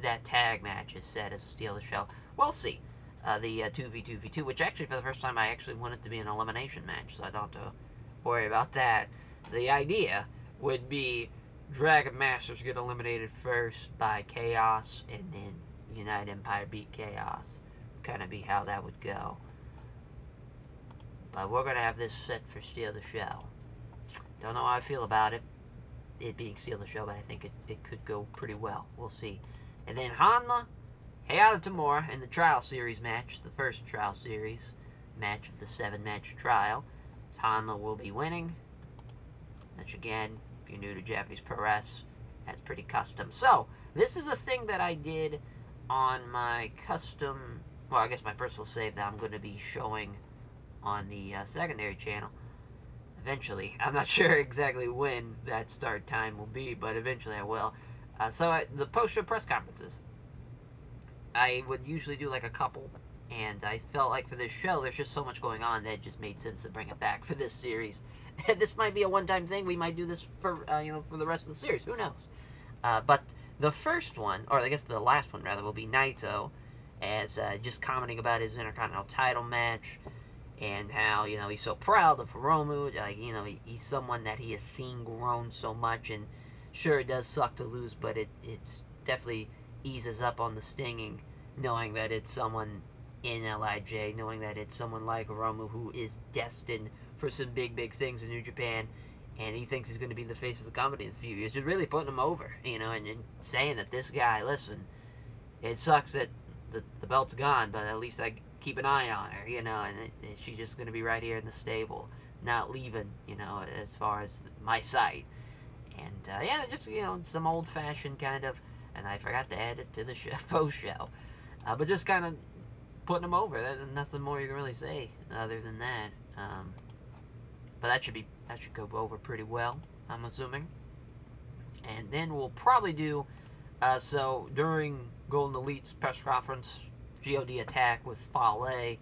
that tag match is set as Steal the Show. We'll see. Uh, the uh, 2v2v2, which actually, for the first time, I actually wanted to be an elimination match, so I don't have to worry about that. The idea would be Dragon Masters get eliminated first by Chaos, and then United Empire beat Chaos. Kind of be how that would go. But we're going to have this set for Steal the Show. Don't know how I feel about it, it being Steal the Show, but I think it, it could go pretty well. We'll see. And then Honma, Hayato Tamura in the Trial Series match, the first Trial Series match of the seven-match trial. Honma will be winning. Which again, if you're new to Japanese pro that's pretty custom. So, this is a thing that I did on my custom, well, I guess my personal save that I'm going to be showing on the uh, secondary channel. Eventually. I'm not sure exactly when that start time will be, but eventually I will. Uh, so, I, the post-show press conferences. I would usually do like a couple, and I felt like for this show, there's just so much going on that it just made sense to bring it back for this series. this might be a one-time thing. We might do this for, uh, you know, for the rest of the series. Who knows? Uh, but the first one, or I guess the last one rather, will be Naito, as uh, just commenting about his Intercontinental title match, and how you know he's so proud of Hiromu. Like you know he, he's someone that he has seen grown so much, and sure it does suck to lose, but it it definitely eases up on the stinging, knowing that it's someone in LIJ, knowing that it's someone like Hiromu who is destined for some big big things in New Japan. And he thinks he's going to be the face of the company in a few years. Just really putting him over, you know, and, and saying that this guy, listen, it sucks that the, the belt's gone, but at least I keep an eye on her, you know, and, and she's just going to be right here in the stable, not leaving, you know, as far as my sight. And, uh, yeah, just, you know, some old-fashioned kind of, and I forgot to add it to the show, post-show, uh, but just kind of putting them over. There's nothing more you can really say other than that. Um, but that should be, that should go over pretty well, I'm assuming. And then we'll probably do, uh, so during Golden Elite's press conference, God attack with Fale,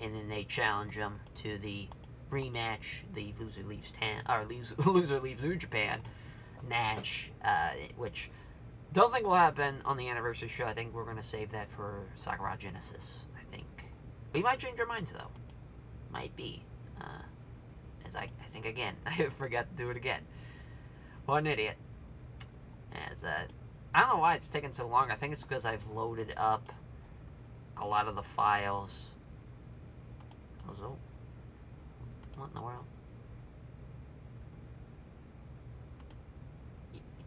and then they challenge him to the rematch, the loser leaves tan, or loser, loser leaves New Japan match, uh, which don't think will happen on the anniversary show. I think we're gonna save that for Sakura Genesis. I think we might change our minds though. Might be. Uh, I, I think again, I forgot to do it again. What an idiot. As uh, I don't know why it's taking so long. I think it's because I've loaded up a lot of the files. Oh, what in the world?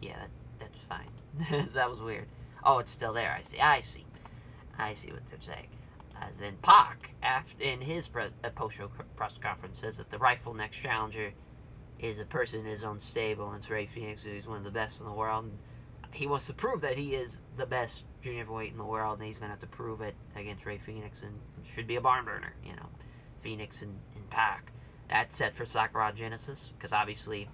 Yeah, that, that's fine. that was weird. Oh, it's still there. I see. I see. I see what they're saying. As then Pac, in his uh, post-show press conference, says that the rightful next challenger is a person in his own stable, and it's Rey Fenix, who's one of the best in the world. He wants to prove that he is the best junior heavyweight in the world, and he's going to have to prove it against Rey Fenix, and should be a barn burner, you know, Fenix and, and Pac. That's set for Sakura Genesis, because obviously,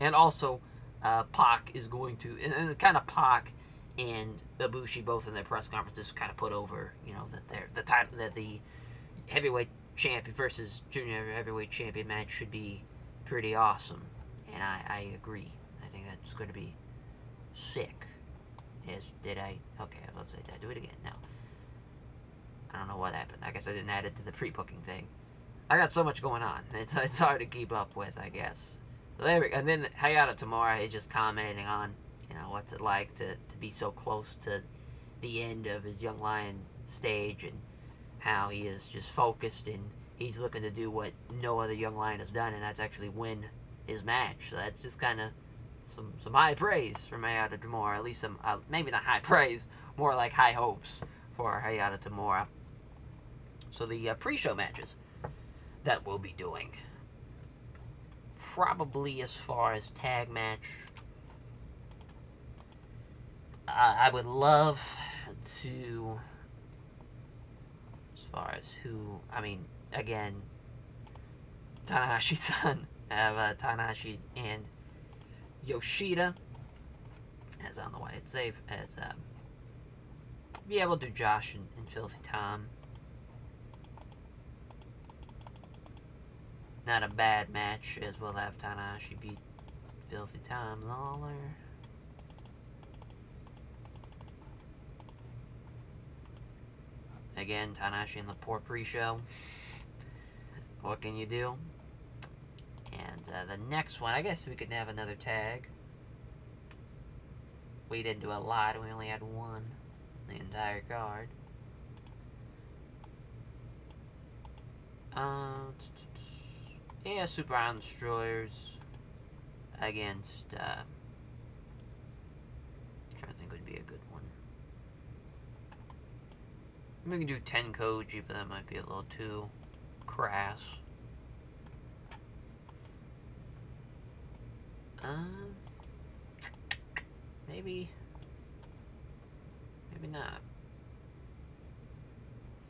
and also, uh, Pac is going to, and, and kind of Pac and Ibushi both in their press conferences kind of put over, you know, that they're the title that the heavyweight champion versus junior heavyweight champion match should be pretty awesome, and I, I agree. I think that's going to be sick. Yes, did I? Okay, let's say that. Do it again. No. I don't know what happened. I guess I didn't add it to the pre-booking thing. I got so much going on. It's, it's hard to keep up with, I guess. So there we go. And then Hayato Tamura is just commenting on, you know, what's it like to, to be so close to the end of his Young Lion stage and how he is just focused and he's looking to do what no other Young Lion has done, and that's actually win his match. So that's just kind of some some high praise for Hayato Tamura. At least some, uh, maybe not high praise, more like high hopes for Hayato Tamura. So the uh, pre-show matches that we'll be doing. Probably as far as tag match. Uh, I would love to, as far as who, I mean, again, Tanahashi-san, have uh, Tanahashi and Yoshida, as on the way it's safe, as, um, yeah, we'll do Josh and, and Filthy Tom. Not a bad match, as we'll have Tanahashi beat Filthy Tom Lawlor. Again, Tanashi in the poor pre-show. what can you do? And uh, the next one, I guess we could have another tag. We didn't do a lot, we only had one the entire card. Uh, yeah, Super Iron Destroyers against, uh, I'm trying to think would be a good one. We can do Tenkoji, but that might be a little too crass. Um, maybe, maybe not.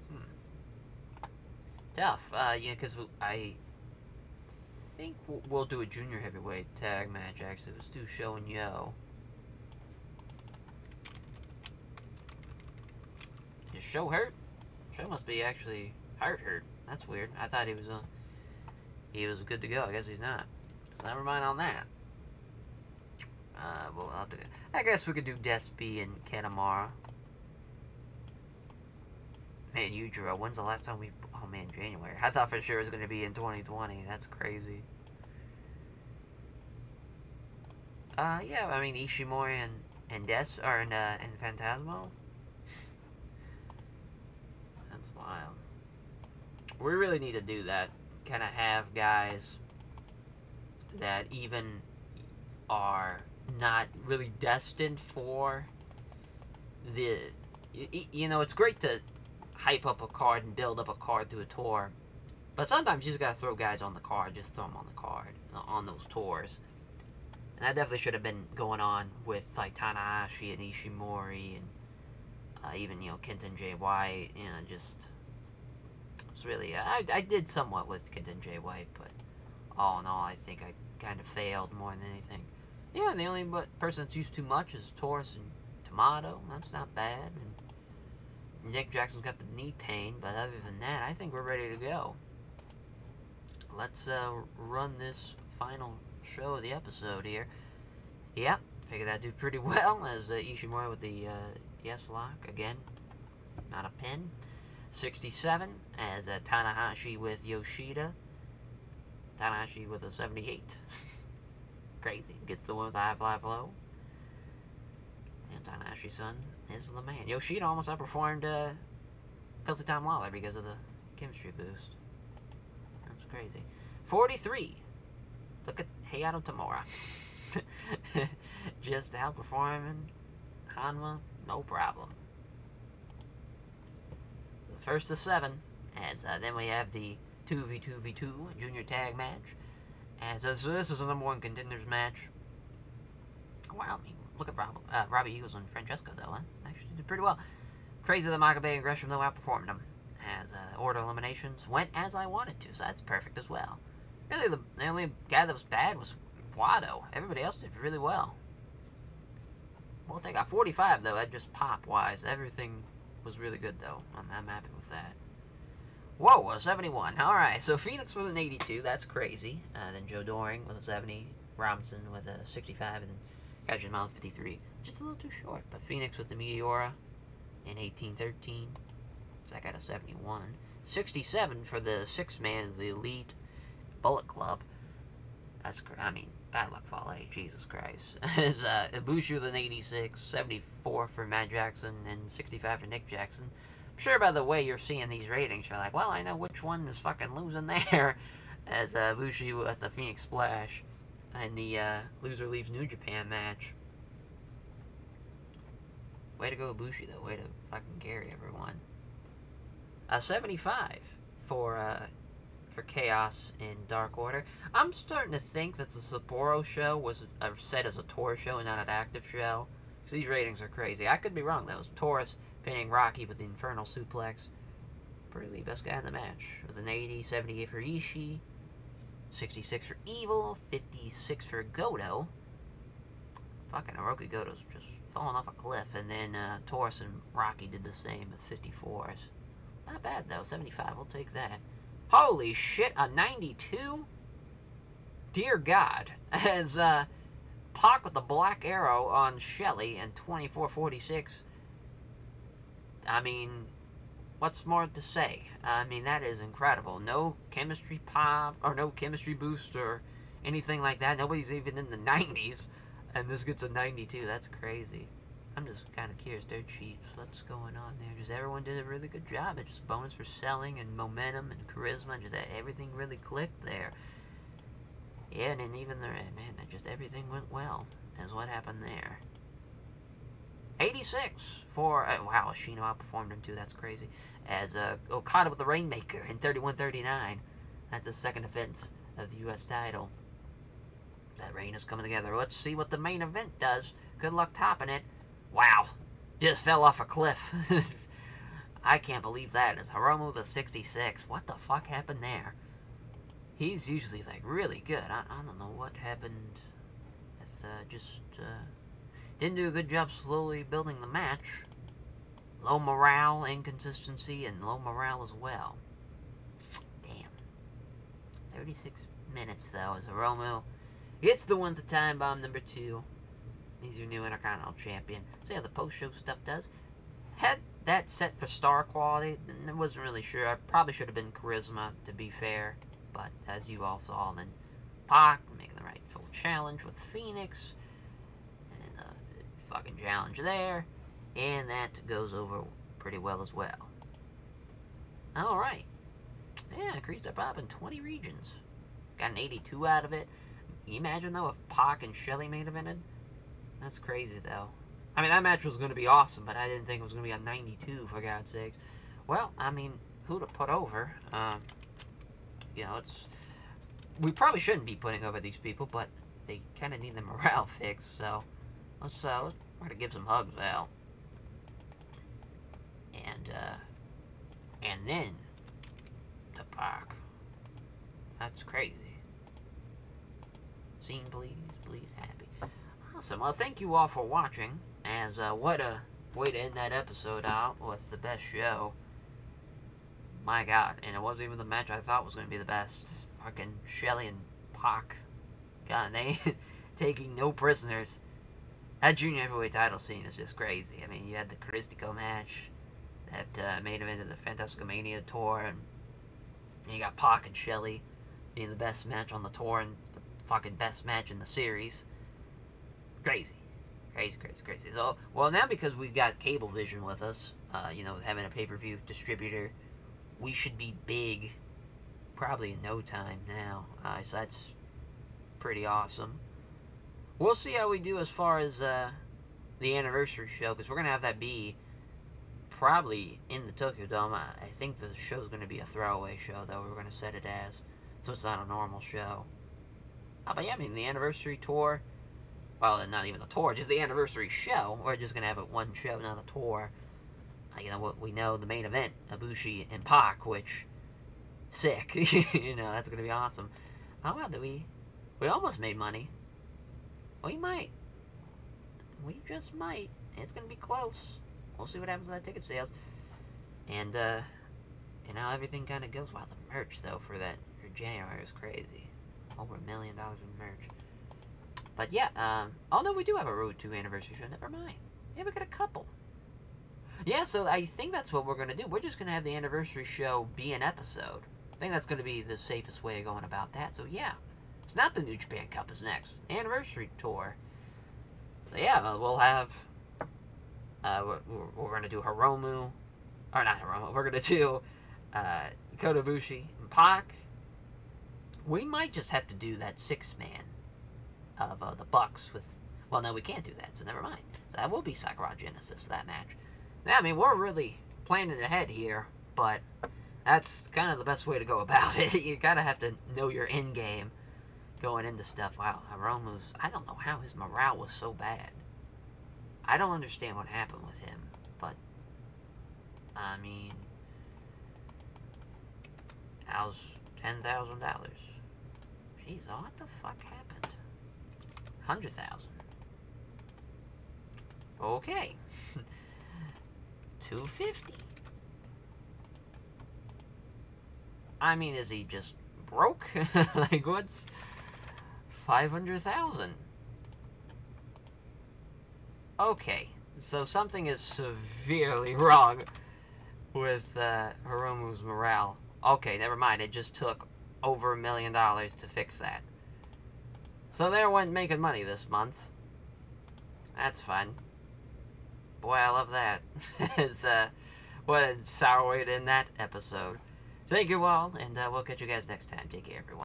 Hmm. Tough, uh, yeah, because I think we'll do a junior heavyweight tag match, actually. Let's do Sho and Yo. Is Sho hurt? Sho must be actually hurt hurt. That's weird. I thought he was uh, he was good to go. I guess he's not. Never mind on that. Uh, well, I'll have to, I guess we could do Despy and Kanemaru. Man, you Yujiro, when's the last time we Oh man, January. I thought for sure it was going to be in 2020. That's crazy. Uh, yeah, I mean, Ishimori and, and Des are in, uh, in Phantasmo. That's. We really need to do that. Kind of have guys that even are not really destined for the... You know, it's great to hype up a card and build up a card through a tour. But sometimes you just gotta throw guys on the card, just throw them on the card, uh, on those tours. And that definitely should have been going on with like Tanahashi and Ishimori and uh, even, you know, Kenton J. White, you know, just... It's really... I, I did somewhat with Kenton J. White, but all in all, I think I kind of failed more than anything. Yeah, the only person that's used too much is Taurus and Tomato. That's not bad. And Nick Jackson's got the knee pain, but other than that, I think we're ready to go. Let's uh, run this final show of the episode here. Yep, figured that'd do pretty well as uh, Ishimori with the uh, yes lock again. Not a pin. 67 as uh, Tanahashi with Yoshida. Tanahashi with a 78. Crazy. Gets the one with the high fly flow. And Tanahashi's son is the man. Yoshida almost outperformed uh, Filthy Tom Lawlor because of the chemistry boost. That's crazy. 43. Look at Hayato Tamura. Just outperforming Honma, no problem. The first of seven. As uh, then we have the 2v2v2 junior tag match. As uh, so this is a number one contenders match. Wow, I mean, look at Rob, uh, Robbie Eagles and Francesco though, huh? Actually did pretty well. Crazy the that Makabe and Gresham though outperformed them. As uh, order eliminations went as I wanted to, so that's perfect as well. Really, the, the only guy that was bad was Wato. Everybody else did really well. Well, they got 45 though. That just pop wise. Everything was really good though. I'm, I'm happy with that. Whoa, a 71. Alright, so Fenix with an 82. That's crazy. Uh, then Joe Doering with a 70. Robinson with a 65. And then Gadget Mouth 53. Just a little too short. But Fenix with the Meteora in 1813. So I got a 71. 67 for the six man, the Elite Bullet Club. That's, I mean, bad luck Fale, Jesus Christ. Is uh, Ibushi with an 86, 74 for Matt Jackson, and 65 for Nick Jackson I'm sure by the way you're seeing these ratings, you're like, well, I know which one is fucking losing there. As uh, with the Phoenix Splash and the uh, loser leaves New Japan match. Way to go, Bushi, though. Way to fucking carry everyone. Uh, 75 for uh, for Chaos in Dark Order. I'm starting to think that the Sapporo show was set as a tour show and not an active show. Because these ratings are crazy. I could be wrong. It was Taurus pinning Rocky with the Infernal Suplex. Probably the best guy in the match. With an 80, 78 for Ishii, 66 for Evil, 56 for Goto. Fucking Hirooki Goto's just falling off a cliff. And then uh, Taurus and Rocky did the same with 54s. Not bad though, 75, we'll take that. Holy shit, a 92? Dear God. As uh, Pac with the Black Arrow on Shelley and 2446 I mean, what's more to say? I mean, that is incredible. No chemistry pop, or no chemistry boost, or anything like that. Nobody's even in the 90s, and this gets a 92. That's crazy. I'm just kind of curious, dirt cheap. what's going on there? Just everyone did a really good job. It's just bonus for selling and momentum and charisma. Just that everything really clicked there. Yeah, and then even the man, that just everything went well. As what happened there. 86 for, uh, wow, Ashino outperformed him too, that's crazy. As uh, Okada with the Rainmaker in 31-39. That's his second defense of the U.S. title. That rain is coming together. Let's see what the main event does. Good luck topping it. Wow. Just fell off a cliff. I can't believe that. It's Hiromu the 66. What the fuck happened there? He's usually, like, really good. I, I don't know what happened. It's, uh, just, uh... Didn't do a good job slowly building the match. Low morale, inconsistency, and low morale as well. Damn. 36 minutes, though, as Hiromu gets the one to time bomb number two. He's your new Intercontinental Champion. See how the post-show stuff does. Had that set for star quality, I wasn't really sure. I probably should have been Charisma, to be fair. But, as you all saw, then Pac making the right full challenge with Fenix And the, the fucking challenge there. And that goes over pretty well as well. Alright. Yeah, increased up up in 20 regions. Got an 82 out of it. Can you imagine, though, if Pac and Shelley main evented? That's crazy, though. I mean, that match was going to be awesome, but I didn't think it was going to be a 92, for God's sakes. Well, I mean, who to put over? Um, you know, it's... We probably shouldn't be putting over these people, but they kind of need the morale fix, so... Let's, uh, let's try to give some hugs, Val. And, uh, and then, the park. That's crazy. Scene, please, please, happy. Awesome. Well, thank you all for watching. And uh, what a way to end that episode out with the best show. My God, and it wasn't even the match I thought was going to be the best. Fucking Shelley and Pac. God, they taking no prisoners. That junior heavyweight title scene is just crazy. I mean, you had the Caristico match that uh, made him into the Fantastica Mania tour, and you got Pac and Shelley being the best match on the tour and the fucking best match in the series. Crazy. Crazy, crazy, crazy. So, well, now because we've got Cablevision with us, uh, you know, having a pay-per-view distributor, we should be big probably in no time now. Uh, so that's pretty awesome. We'll see how we do as far as uh, the anniversary show, because we're going to have that be probably in the Tokyo Dome. I, I think the show's going to be a throwaway show, though. We're going to set it as, so it's not a normal show. Uh, but yeah, I mean, the anniversary tour, well, not even the tour, just the anniversary show. We're just going to have it one show, not a tour. Uh, you know, what we know, the main event, Ibushi and Pac, which, sick. you know, that's going to be awesome. How about that we, we almost made money. We might. We just might. It's going to be close. We'll see what happens to that ticket sales. And, uh, and how everything kind of goes. Wow, the merch, though, for that, for JR is crazy. Over a million dollars in merch. But yeah, um, no, we do have a Road to Anniversary show. Never mind. Yeah, we got a couple. Yeah, so I think that's what we're going to do. We're just going to have the anniversary show be an episode. I think that's going to be the safest way of going about that. So yeah, it's not the New Japan Cup is next. Anniversary tour. So yeah, uh, we'll have. Uh, we're, we're going to do Hiromu, or not Hiromu. We're going to do uh, and Pac. We might just have to do that six man of uh, the Bucks with. Well, no, we can't do that, so never mind. So that will be Sakura Genesis that match. Now, I mean, we're really planning ahead here, but that's kind of the best way to go about it. you gotta have to know your end game going into stuff. Wow, Hiromu's, I don't know how his morale was so bad. I don't understand what happened with him, but, I mean, how's $10,000? Jeez, oh, what the fuck happened? 100,000. Okay. 250. I mean, is he just broke? like, what's... 500,000. Okay, so something is severely wrong with uh, Hiromu's morale. Okay, never mind. It just took over a million dollars to fix that. So there went making money this month. That's fun. Boy, I love that. it's, uh, what a sour way to end that episode. Thank you all, and uh, we'll catch you guys next time. Take care, everyone.